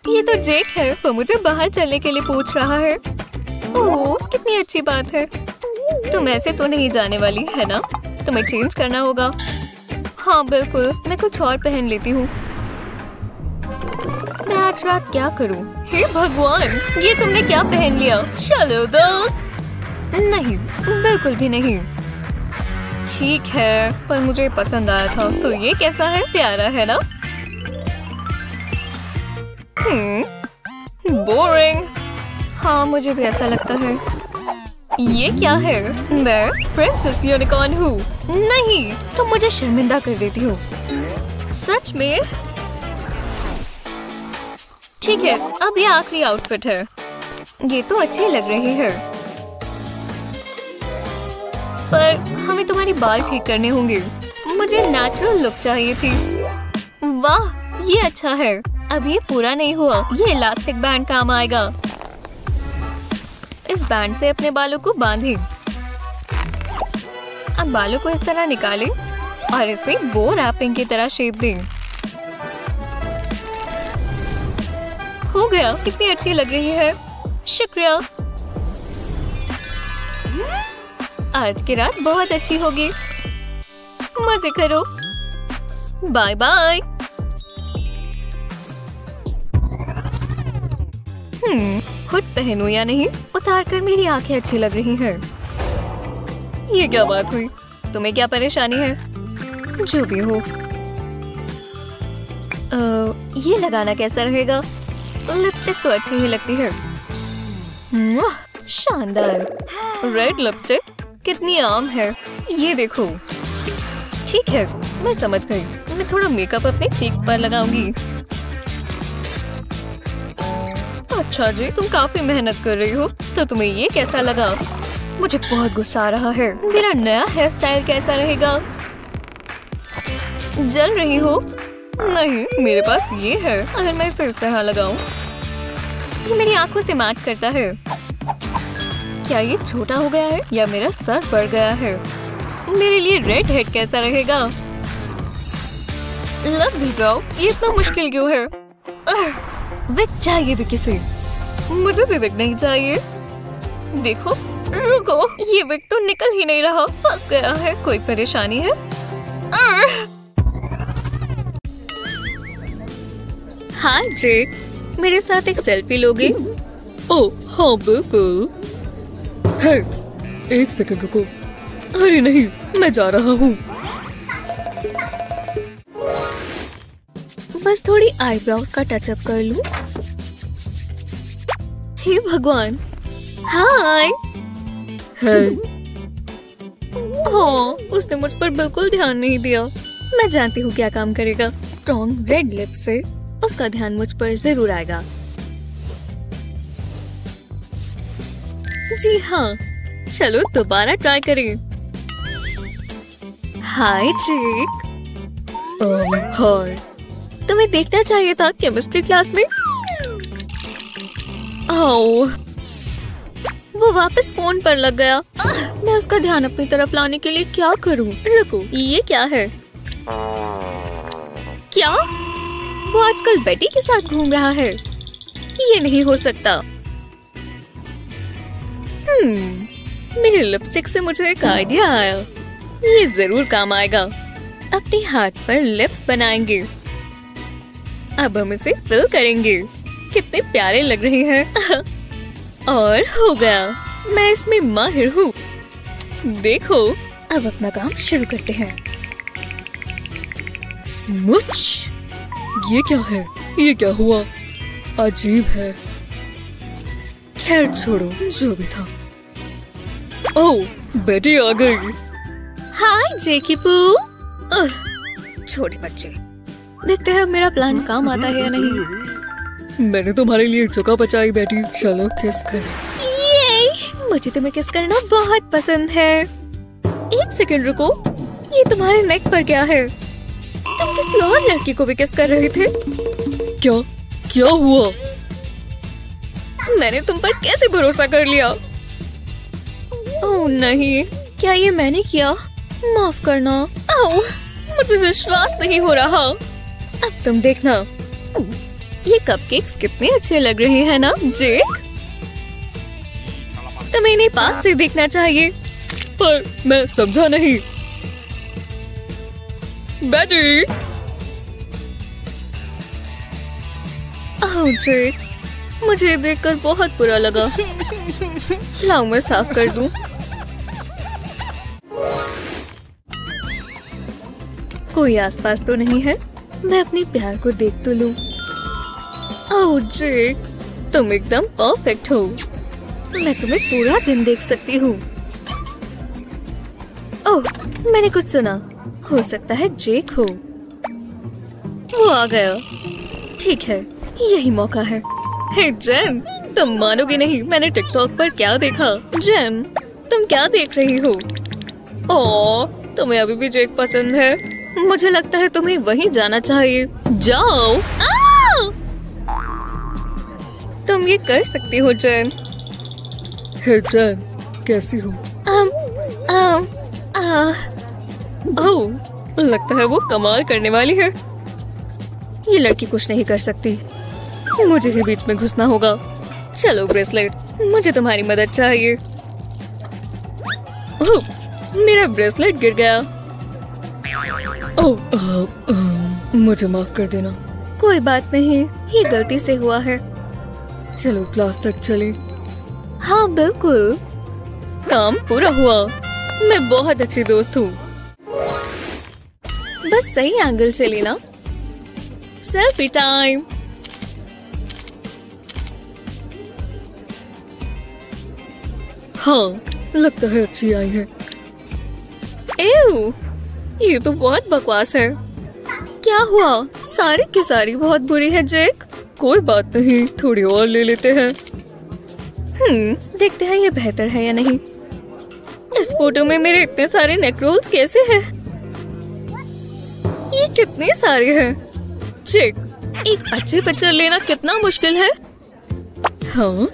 ये तो जेक है, वो मुझे बाहर चलने के लिए पूछ रहा है। ओह, कितनी अच्छी बात है। तुम ऐसे तो नहीं जाने वाली, है ना? तुम्हें चेंज करना होगा। हाँ बिल्कुल, मैं कुछ और पहन लेती हूँ। मैं आज रात क्या करूँ? हे भगवान ये तुमने क्या पहन लिया? चलो दोस्त। नहीं बिल्कुल भी नहीं। ठीक है पर मुझे पसंद आया था। तो ये कैसा है? प्यारा है ना? बोरिंग हाँ मुझे भी ऐसा लगता है। ये क्या है? मैं प्रिंसेस यूनिकॉर्न हूँ। नहीं तुम मुझे शर्मिंदा कर देती हो। सच में? ठीक है, अब ये आखिरी आउटफिट है। ये तो अच्छी लग रही है। पर हमें तुम्हारी बाल ठीक करने होंगे। मुझे नेचुरल लुक चाहिए थी। वाह, ये अच्छा है। अब ये पूरा नहीं हुआ, ये इलास्टिक बैंड काम आएगा। इस बैंड से अपने बालों को बांधे। अब बालों को इस तरह निकालें और इसे बो रैपिंग की तरह शेप दें। हो गया। कितनी अच्छी लग रही है। शुक्रिया। आज की रात बहुत अच्छी होगी। मज़े करो। Bye bye. हम्म हुड पहनूं या नहीं उतार कर मेरी आँखें अच्छी लग रही हैं। ये क्या बात हुई? तुम्हें क्या परेशानी है? जो भी हो। आ, ये लगाना कैसा रहेगा? लिपस्टिक तो अच्छी ही लगती है। शानदार। रेड लिपस्टिक कितनी आम है। ये देखो। ठीक है, मैं समझ गई। मैं थोड़ा मेकअप अपने चीक पर लगाऊँगी। अच्छा जी, तुम काफ़ी मेहनत कर रही हो तो तुम्हें ये कैसा लगा? मुझे बहुत गुस्सा आ रहा है। मेरा नया हेयर स्टाइल कैसा रहेगा? जल रही हो? नहीं, मेरे पास ये है। अगर मैं इसे इस तरह लगाऊँ भी मेरी आँखों से मैच करता है। क्या ये छोटा हो गया है या मेरा सर बढ़ गया है? मेरे लिए रेड हेड कैसा रहेगा? लग भी जाओ, ये इतना मुश्किल क्यों है? विक चाहिए भी किसी मुझे भी विक नहीं चाहिए। देखो, रुको, ये विक तो निकल ही नहीं रहा। फंस गया है, कोई परेशानी है? हाँ जेक मेरे साथ एक सेल्फी लोगे? ओ हाँ बिल्कुल। है, एक सेकंड, रुको। अरे नहीं, मैं जा रहा हूँ। बस थोड़ी आईब्रोज का टचअप कर लूँ। हे भगवान। हाय है। हाँ उसने मुझ पर बिल्कुल ध्यान नहीं दिया। मैं जानती हूँ क्या काम करेगा। स्ट्रॉन्ग रेड लिप से। उसका ध्यान मुझ पर ज़रूर आएगा। जी हाँ चलो दोबारा ट्राई करें। हाय जेक हाय तुम्हें देखना चाहिए था केमिस्ट्री क्लास में। आओ वो वापस फ़ोन पर लग गया। मैं उसका ध्यान अपनी तरफ़ लाने के लिए क्या करूँ? रुको ये क्या है? क्या? वो आजकल बेटी के साथ घूम रहा है। ये नहीं हो सकता। हम्म मेरे लिपस्टिक से मुझे एक आइडिया आया। ये ज़रूर काम आएगा। अपने हाथ पर लिप्स बनाएँगे। अब हम इसे फिल करेंगे। कितने प्यारे लग रहे हैं। और हो गया। मैं इसमें माहिर हूँ। देखो। अब अपना काम शुरू करते हैं। स्मुच ये क्या है? ये क्या हुआ? अजीब है। खैर छोड़ो जो भी था। ओह बेटी आ गई। हाय जेकी पू। छोटे बच्चे। देखते हैं मेरा प्लान काम आता है या नहीं। मैंने तुम्हारे लिए जगह बचाई बेटी। चलो किस कर। ये मुझे तुम्हें किस करना बहुत पसंद है। एक सेकंड रुको। ये तुम्हारे नेक पर क्या है? तुम किसी और लड़की को भी किस कर रहे थे? क्या? क्या हुआ? मैंने तुम पर कैसे भरोसा कर लिया? ओह नहीं। क्या ये मैंने किया? माफ़ करना। ओह मुझे विश्वास नहीं हो रहा। अब तुम देखना। ये कपकेक्स कितने अच्छे लग रहे हैं ना जेक तुम्हें इन्हें पास से देखना चाहिए। पर मैं समझा नहीं। बेटी ओह जेक मुझे देखकर बहुत बुरा लगा। लाओ, मैं साफ़ कर दूँ। कोई आसपास तो नहीं है? मैं अपने प्यार को देख तो लूँ। ओह जेक तुम एकदम परफेक्ट हो। मैं तुम्हें पूरा दिन देख सकती हूँ। ओह मैंने कुछ सुना। हो सकता है जेक हो। वो आ गया। ठीक है यही मौका है। हे जेन तुम मानोगे नहीं मैंने टिकटॉक पर क्या देखा? जेन तुम क्या देख रही हो? ओ तुम्हें अभी भी जेक पसंद है? मुझे लगता है तुम्हें वहीं जाना चाहिए। जाओ। आ! तुम ये कर सकती हो जैन हे जैन कैसी हो? um, um, uh, ओह लगता है वो कमाल करने वाली है। ये लड़की कुछ नहीं कर सकती। मुझे ही बीच में घुसना होगा। चलो ब्रेसलेट मुझे तुम्हारी मदद चाहिए। उप्स, मेरा ब्रेसलेट गिर गया। ओह आ, मुझे माफ़ कर देना। कोई बात नहीं ये गलती से हुआ है। चलो क्लास तक चले। हाँ बिल्कुल। काम पूरा हुआ। मैं बहुत अच्छी दोस्त हूँ। बस सही एंगल से लेना। सेल्फी टाइम हाँ लगता है अच्छी आई है। एव, ये तो बहुत बकवास है। क्या हुआ? सारी की सारी बहुत बुरी है जेक कोई बात नहीं थोड़ी और ले लेते हैं। हम्म देखते हैं ये बेहतर है या नहीं। इस फ़ोटो में मेरे इतने सारे नेकरोल्स कैसे हैं? ये कितने सारे हैं? चेक एक अच्छे पिक्चर लेना कितना मुश्किल है? हाँ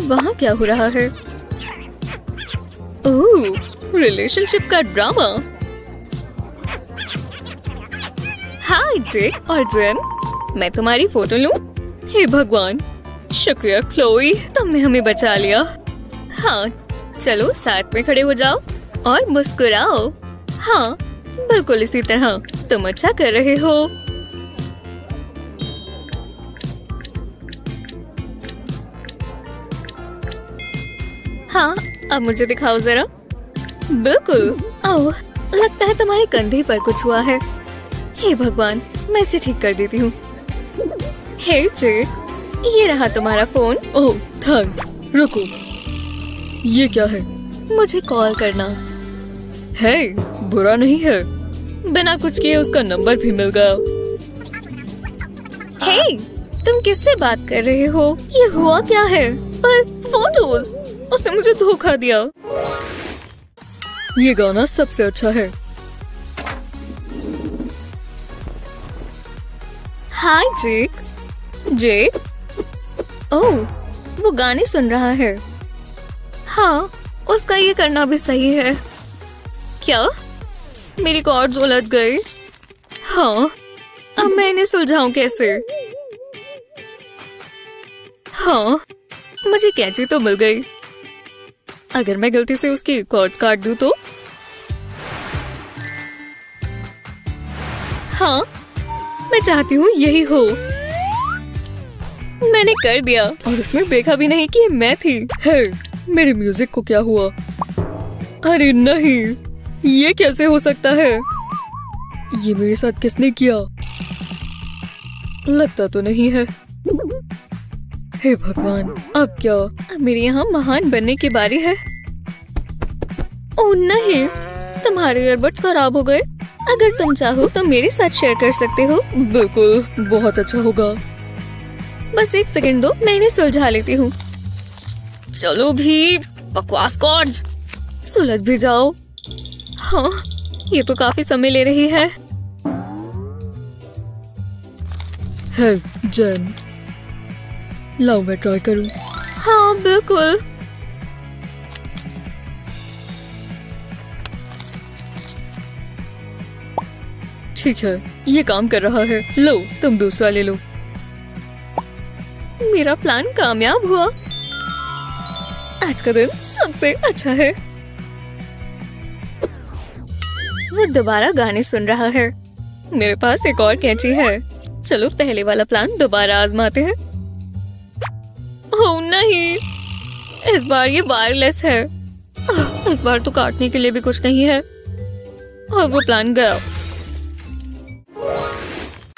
वहाँ क्या हो रहा है? ओह रिलेशनशिप का ड्रामा हाय जेक और जेन मैं तुम्हारी फ़ोटो लूँ? हे भगवान, शुक्रिया क्लोई तुमने हमें बचा लिया। हाँ चलो साथ में खड़े हो जाओ और मुस्कुराओ। हाँ बिल्कुल इसी तरह। तुम अच्छा कर रहे हो। हाँ अब मुझे दिखाओ जरा। बिल्कुल। ओह, लगता है तुम्हारे कंधे पर कुछ हुआ है। हे भगवान, मैं इसे ठीक कर देती हूँ। ये रहा तुम्हारा फ़ोन। ओह, थैंक्स। रुको। ये क्या है? मुझे कॉल करना। है बुरा नहीं है। बिना कुछ किए उसका नंबर भी मिल गया। हे तुम किससे बात कर रहे हो? ये हुआ क्या है? पर फ़ोटोज़ उसने मुझे धोखा दिया। ये गाना सबसे अच्छा है। हाय जेक। जेक? ओह वो गाने सुन रहा है। हाँ उसका ये करना भी सही है। क्या? मेरी कॉर्ड्स उलझ गई हाँ अब मैं इन्हें सुलझाऊं कैसे? हाँ मुझे कैची तो मिल गई। अगर मैं गलती से उसकी कॉर्ड्स काट दूँ तो? हाँ मैं चाहती हूँ यही हो। मैंने कर दिया। और उसने देखा भी नहीं कि मैं थी। है, मेरे म्यूज़िक को क्या हुआ? अरे नहीं। ये कैसे हो सकता है? ये मेरे साथ किसने किया? लगता तो नहीं है। हे भगवान अब क्या? अब मेरे यहाँ महान बनने की बारी है। ओह नहीं। तुम्हारे ईयरबड्स खराब हो गए। अगर तुम चाहो तो मेरे साथ शेयर कर सकते हो। बिल्कुल बहुत अच्छा होगा। बस एक सेकंड दो मैं इन्हें सुलझा लेती हूँ। चलो भी बकवास सुलझ भी जाओ। हाँ ये तो काफ़ी समय ले रही है। है जैन। लाओ मैं ट्राई करूँ। हाँ बिल्कुल। ठीक है ये काम कर रहा है। लो तुम दूसरा ले लो। मेरा प्लान कामयाब हुआ। आज का दिन सबसे अच्छा है। वो दोबारा गाने सुन रहा है। मेरे पास एक और कैंची है। चलो, पहले वाला प्लान दोबारा आजमाते हैं। ओह, नहीं। इस बार ये वायरलेस है। इस बार तो काटने के लिए भी कुछ नहीं है। और वो प्लान गया।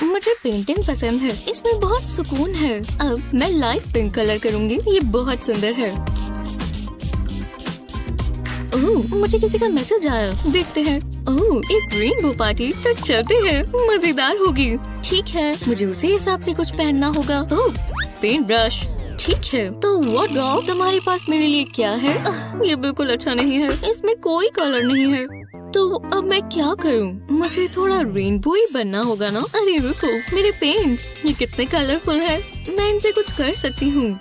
मुझे पेंटिंग पसंद है। इसमें बहुत सुकून है। अब मैं लाइट पिंक कलर करूँगी। ये बहुत सुंदर है। ओह, मुझे किसी का मैसेज आया। देखते हैं। ओह, एक रेनबो पार्टी तो चलते हैं। मज़ेदार होगी। ठीक है मुझे उसी हिसाब से कुछ पहनना होगा। पेंट ब्रश ठीक है तो वो डॉग तुम्हारे पास मेरे लिए क्या है? ये बिल्कुल अच्छा नहीं है। इसमें कोई कलर नहीं है। तो अब मैं क्या करूँ? मुझे थोड़ा रेनबो ही बनना होगा ना? अरे रुको मेरे पेंट्स ये कितने कलरफुल है। मैं इनसे कुछ कर सकती हूँ।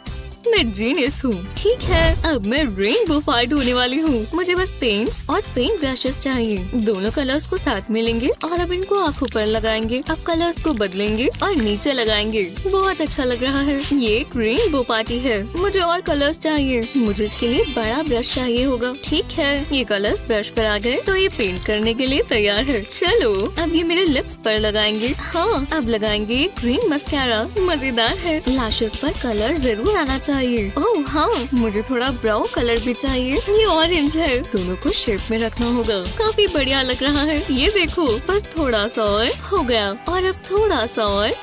मैं जीनियस हूँ। ठीक है अब मैं रेनबो फाइट होने वाली हूँ। मुझे बस पेंट्स और पेंट ब्रशेस चाहिए। दोनों कलर्स को साथ में लेंगे और अब इनको आँखों पर लगाएँगे। अब कलर्स को बदलेंगे और नीचे लगाएँगे। बहुत अच्छा लग रहा है। ये एक रेनबो पार्टी है। मुझे और कलर्स चाहिए। मुझे इसके लिए बड़ा ब्रश चाहिए होगा। ठीक है ये कलर्स ब्रश पर आ गए। तो ये पेंट करने के लिए तैयार है। चलो अब ये मेरे लिप्स पर लगाएँगे। हाँ अब लगाएँगे ग्रीन मस्कारा मज़ेदार है। लैशेस पर कलर ज़रूर आना चाहिए। ओह हाँ। मुझे थोड़ा ब्राउन कलर भी चाहिए। ये ऑरेंज है। दोनों को शेप में रखना होगा। काफ़ी बढ़िया लग रहा है। ये देखो बस थोड़ा सा और हो गया। और अब थोड़ा सा और।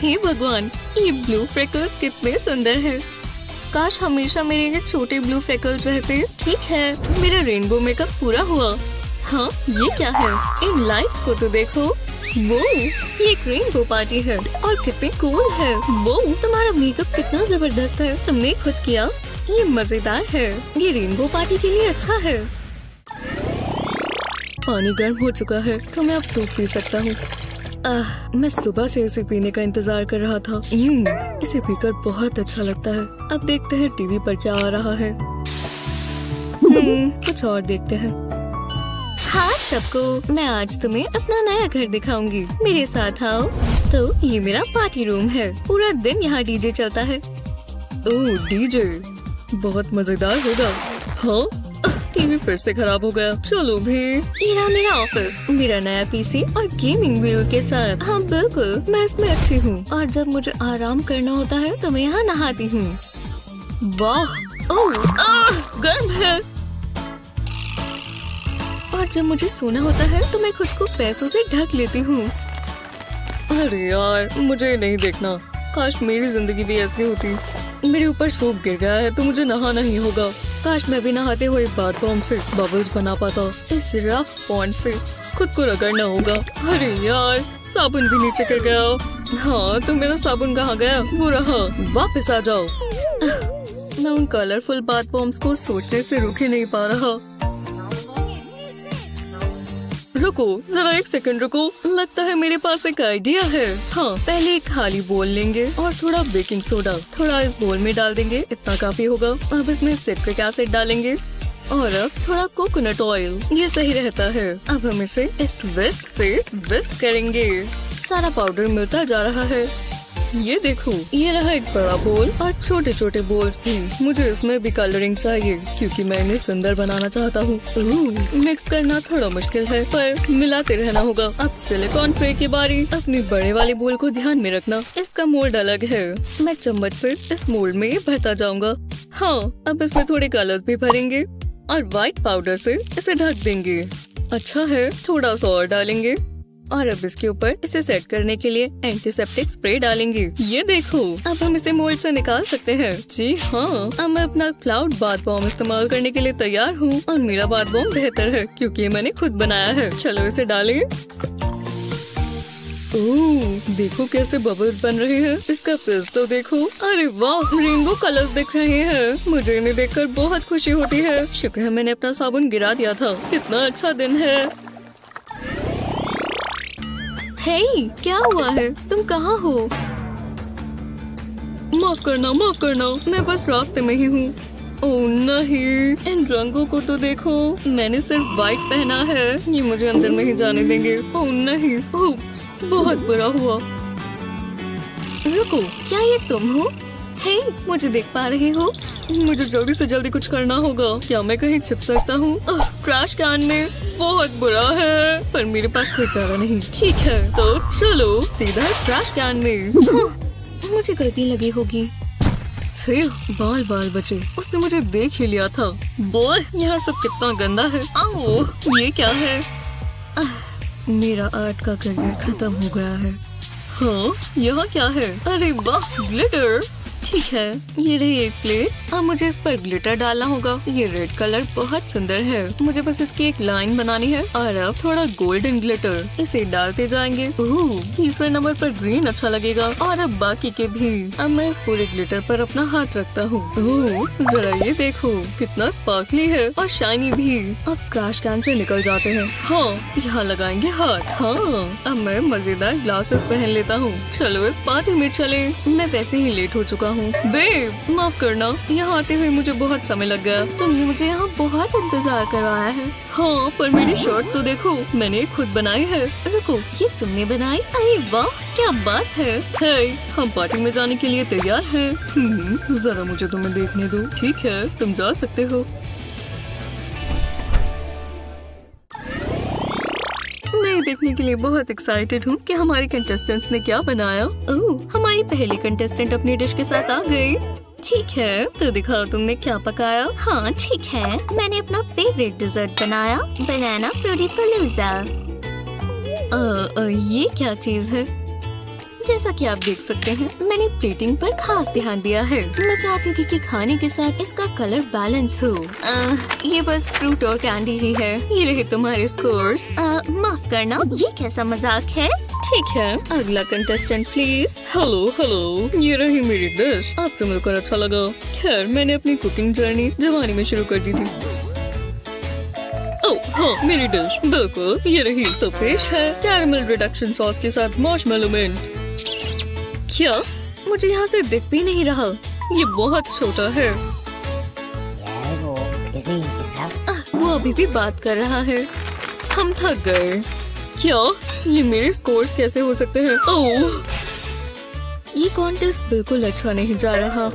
हे भगवान ये ब्लू फ्रेकल्स कितने सुंदर है। काश हमेशा मेरे ये छोटे ब्लू फ्रेकल्स रहते। ठीक है मेरा रेनबो मेकअप पूरा हुआ। हाँ ये क्या है? इन लाइट्स को तो देखो। वो ये एक रेनबो पार्टी है और कितनी कूल है। वो तुम्हारा मेकअप कितना ज़बरदस्त है तुमने खुद किया। ये मज़ेदार है। ये रेनबो पार्टी के लिए अच्छा है। पानी गर्म हो चुका है तो मैं अब सूप पी सकता हूँ। आह, मैं सुबह से इसे पीने का इंतज़ार कर रहा था। इसे पीकर बहुत अच्छा लगता है। अब देखते हैं टीवी पर क्या आ रहा है। हम्म, कुछ और देखते हाँ। सबको मैं आज तुम्हें अपना नया घर दिखाऊँगी। मेरे साथ आओ। तो ये मेरा पार्टी रूम है। पूरा दिन यहाँ डीजे चलता है। ओह डीजे बहुत मज़ेदार होगा। हाँ? टीवी फिर से खराब हो गया। चलो भी। ये रहा मेरा ऑफ़िस मेरा नया पीसी और गेमिंग व्हील के साथ। हाँ बिल्कुल। मैं इसमें अच्छी हूँ। और जब मुझे आराम करना होता है तो मैं यहाँ नहाती हूँ। वाह! गर्म है। और जब मुझे सोना होता है तो मैं खुद को पैसों से ढक लेती हूँ। अरे यार, मुझे नहीं देखना। काश मेरी ज़िंदगी भी ऐसी होती। मेरे ऊपर सूप गिर गया है तो मुझे नहाना ही होगा। काश मैं भी नहाते हुए बाथ बॉम्ब से बबल्स बना पाता, इस रफ पॉन्ड से खुद को रगड़ना होगा। अरे यार, साबुन भी नीचे कर गया। हाँ तो मेरा साबुन कहाँ गया? वो रहा। वापस आ जाओ। मैं उन कलरफुल बाथ बॉम्ब्स को सोचने से रुक ही नहीं पा रहा। रुको, जरा एक सेकंड रुको। लगता है मेरे पास एक आइडिया है। हाँ पहले एक खाली बोल लेंगे और थोड़ा बेकिंग सोडा थोड़ा इस बोल में डाल देंगे, इतना काफ़ी होगा। अब इसमें सिट्रिक एसिड डालेंगे। और अब थोड़ा कोकोनट ऑयल ये सही रहता है। अब हम इसे इस विस्क से विस्क करेंगे। सारा पाउडर मिलता जा रहा है। ये देखो, ये रहा एक बड़ा बोल और छोटे छोटे बोल्स भी। मुझे इसमें भी कलरिंग चाहिए, क्योंकि मैं इन्हें सुंदर बनाना चाहता हूँ। मिक्स करना थोड़ा मुश्किल है, पर मिलाते रहना होगा। अब सिलिकॉन ट्रे की बारी, अपनी बड़े वाले बोल को ध्यान में रखना। इसका मोल्ड अलग है। मैं चम्मच से इस मोल्ड में भरता जाऊँगा। हाँ अब इसमें थोड़े कलर्स भी भरेंगे, और व्हाइट पाउडर से इसे ढक देंगे। अच्छा है, थोड़ा सा और डालेंगे। और अब इसके ऊपर इसे सेट करने के लिए एंटीसेप्टिक स्प्रे डालेंगे। ये देखो अब हम इसे मोल्ड से निकाल सकते हैं। जी हाँ अब मैं अपना क्लाउड बाथ बॉम्ब इस्तेमाल करने के लिए तैयार हूँ और मेरा बाथ बॉम्ब बेहतर है क्योंकि मैंने खुद बनाया है। चलो इसे डालें। ओह, देखो कैसे बबल्स बन रहे हैं। इसका फिज तो देखो। अरे वाह रेनबो कलर्स दिख रहे हैं। मुझे इन्हें देखकर बहुत खुशी होती है। शुक्र है मैंने अपना साबुन गिरा दिया था। कितना अच्छा दिन है। हे क्या हुआ है? तुम कहाँ हो? माफ़ करना माफ़ करना। मैं बस रास्ते में ही हूँ। ओह, नहीं। इन रंगों को तो देखो। मैंने सिर्फ़ व्हाइट पहना है। ये मुझे अंदर में ही जाने देंगे। ओह, नहीं। बहुत बुरा हुआ। रुको, क्या ये तुम हो? हे मुझे देख पा रही हो। मुझे जल्दी से जल्दी कुछ करना होगा। क्या मैं कहीं छिप सकता हूँ? क्रैश कैन में बहुत बुरा है पर मेरे पास कोई चारा नहीं। ठीक है तो चलो सीधा क्रैश कैन में। मुझे गलती लगी होगी। बाल बाल बचे। उसने मुझे देख ही लिया था। बोल यहाँ सब कितना गंदा है। आओ ये क्या है? आह, मेरा आर्ट का करियर खत्म हो गया है। हाँ यहाँ क्या है? अरे ग्लिटर ठीक है, ये रही एक प्लेट अब मुझे इस पर ग्लिटर डालना होगा। ये रेड कलर बहुत सुंदर है। मुझे बस इसकी एक लाइन बनानी है। और अब थोड़ा गोल्डन ग्लिटर इसे डालते जाएँगे। तीसरे नंबर पर ग्रीन अच्छा लगेगा। और अब बाकी के भी। अब मैं इस पूरे ग्लिटर पर अपना हाथ रखता हूँ। जरा ये देखो। कितना स्पार्कली है। और शाइनी भी। अब क्रैश कैन से निकल जाते हैं। हाँ यहाँ लगाएँगे हाथ। हाँ अब मैं मज़ेदार ग्लासेस पहन लेता हूँ। चलो इस पार्टी में चले। मैं वैसे ही लेट हो चुका हूँ बेब माफ़ करना यहाँ आते हुए मुझे बहुत समय लग गया। तुमने मुझे यहाँ बहुत इंतज़ार करवाया है। हाँ पर मेरी शर्ट तो देखो मैंने खुद बनाई है। रुको ये तुमने बनाई? अरे वाह क्या बात है। है हम पार्टी में जाने के लिए तैयार हैं। हम्म, जरा मुझे तुम्हें देखने दो। ठीक है तुम जा सकते हो। देखने के लिए बहुत एक्साइटेड हूँ कि हमारे कंटेस्टेंट्स ने क्या बनाया। ओह, हमारी पहली कंटेस्टेंट अपनी डिश के साथ आ गई। ठीक है तो दिखाओ तुमने क्या पकाया। हाँ ठीक है, मैंने अपना फेवरेट डिजर्ट बनाया बनाना फ्रूटी पलूजा ये क्या चीज़ है? जैसा कि आप देख सकते हैं मैंने प्लेटिंग पर खास ध्यान दिया है। मैं चाहती थी कि खाने के साथ इसका कलर बैलेंस हो। अ, ये बस फ्रूट और कैंडी ही है। ये रहे तुम्हारे स्कोर्स माफ़ करना ये कैसा मज़ाक है? ठीक है अगला कंटेस्टेंट प्लीज़ हेलो हेलो ये रही मेरी डिश आपसे मिलकर अच्छा लगा। खैर मैंने अपनी कुकिंग जर्नी जवानी में शुरू कर दी थी। हाँ मेरी डिश बिल्कुल ये रही तो पेश है। कैरमल रिडक्शन सॉस के साथ मार्शमेलो मिंट क्या? मुझे यहाँ से दिख भी नहीं रहा। ये बहुत छोटा है। वो अभी भी बात कर रहा है। हम थक गए। क्या? ये मेरे स्कोर्स कैसे हो सकते हैं? ओह! ये कॉन्टेस्ट बिल्कुल अच्छा नहीं जा रहा।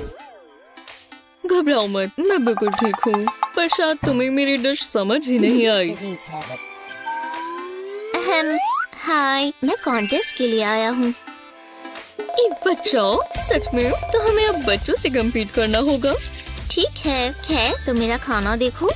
घबराओ मत, मैं बिल्कुल ठीक हूँ। पर शायद तुम्हें मेरी डिश समझ ही नहीं आई। हाय मैं कॉन्टेस्ट के लिए आया हूँ। एक बच्चा, सच में? तो हमें अब बच्चों से कम्पीट करना होगा। ठीक है, खैर तो मेरा खाना देखो।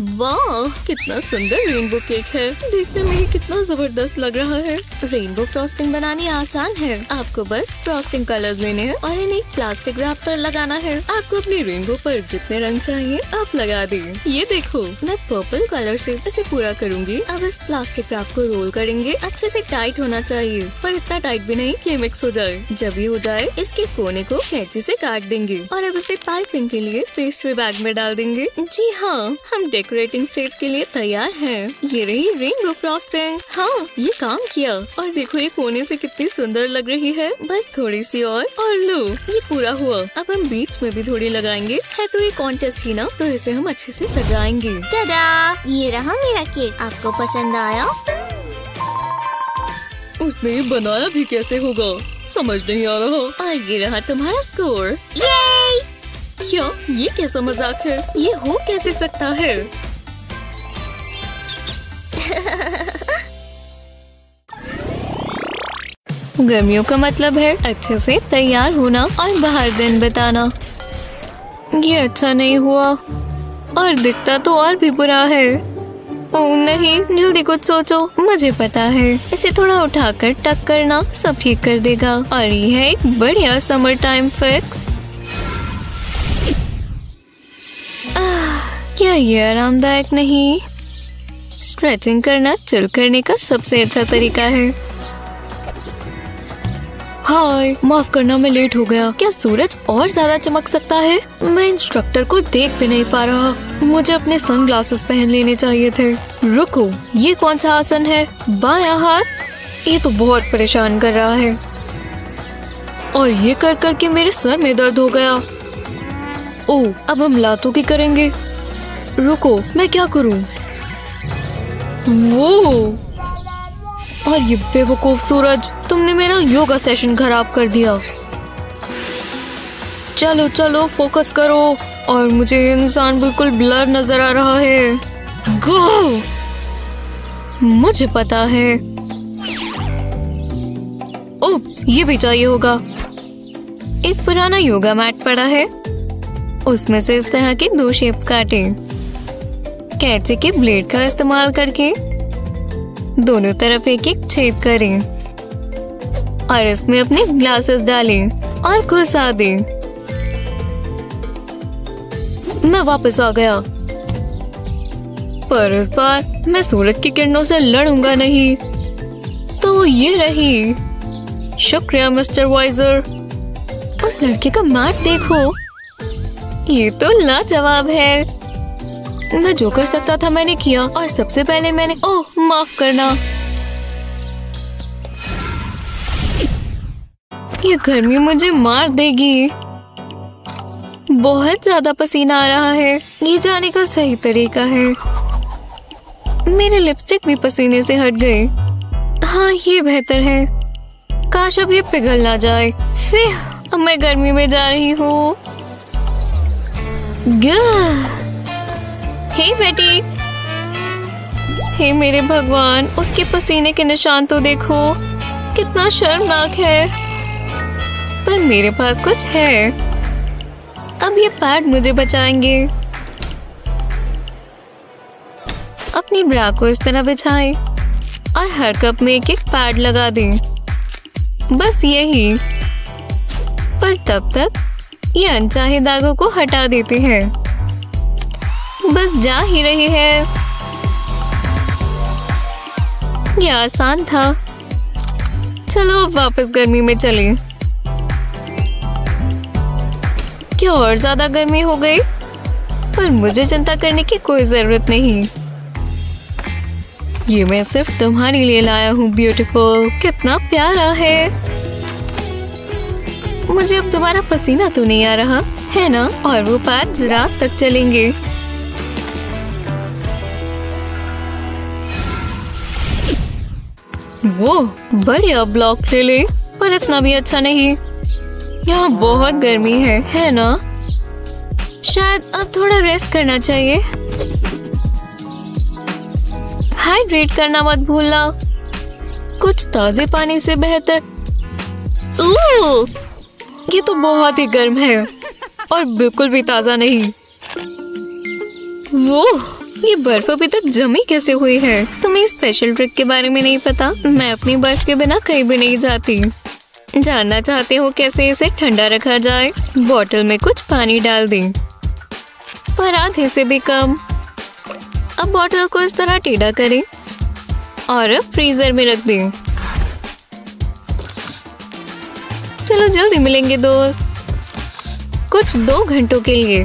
वाह, कितना सुंदर रेनबो केक है। देखने में ये कितना ज़बरदस्त लग रहा है। रेनबो फ्रॉस्टिंग बनानी आसान है। आपको बस फ्रॉस्टिंग कलर्स लेने हैं और इन्हें प्लास्टिक रैप पर लगाना है। आपको अपने रेनबो पर जितने रंग चाहिए, आप लगा दें। ये देखो, मैं पर्पल कलर से इसे पूरा करूँगी। अब इस प्लास्टिक रैप को रोल करेंगे। अच्छे से टाइट होना चाहिए। पर इतना टाइट भी नहीं कि मिक्स हो जाए। जब ये हो जाए, इसके कोने को कैंची से काट देंगे। और अब इसे पाइपिंग के लिए पेस्ट्री बैग में डाल देंगे। जी हाँ हम डेकोरेटिंग स्टेज के लिए तैयार है। ये रही रेनबो फ्रॉस्टिंग हाँ ये काम किया। और देखो ये कोने से कितनी सुंदर लग रही है। बस थोड़ी सी और। और लो ये पूरा हुआ। अब हम बीच में भी थोड़ी लगाएँगे। है तो ये कॉन्टेस्ट ही ना? तो इसे हम अच्छे से सजाएँगे। टडा ये रहा मेरा केक। आपको पसंद आया? उसने बनाया भी कैसे होगा? समझ नहीं आ रहा। और ये रहा तुम्हारा स्कोर ये क्या? ये कैसा मज़ाक है? ये हो कैसे सकता है? गर्मियों का मतलब है अच्छे से तैयार होना और बाहर दिन बिताना। ये अच्छा नहीं हुआ। और दिखता तो और भी बुरा है। ओ नहीं, जल्दी कुछ सोचो। मुझे पता है। इसे थोड़ा उठाकर टक करना सब ठीक कर देगा। और ये है एक बढ़िया समर टाइम फिक्स क्या ये आरामदायक नहीं? स्ट्रेचिंग करना चिल करने का सबसे अच्छा तरीका है। हाय, माफ़ करना, मैं लेट हो गया। क्या सूरज और ज़्यादा चमक सकता है? मैं इंस्ट्रक्टर को देख भी नहीं पा रहा। मुझे अपने सन ग्लासेस पहन लेने चाहिए थे। रुको, ये कौन सा आसन है? बाया हाथ? ये तो बहुत परेशान कर रहा है। और ये कर कर के मेरे सर में दर्द हो गया। ओ अब हम लातों की करेंगे। रुको मैं क्या करूँ? वो और ये बेवकूफ़ सूरज तुमने मेरा योगा सेशन खराब कर दिया। चलो चलो फोकस करो। और मुझे इंसान बिल्कुल ब्लर नज़र आ रहा है। गो! मुझे पता है। उप्स, ये भी चाहिए होगा। एक पुराना योगा मैट पड़ा है। उसमें से इस तरह के दो शेप्स काटे। कैचे के ब्लेड का इस्तेमाल करके दोनों तरफ़ एक एक छेद करें और इसमें अपने ग्लासेस डालें और घुसा दें। मैं वापस आ गया। पर इस बार मैं सूरज की किरणों से लड़ूँगा नहीं। तो वो ये रही। शुक्रिया, मिस्टर वाइजर उस लड़के का मैट देखो। ये तो लाजवाब है। मैं जो कर सकता था मैंने किया, और सबसे पहले मैंने ओह, माफ़ करना। ये गर्मी मुझे मार देगी। बहुत ज़्यादा पसीना आ रहा है। ये जाने का सही तरीका है। मेरे लिपस्टिक भी पसीने से हट गए। हाँ ये बेहतर है। काश अब ये पिघल ना जाए। फिर अब मैं गर्मी में जा रही हूँ। हे बेटी। हे मेरे भगवान, उसके पसीने के निशान तो देखो। कितना शर्मनाक है। पर मेरे पास कुछ है। अब ये पैड मुझे बचाएँगे। अपनी ब्रा को इस तरह बिछाएँ और हर कप में एक एक पैड लगा दें। बस यही। पर तब तक ये अनचाहे दागों को हटा देते हैं। बस जा ही रही है। ये आसान था। चलो अब वापस गर्मी में चले। क्या और ज़्यादा गर्मी हो गई? पर मुझे चिंता करने की कोई ज़रूरत नहीं। ये मैं सिर्फ़ तुम्हारे लिए लाया हूँ ब्यूटीफुल कितना प्यारा है। मुझे अब तुम्हारा पसीना तो नहीं आ रहा, है ना? और वो पैर रात तक चलेंगे। वो बढ़िया ब्लॉक ले ले पर इतना भी अच्छा नहीं। यहाँ बहुत गर्मी है है ना? शायद अब थोड़ा रेस्ट करना चाहिए। हाइड्रेट करना मत भूलना। कुछ ताजे पानी से बेहतर। ओह! ये तो बहुत ही गर्म है। और बिल्कुल भी ताज़ा नहीं। वो, ये बर्फ़ अभी तक जमी कैसे हुई है? तुम्हें स्पेशल ट्रिक के बारे में नहीं पता? मैं अपनी बर्फ़ के बिना कहीं भी नहीं जाती। जानना चाहते हो कैसे इसे ठंडा रखा जाए? बोतल में कुछ पानी डाल दें। पर आधे से भी कम। अब बोतल को इस तरह टेढ़ा करें। और अब फ्रीजर में रख दें। चलो जल्दी मिलेंगे, दोस्त। कुछ दो घंटों के लिए।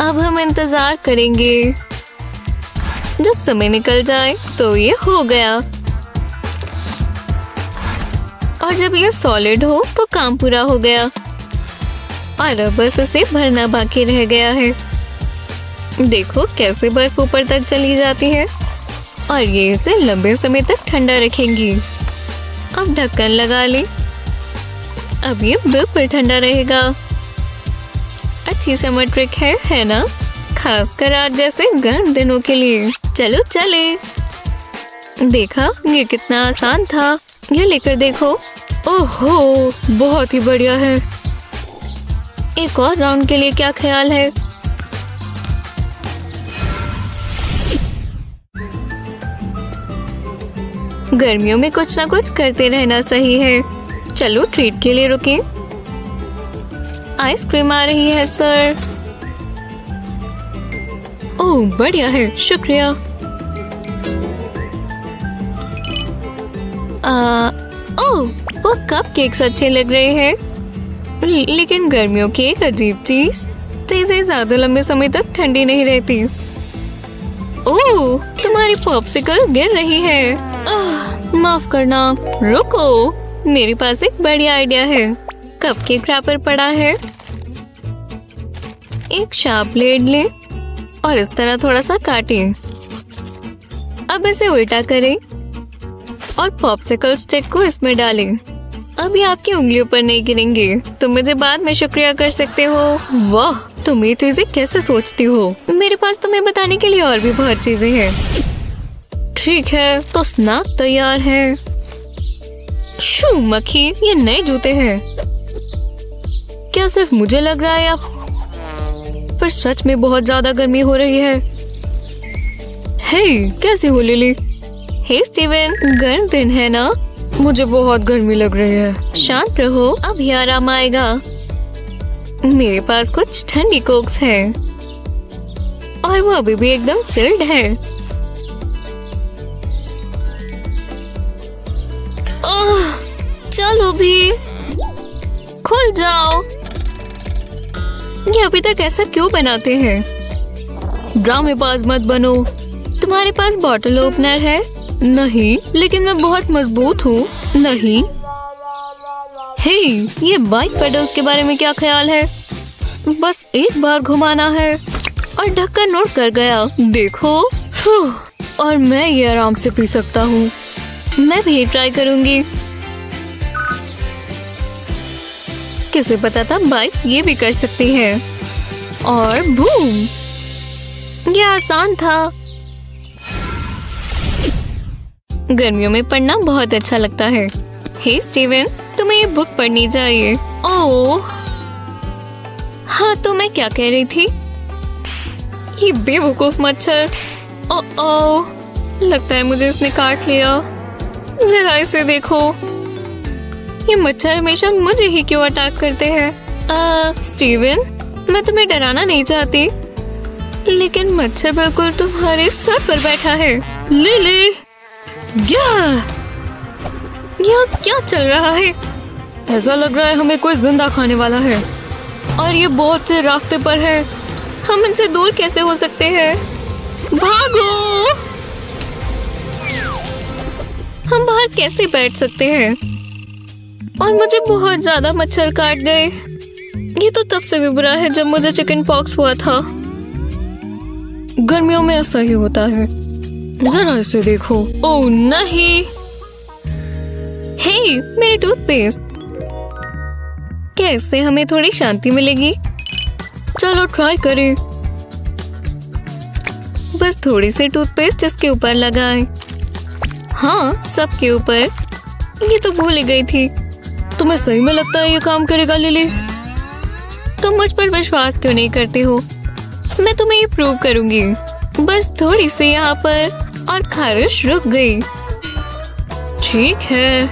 अब हम इंतज़ार करेंगे। जब समय निकल जाए तो ये हो गया। और जब ये सॉलिड हो तो काम पूरा हो गया। और अब बस इसे भरना बाकी रह गया है। देखो कैसे बर्फ़ ऊपर तक चली जाती है। और ये इसे लंबे समय तक ठंडा रखेंगी। अब ढक्कन लगा ले। अब ये बिल्कुल ठंडा रहेगा। अच्छी समर ट्रिक है है ना? खासकर आज जैसे गर्म दिनों के लिए। चलो चले। देखा, ये कितना आसान था। ये लेकर देखो। ओहो, बहुत ही बढ़िया है। एक और राउंड के लिए क्या ख्याल है? गर्मियों में कुछ ना कुछ करते रहना सही है। चलो ट्रीट के लिए रुके। आइसक्रीम आ रही है सर ओह बढ़िया है शुक्रिया। आ, ओह वो कप केक्स अच्छे लग रहे हैं। लेकिन गर्मियों की एक अजीब चीज़ चीज़ें ज़्यादा लंबे समय तक ठंडी नहीं रहती। ओह तुम्हारी पॉप्सिकल गिर रही है। माफ़ करना रुको। मेरे पास एक बढ़िया आइडिया है। कप केक रैपर पड़ा है। एक शार्प ब्लेड ले और इस तरह थोड़ा सा काटे। अब इसे उल्टा करें और पॉप्सिकल स्टिक को इसमें डालें। अभी आपकी उंगलियों पर नहीं गिरेंगे तुम मुझे बाद में शुक्रिया कर सकते हो। वाह, तुम ये चीज़ें कैसे सोचती हो? मेरे पास तुम्हें बताने के लिए और भी बहुत चीज़ें हैं। ठीक है तो स्नैक तैयार है। शू मक्खी ये नए जूते हैं। क्या सिर्फ़ मुझे लग रहा है या पर सच में बहुत ज़्यादा गर्मी हो रही है? हे कैसी हो लिली? हे स्टीवन गर्म दिन है ना? मुझे बहुत गर्मी लग रही है। शांत रहो अभी आराम आएगा। मेरे पास कुछ ठंडी कोक्स हैं। और वो अभी भी एकदम चिल्ड है। चलो भी। खुल जाओ। ये अभी तक ऐसा क्यों बनाते हैं? ड्रामेबाज मत बनो। तुम्हारे पास बॉटल ओपनर है? नहीं, लेकिन मैं बहुत मज़बूत हूँ। नहीं। हे, ये बाइक पेडल्स के बारे में क्या ख्याल है? बस एक बार घुमाना है। और ढक्कन नोट कर गया। देखो। और मैं ये आराम से पी सकता हूँ। मैं भी ट्राई करूँगी। किसे पता था बाइक्स ये भी कर सकती है। और बूम, ये आसान था। गर्मियों में पढ़ना बहुत अच्छा लगता है। हे स्टीवन, तुम्हें ये बुक पढ़नी चाहिए। ओह हाँ तो मैं क्या कह रही थी? ये बेवकूफ़ मच्छर। ओ ओ लगता है मुझे इसने काट लिया। जरा इसे देखो। ये मच्छर हमेशा मुझे ही क्यों अटैक करते हैं? स्टीवन, मैं तुम्हें डराना नहीं चाहती। लेकिन मच्छर बिल्कुल तुम्हारे सर पर बैठा है। लिली! क्या? यहाँ क्या चल रहा है? ऐसा लग रहा है हमें कोई ज़िंदा खाने वाला है। और ये बहुत से रास्ते पर है। हम इनसे दूर कैसे हो सकते हैं? भागो! हम बाहर कैसे बैठ सकते हैं? और मुझे बहुत ज़्यादा मच्छर काट गए। ये तो तब से भी बुरा है जब मुझे चिकन पॉक्स हुआ था। गर्मियों में ऐसा ही होता है। जरा इसे देखो। ओ नहीं! हे मेरी टूथपेस्ट क्या इससे हमें थोड़ी शांति मिलेगी? चलो ट्राई करें। बस थोड़ी सी टूथपेस्ट इसके ऊपर लगाएँ। हाँ सबके ऊपर। ये तो भूल गई थी। तुम्हें सही में लगता है ये काम करेगा लिली? तुम मुझ पर विश्वास क्यों नहीं करते हो? मैं तुम्हें ये प्रूव करूँगी। बस थोड़ी सी यहाँ पर और खारिश रुक गई। ठीक है।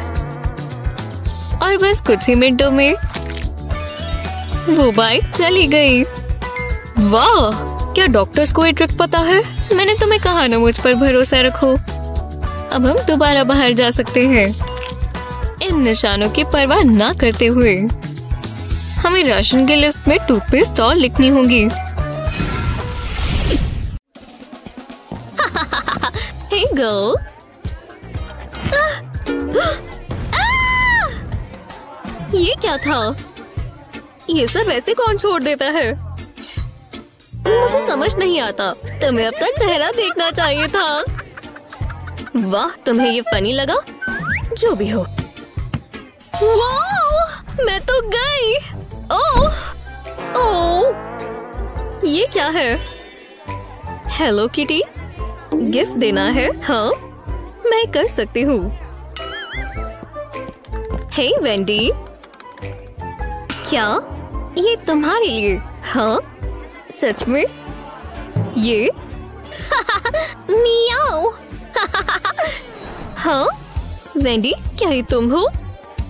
और बस कुछ ही मिनटों में वो बाइक चली गई। वाह, क्या डॉक्टर्स को ये ट्रिक पता है? मैंने तुम्हें कहा ना मुझ पर भरोसा रखो। अब हम दोबारा बाहर जा सकते हैं। इन निशानों की परवाह ना करते हुए, हमें राशन की लिस्ट में टूथपेस्ट और लिखनी होगी। ये क्या था? ये सब ऐसे कौन छोड़ देता है? मुझे समझ नहीं आता। तुम्हें अपना चेहरा देखना चाहिए था। वाह, तुम्हें ये फनी लगा? जो भी हो। मैं तो गई। ओह ओह ये क्या है? हेलो किटी गिफ्ट देना है? हाँ मैं कर सकती हूँ। हे वेंडी क्या ये तुम्हारे लिए? हाँ सच में? ये? मियाओ हाँ? वेंडी क्या ये तुम हो?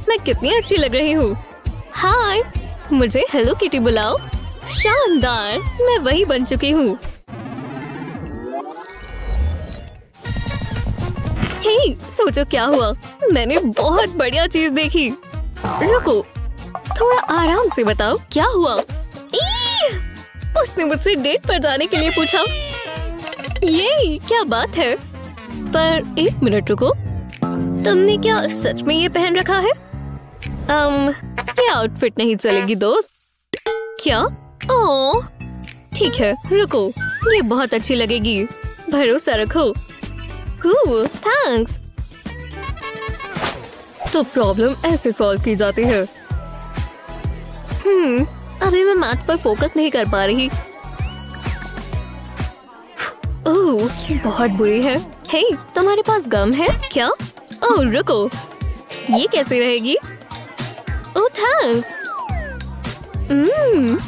मैं कितनी अच्छी लग रही हूँ। हाय मुझे हेलो किटी बुलाओ। शानदार, मैं वही बन चुकी हूँ। हे सोचो क्या हुआ? मैंने बहुत बढ़िया चीज़ देखी। रुको, थोड़ा आराम से बताओ, क्या हुआ? उसने मुझसे डेट पर जाने के लिए पूछा। ये क्या बात है? पर एक मिनट रुको। तुमने क्या सच में ये पहन रखा है? um, ये आउटफिट नहीं चलेगी दोस्त। क्या? ओ ठीक है रुको। ये बहुत अच्छी लगेगी। भरोसा रखो। थैंक्स तो प्रॉब्लम ऐसे सॉल्व की जाती है। हम्म अभी मैं मैथ पर फोकस नहीं कर पा रही। ओह बहुत बुरी है। हे hey, तुम्हारे पास गम है? क्या? ओह रुको। ये कैसे रहेगी? Oh thanks. हम्म।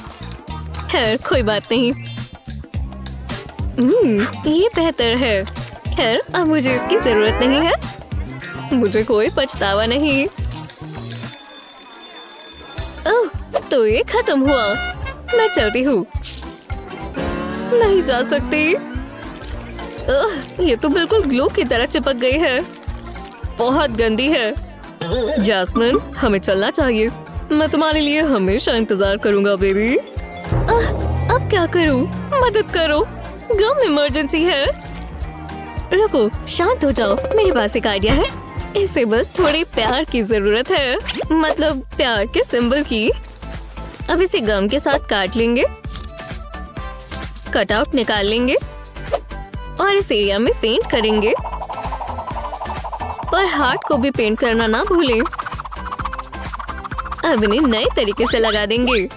खैर कोई बात नहीं। हम्म ये बेहतर है। खैर अब मुझे इसकी ज़रूरत नहीं है। मुझे कोई पछतावा नहीं। ओह तो ये खत्म हुआ। मैं चलती हूँ। नहीं जा सकती। ओह, ये तो बिल्कुल ग्लो की तरह चिपक गई है। बहुत गंदी है। जैस्मिन हमें चलना चाहिए। मैं तुम्हारे लिए हमेशा इंतज़ार करूँगा बेबी। अब क्या करूँ? मदद करो। गम इमरजेंसी है। रुको शांत हो जाओ। मेरे पास एक आइडिया है। इसे बस थोड़ी प्यार की ज़रूरत है। मतलब प्यार के सिंबल की। अब इसे गम के साथ काट लेंगे। कटआउट निकाल लेंगे। और इस एरिया में पेंट करेंगे। और हार्ट को भी पेंट करना ना भूलें। अब इन्हें नए तरीके से लगा देंगे।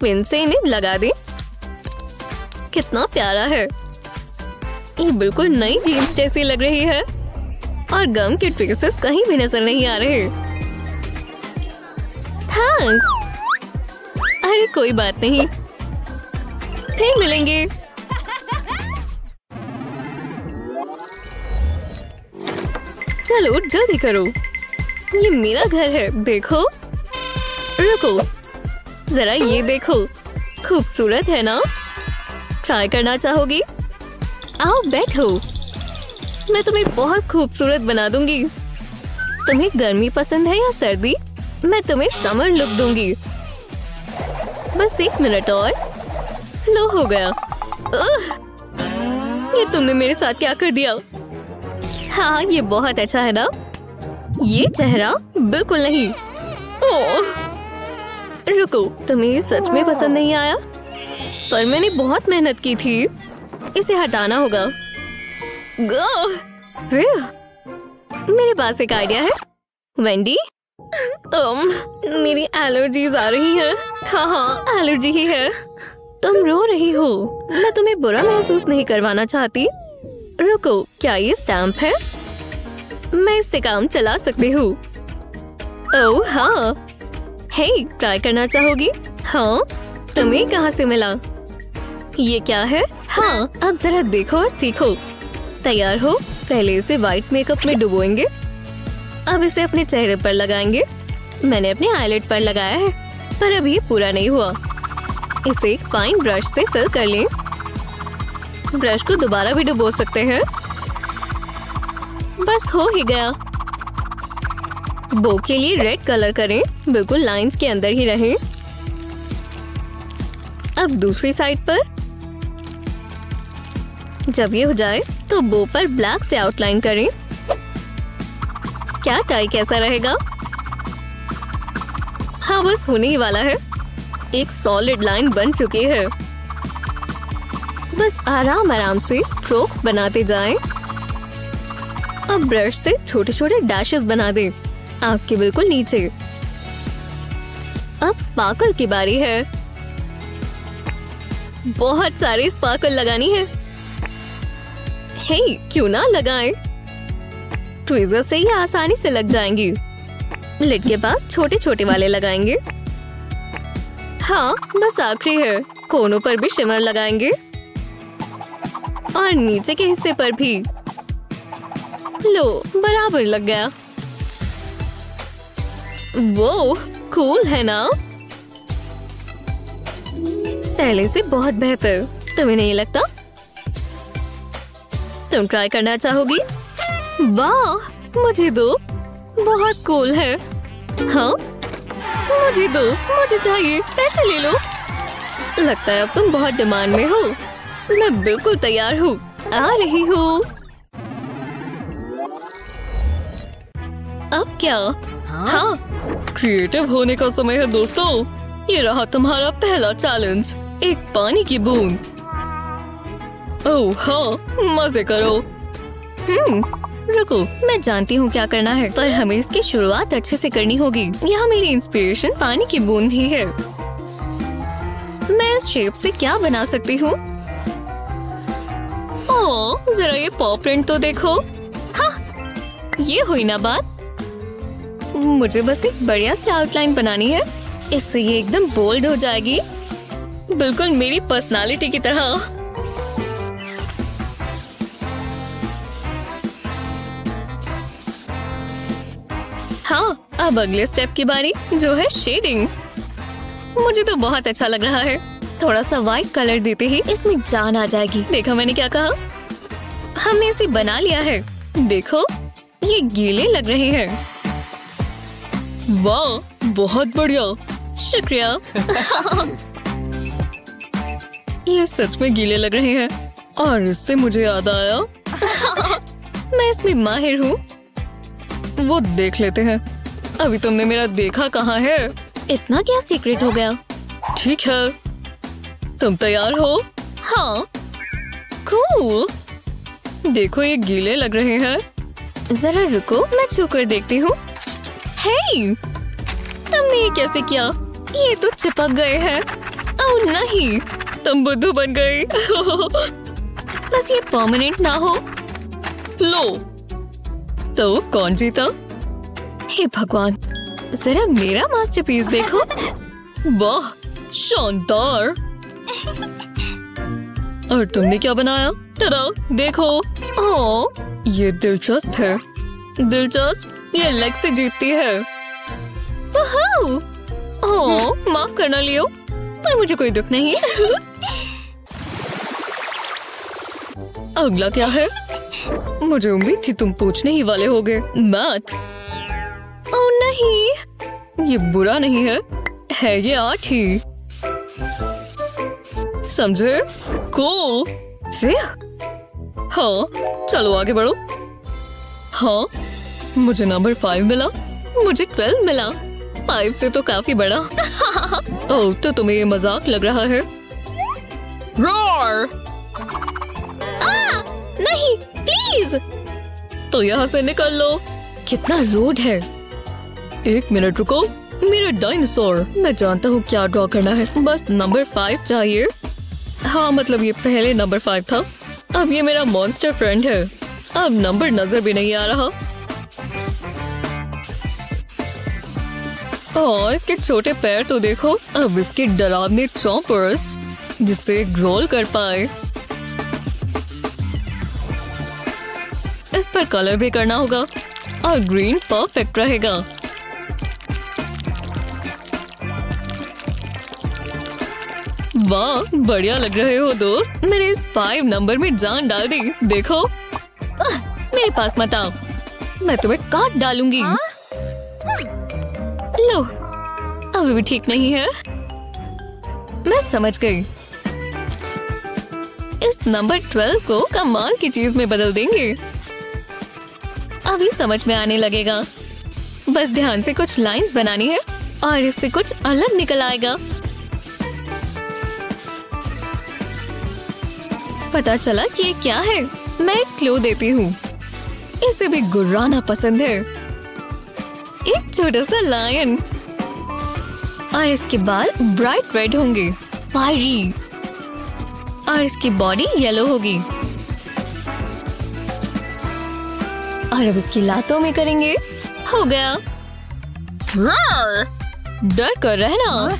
पिन से इन्हें लगा दें। कितना प्यारा है। ये बिल्कुल नई जीन्स जैसी लग रही है। और गम के ट्रेसेस कहीं भी नज़र नहीं आ रहे। थैंक्स अरे कोई बात नहीं। फिर मिलेंगे। चलो जल्दी करो। ये मेरा घर है, देखो। रुको, जरा ये देखो। खूबसूरत है ना? ट्राई करना चाहोगी? आओ, बैठो। मैं तुम्हें बहुत खूबसूरत बना दूँगी। तुम्हें गर्मी पसंद है या सर्दी? मैं तुम्हें समर लुक दूँगी। बस एक मिनट और। लो, हो गया। ये तुमने मेरे साथ क्या कर दिया? हाँ ये बहुत अच्छा है ना? ये चेहरा बिल्कुल नहीं। ओह, रुको, तुम्हें सच में पसंद नहीं आया? पर मैंने बहुत मेहनत की थी। इसे हटाना होगा! मेरे पास एक आइडिया है। वेंडी, तुम, मेरी एलर्जीज आ रही हैं। हाँ हाँ एलर्जी ही है। तुम रो रही हो। मैं तुम्हें बुरा महसूस नहीं करवाना चाहती। रुको, क्या ये स्टैम्प है? मैं इससे काम चला सकती हूँ। ओह हाँ। हे ट्राई करना चाहोगी? हाँ तुम्हें कहाँ से मिला? ये क्या है? हाँ अब जरा देखो और सीखो। तैयार हो? पहले इसे व्हाइट मेकअप में डुबोएँगे। अब इसे अपने चेहरे पर लगाएँगे। मैंने अपने आईलेट पर लगाया है, पर अभी ये पूरा नहीं हुआ। इसे एक फाइन ब्रश से फिल कर लें। ब्रश को दोबारा भी डुबो सकते हैं। बस हो ही गया। बो के लिए रेड कलर करें, बिल्कुल लाइंस के अंदर ही रहें। अब दूसरी साइड पर। जब ये हो जाए तो बो पर ब्लैक से आउटलाइन करें। क्या टाई कैसा रहेगा? हाँ बस होने ही वाला है। एक सॉलिड लाइन बन चुकी है। बस आराम आराम से स्ट्रोक्स बनाते जाएँ। अब ब्रश से छोटे छोटे डैशेस बना दें, आँख के बिल्कुल नीचे। अब स्पार्कल की बारी है। बहुत सारे स्पार्कल लगानी है। हे क्यों ना लगाएँ? ट्वीजर से ये आसानी से लग जाएँगी। लिड के पास छोटे छोटे वाले लगाएँगे। हाँ बस आखिरी है। कोनों पर भी शिमर लगाएँगे। और नीचे के हिस्से पर भी। लो, बराबर लग गया। वो कूल है ना? पहले से बहुत बेहतर। तुम्हें नहीं लगता? तुम ट्राई करना चाहोगी? वाह, मुझे दो। बहुत कूल है। हाँ? मुझे दो, मुझे चाहिए। पैसे ले लो। लगता है अब तुम बहुत डिमांड में हो। मैं बिल्कुल तैयार हूँ। आ रही हूँ। अब क्या? हाँ? क्रिएटिव होने का समय है दोस्तों। ये रहा तुम्हारा पहला चैलेंज एक पानी की बूंद। ओह हाँ मज़े करो। हम्म रुको मैं जानती हूँ क्या करना है पर हमें इसकी शुरुआत अच्छे से करनी होगी। यहाँ मेरी इंस्पिरेशन पानी की बूंद ही है। मैं इस शेप से क्या बना सकती हूँ? ओह, जरा ये पॉ प्रिंट तो देखो। हाँ ये हुई ना बात। मुझे बस एक बढ़िया सी आउटलाइन बनानी है। इससे ये एकदम बोल्ड हो जाएगी। बिल्कुल मेरी पर्सनालिटी की तरह। हाँ अब अगले स्टेप की बारी, जो है शेडिंग मुझे तो बहुत अच्छा लग रहा है। थोड़ा सा व्हाइट कलर देते ही इसमें जान आ जाएगी। देखा मैंने क्या कहा। हमने इसे बना लिया है। देखो ये गीले लग रहे हैं। वाह बहुत बढ़िया। शुक्रिया। ये सच में गीले लग रहे हैं। और इससे मुझे याद आया। मैं इसमें माहिर हूँ। वो देख लेते हैं। अभी तुमने मेरा देखा कहाँ है? इतना क्या सीक्रेट हो गया? ठीक है। तुम तैयार हो? हाँ। कूल देखो ये गीले लग रहे हैं। जरा रुको मैं छू कर देखती हूँ। हे तुमने ये कैसे किया? ये तो चिपक गए हैं। ओह नहीं। तुम बुद्धू बन गए। बस ये परमानेंट ना हो। लो। तो कौन जीता? हे भगवान जरा मेरा मास्टरपीस देखो। वाह शानदार। और तुमने क्या बनाया? टरा देखो। ओ ये दिलचस्प है। दिलचस्प? ये लेग से जीतती है! ओह, माफ़ करना लियो, पर मुझे कोई दुख नहीं। अगला क्या है? मुझे उम्मीद थी तुम पूछने ही वाले होगे। मैथ। ओ नहीं। ये बुरा नहीं है। है ये आठ ही। समझे? को फिर हाँ चलो आगे बढ़ो। हाँ मुझे नंबर फाइव मिला। मुझे ट्वेल्व मिला। फाइव से तो काफ़ी बड़ा। ओह तो तुम्हें ये मज़ाक लग रहा है? रोर नहीं प्लीज़ तो यहाँ से निकल लो। कितना लोड है। एक मिनट रुको। मेरा डायनासोर मैं जानता हूँ क्या ड्रॉ करना है। बस नंबर फाइव चाहिए। हाँ मतलब ये पहले नंबर फाइव था। अब ये मेरा मॉन्स्टर फ्रेंड है। अब नंबर नज़र भी नहीं आ रहा। और इसके छोटे पैर तो देखो, अब इसके डरावने चौपर्स जिससे रोल कर पाए। इस पर कलर भी करना होगा, और ग्रीन परफेक्ट रहेगा। वाह बढ़िया लग रहे हो दोस्त। मैंने इस फाइव नंबर में जान डाल दी। देखो। मेरे पास मत आओ। मैं तुम्हें काट डालूँगी। लो अभी भी ठीक नहीं है। मैं समझ गई। इस नंबर ट्वेल्व को कमाल की चीज़ में बदल देंगे। अभी समझ में आने लगेगा। बस ध्यान से कुछ लाइंस बनानी है और इससे कुछ अलग निकल आएगा। पता चला कि ये क्या है? मैं एक क्लो देती हूँ। इसे भी गुर्राना पसंद है। एक छोटा सा लायन और इसके बाल ब्राइट रेड होंगे। फायरी और इसकी बॉडी येलो होगी। और अब इसकी लातों में करेंगे। हो गया। डर कर रहना।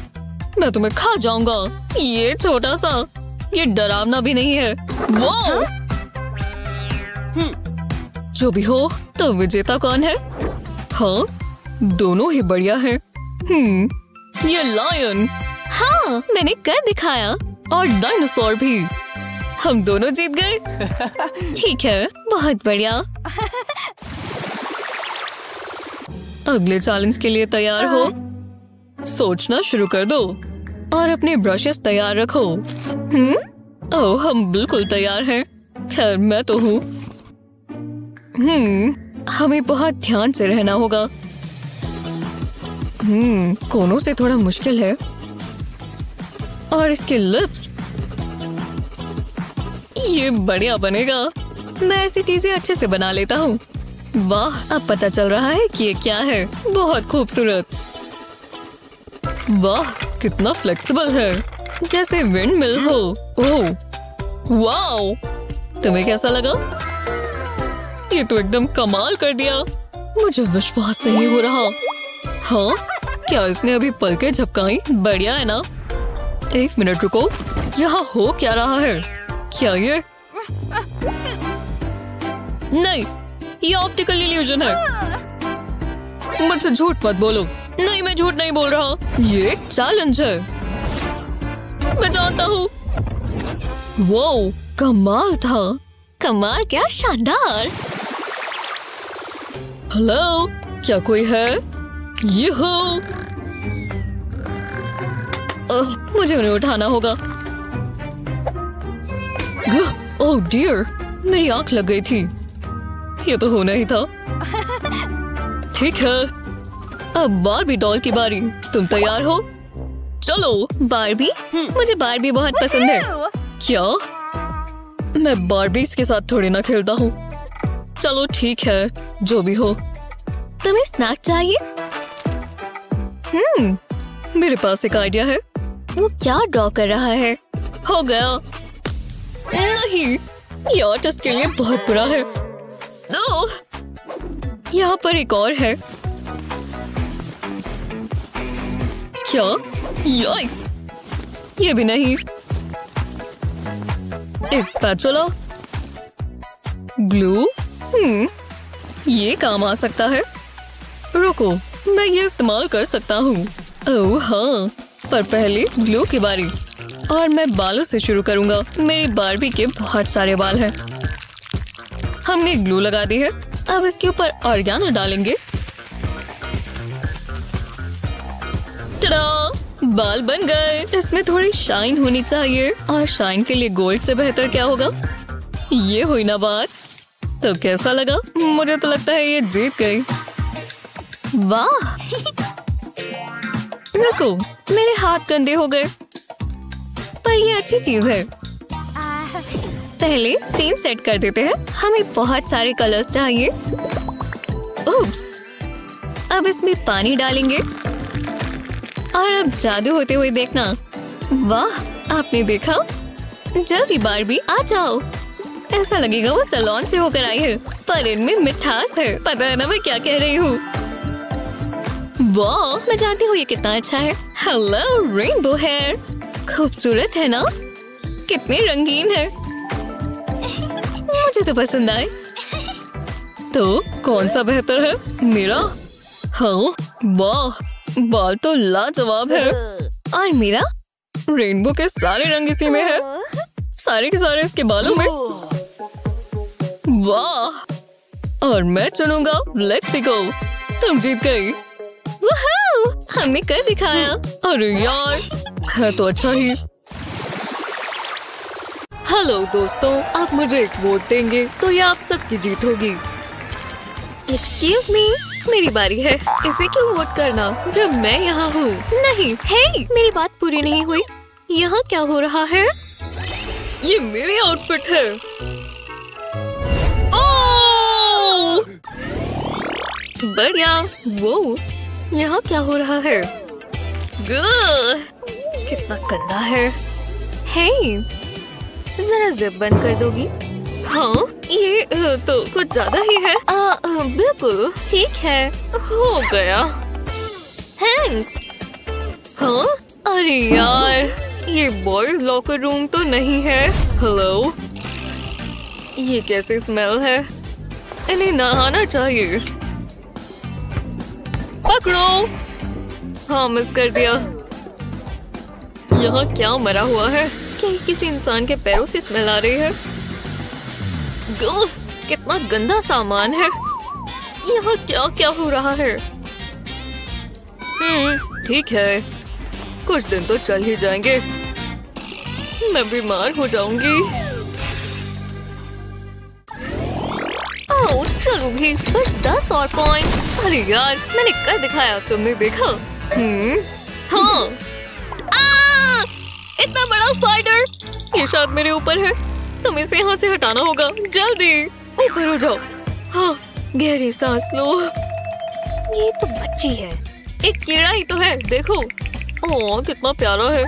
मैं तुम्हें खा जाऊँगा। ये छोटा सा। ये डरावना भी नहीं है। वो जो भी हो तो विजेता कौन है? हाँ दोनों ही बढ़िया है। हम्म ये लायन हाँ मैंने कर दिखाया। और डायनासोर भी। हम दोनों जीत गए। ठीक है बहुत बढ़िया। अगले चैलेंज के लिए तैयार हो। सोचना शुरू कर दो। और अपने ब्रशेस तैयार रखो। हम्म? ओह हम बिल्कुल तैयार हैं। खैर मैं तो हूँ। हम्म हमें बहुत ध्यान से रहना होगा। हम्म कोनों से थोड़ा मुश्किल है। और इसके लिप्स ये बढ़िया बनेगा। मैं ऐसी चीज़ें अच्छे से बना लेता हूँ। वाह अब पता चल रहा है कि ये क्या है। बहुत खूबसूरत। वाह, कितना फ्लेक्सिबल है। जैसे विंड मिल हो। ओह वाओ तुम्हें कैसा लगा? ये तो एकदम कमाल कर दिया। मुझे विश्वास नहीं हो रहा। हाँ क्या इसने अभी पलके झपकाई? बढ़िया है ना? एक मिनट रुको। यहाँ हो क्या रहा है? क्या ये? नहीं, ये ऑप्टिकल इल्यूजन है। मुझसे झूठ मत बोलो। नहीं मैं झूठ नहीं बोल रहा। ये एक चैलेंज है। मैं जानता हूँ। वो कमाल था। कमाल क्या शानदार। हेलो क्या कोई है? ये हो। ओह, मुझे उन्हें उठाना होगा। ओह डियर मेरी आँख लग गई थी। ये तो होना ही था। ठीक है। अब बारबी डॉल की बारी। तुम तैयार हो? चलो, बारबी। मुझे बारबी बहुत पसंद है। क्या? मैं बारबीज के साथ थोड़ी ना खेलता हूँ। चलो, ठीक है, जो भी हो। तुम्हें स्नैक चाहिए? हम्म मेरे पास एक आइडिया है। वो क्या ड्रॉ कर रहा है? हो गया। नहीं, ये आर्टिस्ट के लिए बहुत बुरा है। यहाँ पर एक और है। क्या यॉइक्स ये भी नहीं एक स्पैचुला ग्लू हम्म ये काम आ सकता है। रुको, मैं ये इस्तेमाल कर सकता हूँ। ओह हाँ। पर पहले ग्लू की बारी। और मैं बालों से शुरू करूँगा। मेरी बारबी के बहुत सारे बाल हैं। हमने ग्लू लगा दी है। अब इसके ऊपर ऑर्गेनो डालेंगे। बाल बन गए। इसमें थोड़ी शाइन होनी चाहिए। और शाइन के लिए गोल्ड से बेहतर क्या होगा? ये हुई ना बात। तो कैसा लगा? मुझे तो लगता है ये जीत गई। वाह! रुको, मेरे हाथ गंदे हो गए। पर ये अच्छी चीज़ है। पहले सीन सेट कर देते हैं। हमें बहुत सारे कलर्स चाहिए। अब इसमें पानी डालेंगे। और अब जादू होते हुए देखना। वाह, आपने देखा? जल्दी बारबी आ जाओ। ऐसा लगेगा वो सलोन से होकर आई है, पर इनमें मिठास है। पता है ना मैं क्या कह रही हूँ? वाह, मैं जानती हूँ ये कितना अच्छा है। हेलो रेनबो हेयर खूबसूरत है ना? कितनी रंगीन है। मुझे तो पसंद आए। तो कौन सा बेहतर है? मेरा? हाँ वाह। बाल तो लाजवाब है। और मेरा रेनबो के सारे रंग इसी में है। सारे के सारे इसके बालों में। वाह! और मैं चुनूँगा लेक्सी को तुम जीत गई। हमने कर दिखाया। अरे यार, है तो अच्छा ही। हेलो दोस्तों, आप मुझे एक वोट देंगे तो ये आप सबकी जीत होगी। एक्सक्यूज मी मेरी बारी है। इसे क्यों वोट करना? जब मैं यहाँ हूँ। नहीं हे मेरी बात पूरी नहीं हुई। यहाँ क्या हो रहा है? ये मेरी आउटफिट है। ओह! बढ़िया। वो यहाँ क्या हो रहा है? कितना गंदा है। हे जरा जिप बंद कर दोगी। हाँ ये तो कुछ ज़्यादा ही है। आ, बिल्कुल ठीक है। हो गया। थैंक्स हाँ? अरे यार ये बॉयज़ लॉकर रूम तो नहीं है। हेलो ये कैसी स्मेल है? इन्हें नहाना चाहिए। पकड़ो। हाँ मिस कर दिया। यहाँ क्या मरा हुआ है? क्या किसी इंसान के पैरों से स्मेल आ रही है? कितना गंदा सामान है। यहाँ क्या क्या हो रहा है? हम्म ठीक है। कुछ दिन तो चल ही जाएँगे। मैं बीमार हो जाऊँगी। चलो भी, बस दस और पॉइंट अरे यार, मैंने कर दिखाया, तुमने देखा? हम्म। हाँ। आ! इतना बड़ा स्पाइडर ये शायद मेरे ऊपर है। तुम इसे यहाँ से हटाना होगा। जल्दी। ऊपर हो जाओ। हाँ गहरी सांस लो। ये तो बच्ची है। एक कीड़ा ही तो है, देखो। ओ कितना प्यारा है।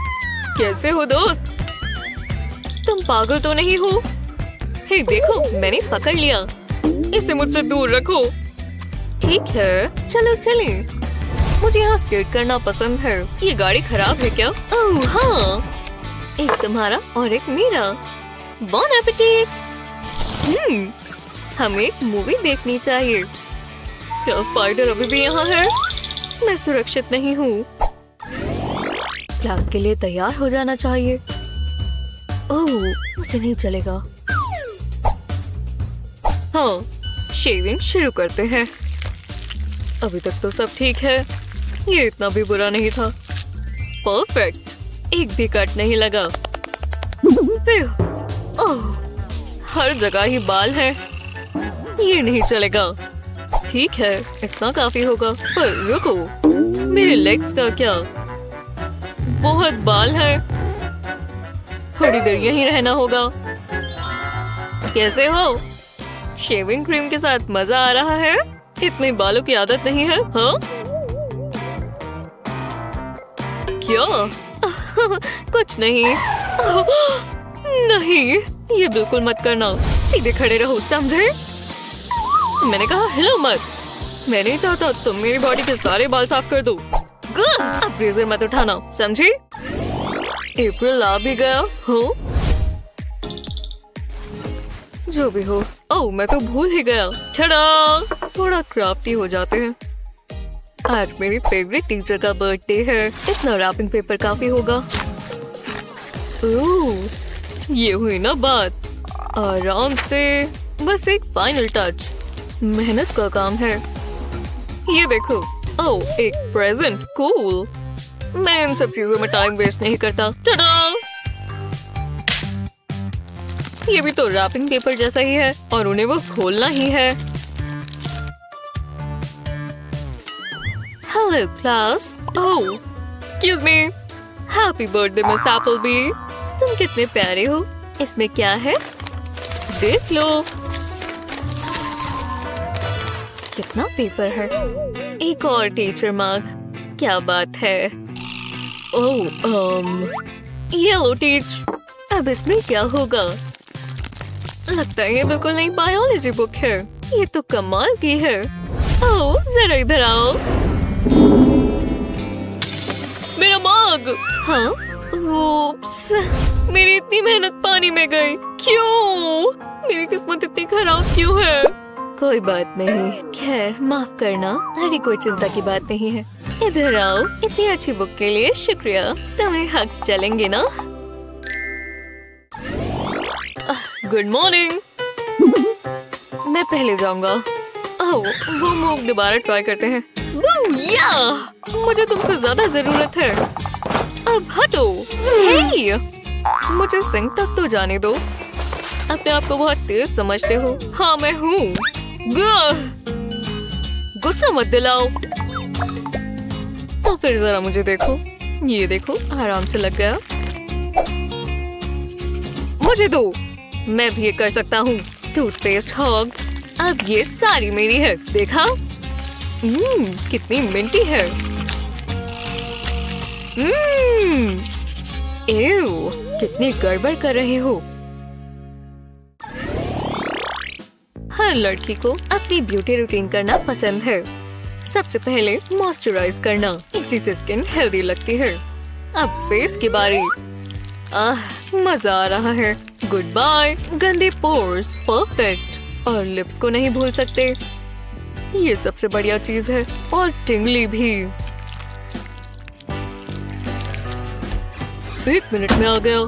कैसे हो दोस्त? तुम पागल तो नहीं हो? हे, देखो, मैंने पकड़ लिया। इसे मुझसे दूर रखो। ठीक है, चलो चले। मुझे यहाँ स्केट करना पसंद है। ये गाड़ी खराब है क्या? ओह हाँ। एक तुम्हारा और एक मेरा। बॉन एपिटेट हम्म हमें एक मूवी देखनी चाहिए। क्या स्पाइडर अभी भी यहाँ है? मैं सुरक्षित नहीं हूँ। क्लास के लिए तैयार हो जाना चाहिए। ओह, उसे नहीं चलेगा। हाँ शेविंग शुरू करते हैं। अभी तक तो सब ठीक है। ये इतना भी बुरा नहीं था। परफेक्ट एक भी कट नहीं लगा। ओह, हर जगह ही बाल है। ये नहीं चलेगा। ठीक है, इतना काफ़ी होगा, पर रुको, मेरे लेग्स का क्या? बहुत बाल है। थोड़ी देर यहीं रहना होगा। कैसे हो? शेविंग क्रीम के साथ मज़ा आ रहा है? इतने बालों की आदत नहीं है हाँ? क्या? कुछ नहीं। नहीं, ये बिल्कुल मत करना। सीधे खड़े रहो, समझे? मैंने कहा हिलो मत। मैं नहीं चाहता, तुम मेरी बॉडी के सारे बाल साफ़ कर दो। अब रेजर मत उठाना, समझी? अप्रैल आ भी गया, हो? जो भी हो। ओह मैं तो भूल ही गया। छड़ा थोड़ा क्राफ्टी हो जाते हैं। आज मेरी फेवरेट टीचर का बर्थडे है। इतना रैपिंग पेपर काफ़ी होगा। ओह ये हुई ना बात। आराम से, बस एक फाइनल टच मेहनत का काम है। ये देखो। ओह एक प्रेजेंट कूल मैं इन सब चीज़ों में टाइम वेस्ट नहीं करता। टडा ये भी तो रैपिंग पेपर जैसा ही है, और उन्हें वो खोलना ही है। Hello class oh excuse me happy birthday Miss Appleby तुम कितने प्यारे हो। इसमें क्या है? देख लो। कितना पेपर है। एक और टीचर मार्क क्या बात है। ओह um, येलो टीच अब इसमें क्या होगा? लगता है ये बिल्कुल नई बायोलॉजी बुक है। ये तो कमाल की है। ओह जरा इधर आओ। मेरा मग हाँ? मेरी इतनी मेहनत पानी में गई। क्यों? मेरी किस्मत इतनी खराब क्यों है? कोई बात नहीं। खैर, माफ़ करना अरे कोई चिंता की बात नहीं है। इधर आओ, इतनी अच्छी बुक के लिए शुक्रिया। तुम्हारे हक्स चलेंगे ना? गुड मॉर्निंग मैं पहले जाऊँगा। ओह, वो मूव दोबारा ट्राई करते हैं। या मुझे तुमसे ज़्यादा ज़रूरत है। अब हटो मुझे सिंक तक तो जाने दो। अपने आप को बहुत तेज समझते हो। हाँ मैं हूँ। गुस्सा मत दिलाओ। तो फिर जरा मुझे देखो। ये देखो, आराम से लग गया। मुझे दो। मैं भी ये कर सकता हूँ। टूथपेस्ट हॉग अब ये सारी मेरी है। देखा? हम्म कितनी मिंटी है। एव, कितनी गड़बड़ कर रहे हो। हर लड़की को अपनी ब्यूटी रूटीन करना पसंद है। सबसे पहले मॉइस्चराइज करना, इसी से स्किन हेल्दी लगती है। अब फेस की बारी। आह, मज़ा आ रहा है। गुड बाय गंदे पोर्स परफेक्ट और लिप्स को नहीं भूल सकते। ये सबसे बढ़िया चीज़ है, और टिंगली भी। एक मिनट में आ गया।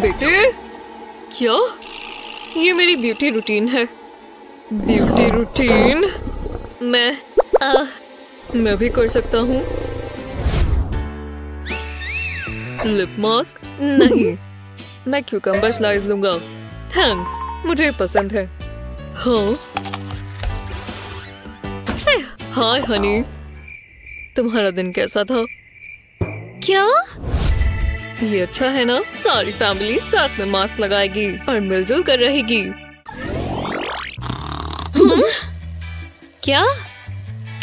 बेटे क्या? ये मेरी ब्यूटी रूटीन है। ब्यूटी रूटीन मैं आ, मैं भी कर सकता हूँ। लिप मास्क नहीं। मैं क्यूकम्बर स्लाइस लूँगा। थैंक्स मुझे पसंद है। हाँ? हाय हनी तुम्हारा दिन कैसा था? क्या? ये अच्छा है ना? सारी फैमिली साथ में मास्क लगाएगी और मिलजुल कर रहेगी? क्या?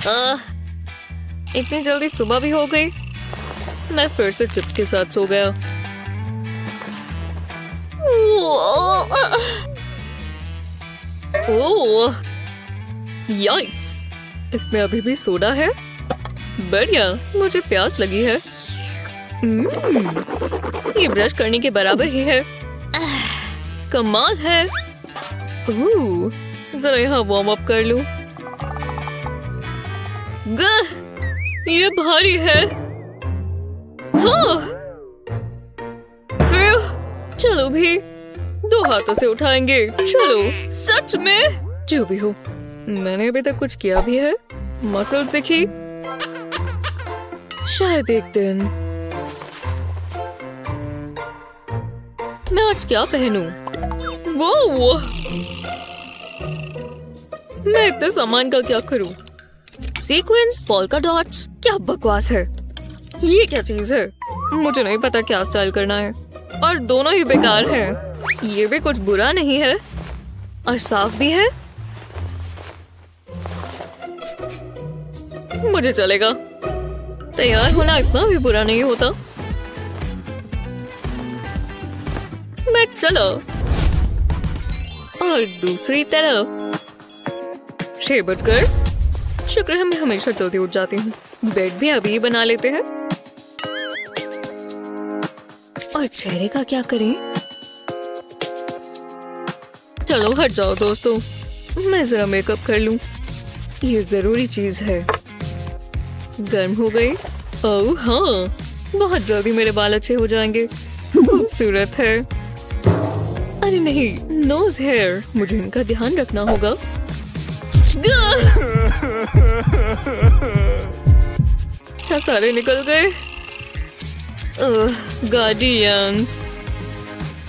आ, इतनी जल्दी सुबह भी हो गई। मैं फिर से चिप्स के साथ सो गया। ओह इसमें अभी भी सोडा है? बढ़िया मुझे प्यास लगी है। ये ब्रश करने के बराबर ही है। कमाल है। जरा यहाँ वार्म अप कर लूँ। ये भारी है। हाँ। चलो भी। दो हाथों से उठाएँगे। चलो, सच में। जो भी हो। मैंने अभी तक कुछ किया भी है। मसल्स दिखी। शायद एक दिन। मैं आज क्या पहनूं? वो वो मैं इतने सामान का क्या करूँ? सीक्वेंस पोल्का डॉट्स क्या बकवास है? ये क्या चीज़ है? मुझे नहीं पता क्या स्टाइल करना है। और दोनों ही बेकार हैं। ये भी कुछ बुरा नहीं है। और साफ़ भी है। मुझे चलेगा। तैयार होना इतना भी बुरा नहीं होता। मैं चलो। और दूसरी तरफ़। छह बजकर शुक्र है मैं हमेशा जल्दी उठ जाती हूँ। बेड भी अभी बना लेते हैं। और चेहरे का क्या करें? चलो हट जाओ दोस्तों। मैं जरा मेकअप कर लूँ। ये ज़रूरी चीज़ है। गर्म हो गई। ओह हाँ। बहुत जल्दी मेरे बाल अच्छे हो जाएँगे। खूबसूरत है। अरे नहीं नोज़ हेयर मुझे इनका ध्यान रखना होगा। सारे निकल गए? गार्डियंस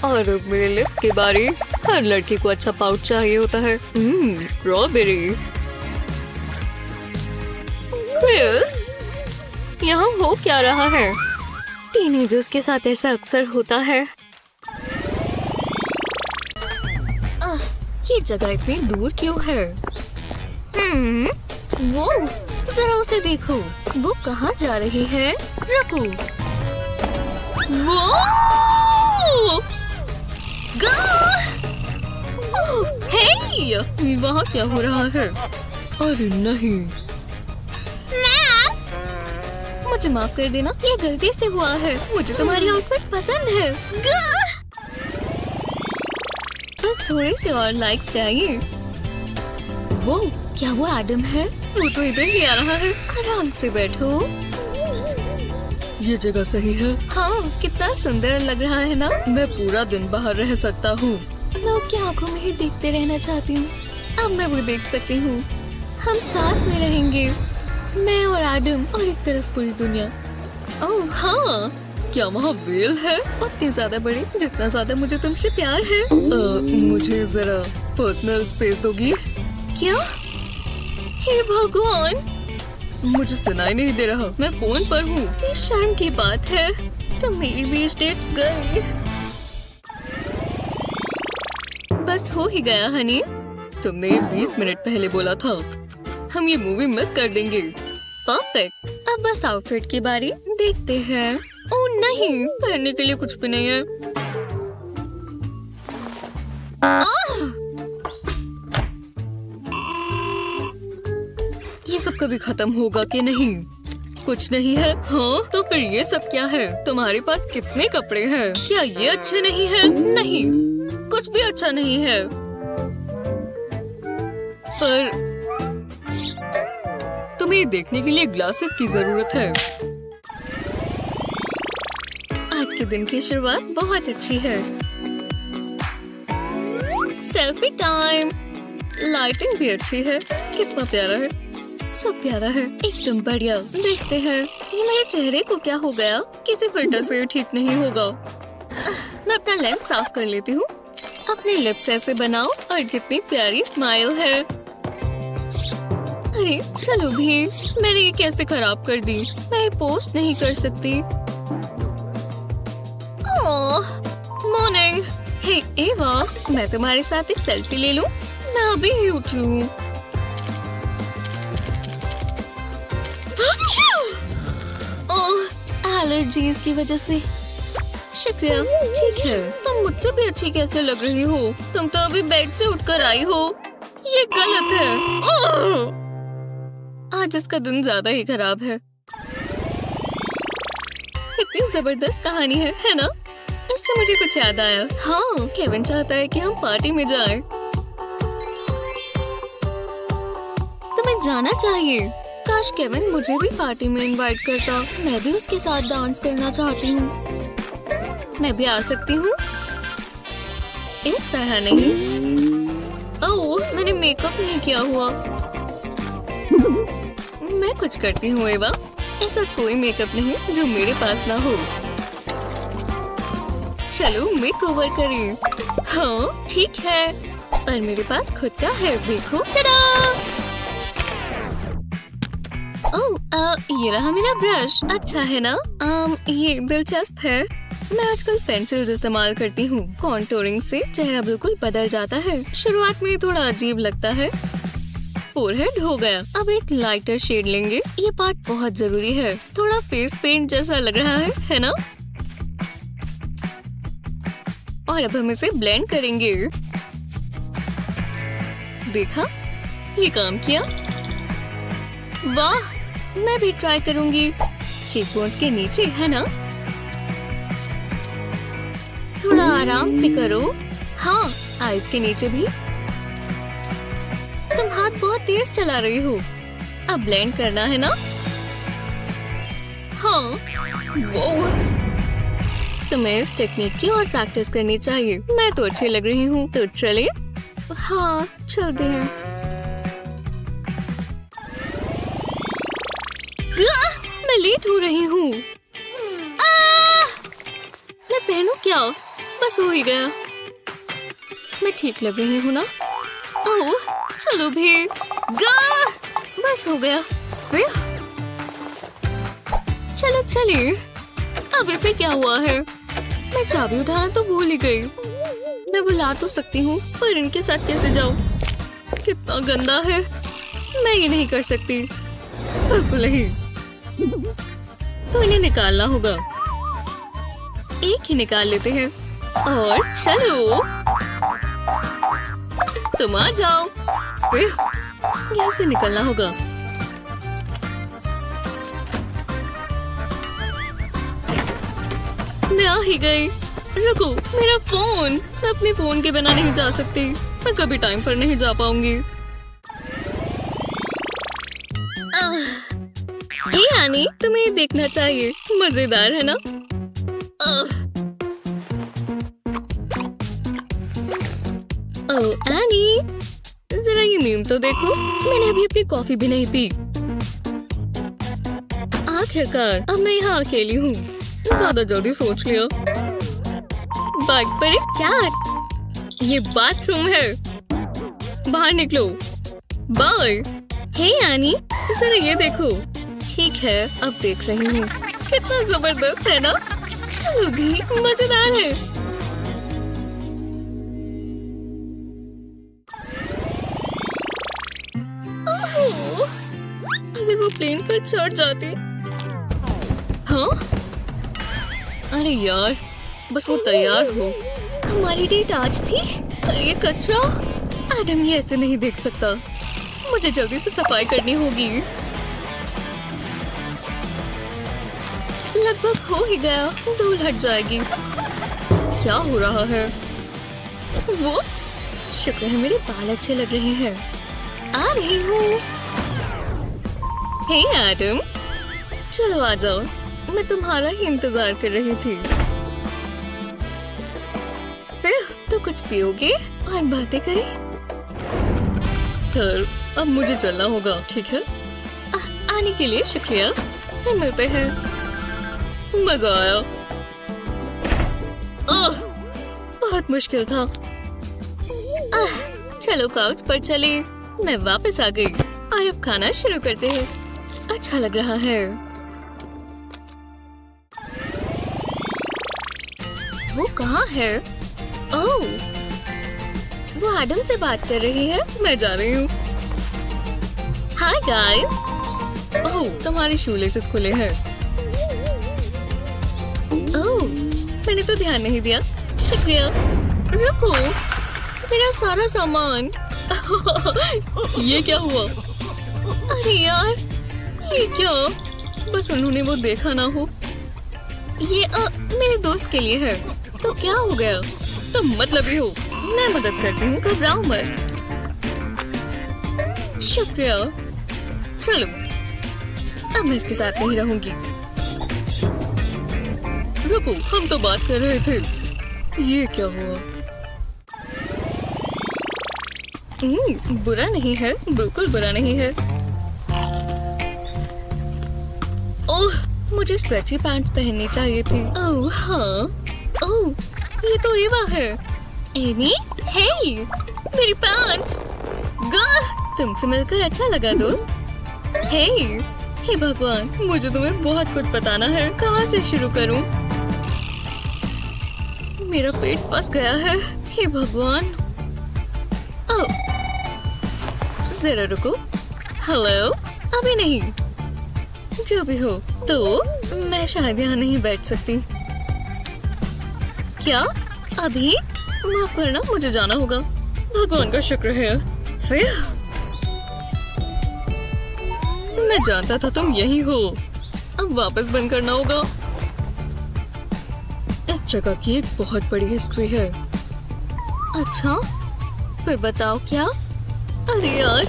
और अब मेरे लिप्स के बारे, हर लड़की को अच्छा पाउच चाहिए होता है। स्ट्रॉबेरी क्रिस यहाँ हो क्या रहा है? टीनेजर्स के साथ ऐसा अक्सर होता है। ये जगह इतनी दूर क्यों है? हम्म, वो जरा उसे देखो। वो कहाँ जा रही है? रखो वो! हे वहाँ क्या हो रहा है? अरे नहीं। मुझे माफ़ कर देना ये गलती से हुआ है। मुझे तुम्हारी आउटफिट पसंद है। थोड़े से और लाइक्स चाहिए। वो क्या वो एडम है? वो तो इधर ही आ रहा है। आराम से बैठो। ये जगह सही है। हाँ कितना सुंदर लग रहा है ना? मैं पूरा दिन बाहर रह सकता हूँ। मैं उसकी आँखों में ही देखते रहना चाहती हूँ। अब मैं वो देख सकती हूँ। हम साथ में रहेंगे। मैं और एडम और एक तरफ़ पूरी दुनिया। ओह हाँ। क्या वहाँ वेल है? उतनी ज़्यादा बड़ी जितना ज़्यादा मुझे तुमसे प्यार है। आ, मुझे जरा पर्सनल स्पेस दोगी? क्या? हे भगवान! मुझे सुनाई नहीं दे रहा। मैं फ़ोन पर हूँ। ये शर्म की बात है। तो मेरी बीच डेट्स गई बस हो ही गया हनी तुमने 20 मिनट पहले बोला था। हम ये मूवी मिस कर देंगे। परफेक्ट अब बस आउटफिट की बारी देखते हैं। ओ, नहीं, पहनने के लिए कुछ भी नहीं है। ये सब कभी खत्म होगा कि नहीं? कुछ नहीं है? हाँ तो फिर ये सब क्या है? तुम्हारे पास कितने कपड़े हैं? क्या ये अच्छे नहीं है? नहीं, कुछ भी अच्छा नहीं है। पर तुम्हें देखने के लिए ग्लासेस की ज़रूरत है। के दिन की शुरुआत बहुत अच्छी है। सेल्फी टाइम लाइटिंग भी अच्छी है। कितना प्यारा है। सब प्यारा है। एकदम बढ़िया। देखते हैं। ये मेरे चेहरे को क्या हो गया? किसी फ़िल्टर से ठीक नहीं होगा। मैं अपना लेंस साफ़ कर लेती हूँ। अपने लिप्स ऐसे बनाओ और कितनी प्यारी स्माइल है। अरे, चलो भी। मैंने ये कैसे खराब कर दी? मैं ये पोस्ट नहीं कर सकती। मॉर्निंग हे एवा मैं तुम्हारे साथ एक सेल्फी ले लूँ? मैं अभी ही उठी हूँ। एलर्जीज की वजह से। शुक्रिया ठीक है। तुम मुझसे भी अच्छी कैसे लग रही हो? तुम तो अभी बेड से उठकर आई हो। ये गलत है। आज इसका दिन ज़्यादा ही खराब है। इतनी ज़बरदस्त कहानी है है ना? इससे मुझे कुछ याद आया। हाँ केविन चाहता है कि हम पार्टी में जाएँ। तुम्हें जाना चाहिए। काश केविन मुझे भी पार्टी में इनवाइट करता। मैं भी उसके साथ डांस करना चाहती हूँ। मैं भी आ सकती हूँ। इस तरह नहीं। ओह, मैंने मेकअप नहीं किया हुआ। मैं कुछ करती हूँ, एवा। ऐसा कोई मेकअप नहीं जो मेरे पास ना हो। चलो मेक ओवर करें। हाँ ठीक है। पर मेरे पास खुद का है। देखो ओह आ, ये रहा मेरा ब्रश अच्छा है ना? आम, ये दिलचस्प है। मैं आजकल पेंसिल्स इस्तेमाल करती हूँ कॉन्टोरिंग से। चेहरा बिल्कुल बदल जाता है। शुरुआत में थोड़ा अजीब लगता है। फोरहेड हो गया। अब एक लाइटर शेड लेंगे। ये पार्ट बहुत ज़रूरी है। थोड़ा फेस पेंट जैसा लग रहा है है ना? और अब हम इसे ब्लेंड करेंगे। देखा? ये काम किया? वाह, मैं भी ट्राई करूँगी। चीक बोन्स के नीचे, है ना? थोड़ा आराम से करो। हाँ आइस के नीचे भी। तुम हाथ बहुत तेज चला रही हो। अब ब्लेंड करना, है ना? हाँ। वो तुम्हें इस टेक्निक की और प्रैक्टिस करनी चाहिए। मैं तो अच्छी लग रही हूँ। तो चले हाँ चलते हैं। मैं लेट हो रही हूँ। मैं पहनू क्या? बस हो ही गया। मैं ठीक लग रही हूँ ना? ओह, चलो भी। बस हो गया। चलो चलिए। अब इसे क्या हुआ है? मैं चाबी उठाना तो भूल ही गई मैं बुला तो सकती हूँ, पर इनके साथ कैसे जाऊँ? कितना गंदा है। मैं ये नहीं कर सकती। बिल्कुल नहीं। तो इन्हें निकालना होगा। एक ही निकाल लेते हैं। और चलो। तुम आ जाओ। यहाँ से निकलना होगा। मैं आ ही गई। रुको मेरा फ़ोन। मैं अपने फ़ोन के बिना नहीं जा सकती। मैं कभी टाइम पर नहीं जा पाऊँगी। हे आनी तुम्हें ये देखना चाहिए। मज़ेदार है ना। ओह एनी जरा ये मीम तो देखो। मैंने अभी अपनी कॉफ़ी भी नहीं पी। आखिरकार, अब मैं यहाँ अकेली हूँ। ज़्यादा जल्दी सोच लिया। बैग पर एक कैट ये बाथरूम है? बाहर निकलो। बाय हे, यानी, जरा ये देखो। ठीक है, अब देख रही हूँ। कितना ज़बरदस्त है ना? चलो भी, मज़ेदार है। अगर वो प्लेन पर चढ़ जाती। हाँ? अरे यार, बस वो तैयार हो। हमारी डेट आज थी? और ये कचरा? एडम ये ऐसे नहीं देख सकता। मुझे जल्दी से सफ़ाई करनी होगी। लगभग हो ही गया, धूल हट जाएगी। क्या हो रहा है? वो शुक्र है मेरे बाल अच्छे लग रहे हैं। आ रही हूँ। हे एडम चलो आ जाओ। मैं तुम्हारा ही इंतज़ार कर रही थी। फिर तो कुछ पियोगे? और बातें करें? सर अब मुझे चलना होगा ठीक है? आ, आने के लिए शुक्रिया। फिर मिलते हैं। मज़ा आया। ओह, बहुत मुश्किल था। आह, चलो काउच पर चले। मैं वापस आ गई। और अब खाना शुरू करते हैं। अच्छा लग रहा है। वो कहाँ है? ओह वो एडम से बात कर रही है। मैं जा रही हूँ। हाय गाइस ओह तुम्हारे शूलेसेस खुले हैं। ओह मैंने तो ध्यान नहीं दिया। शुक्रिया। रुको मेरा सारा सामान। ये क्या हुआ? अरे यार ये क्या? बस उन्होंने वो देखा ना हो। ये अ, मेरे दोस्त के लिए है। तो क्या हो गया? तो मतलब ही हो। मैं मदद करती हूँ घबराओ मत। शुक्रिया। चलो। अब मैं इसके साथ नहीं रहूँगी। रुको हम तो बात कर रहे थे। ये क्या हुआ? हम्म, बुरा नहीं है। बिल्कुल बुरा नहीं है। ओह मुझे स्ट्रेची पैंट्स पहननी चाहिए थी। ओह हाँ। ओह, ये तो एवा है। एनी हे मेरी पैंट्स गह, तुमसे मिलकर अच्छा लगा, दोस्त। हे हे भगवान, मुझे तुम्हें बहुत कुछ बताना है। कहाँ से शुरू करूँ? मेरा पेट फंस गया है। हे भगवान। जरा रुको। हेलो अभी नहीं। जो भी हो तो मैं शायद यहाँ नहीं बैठ सकती। क्या? अभी? माफ़ करना, मुझे जाना होगा। भगवान का शुक्र है। फिर मैं जानता था तुम यही हो। अब वापस बंद करना होगा। इस जगह की एक बहुत बड़ी हिस्ट्री है। अच्छा फिर बताओ क्या? अरे यार,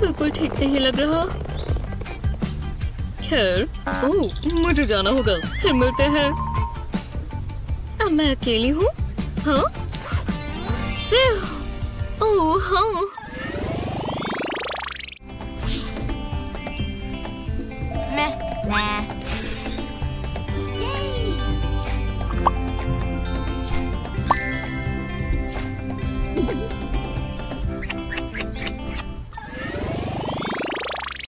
बिल्कुल ठीक नहीं लग रहा। खैर, ओह, मुझे जाना होगा। फिर मिलते हैं। अब मैं अकेली हूँ? हाँ? हाँ। मैं, nah.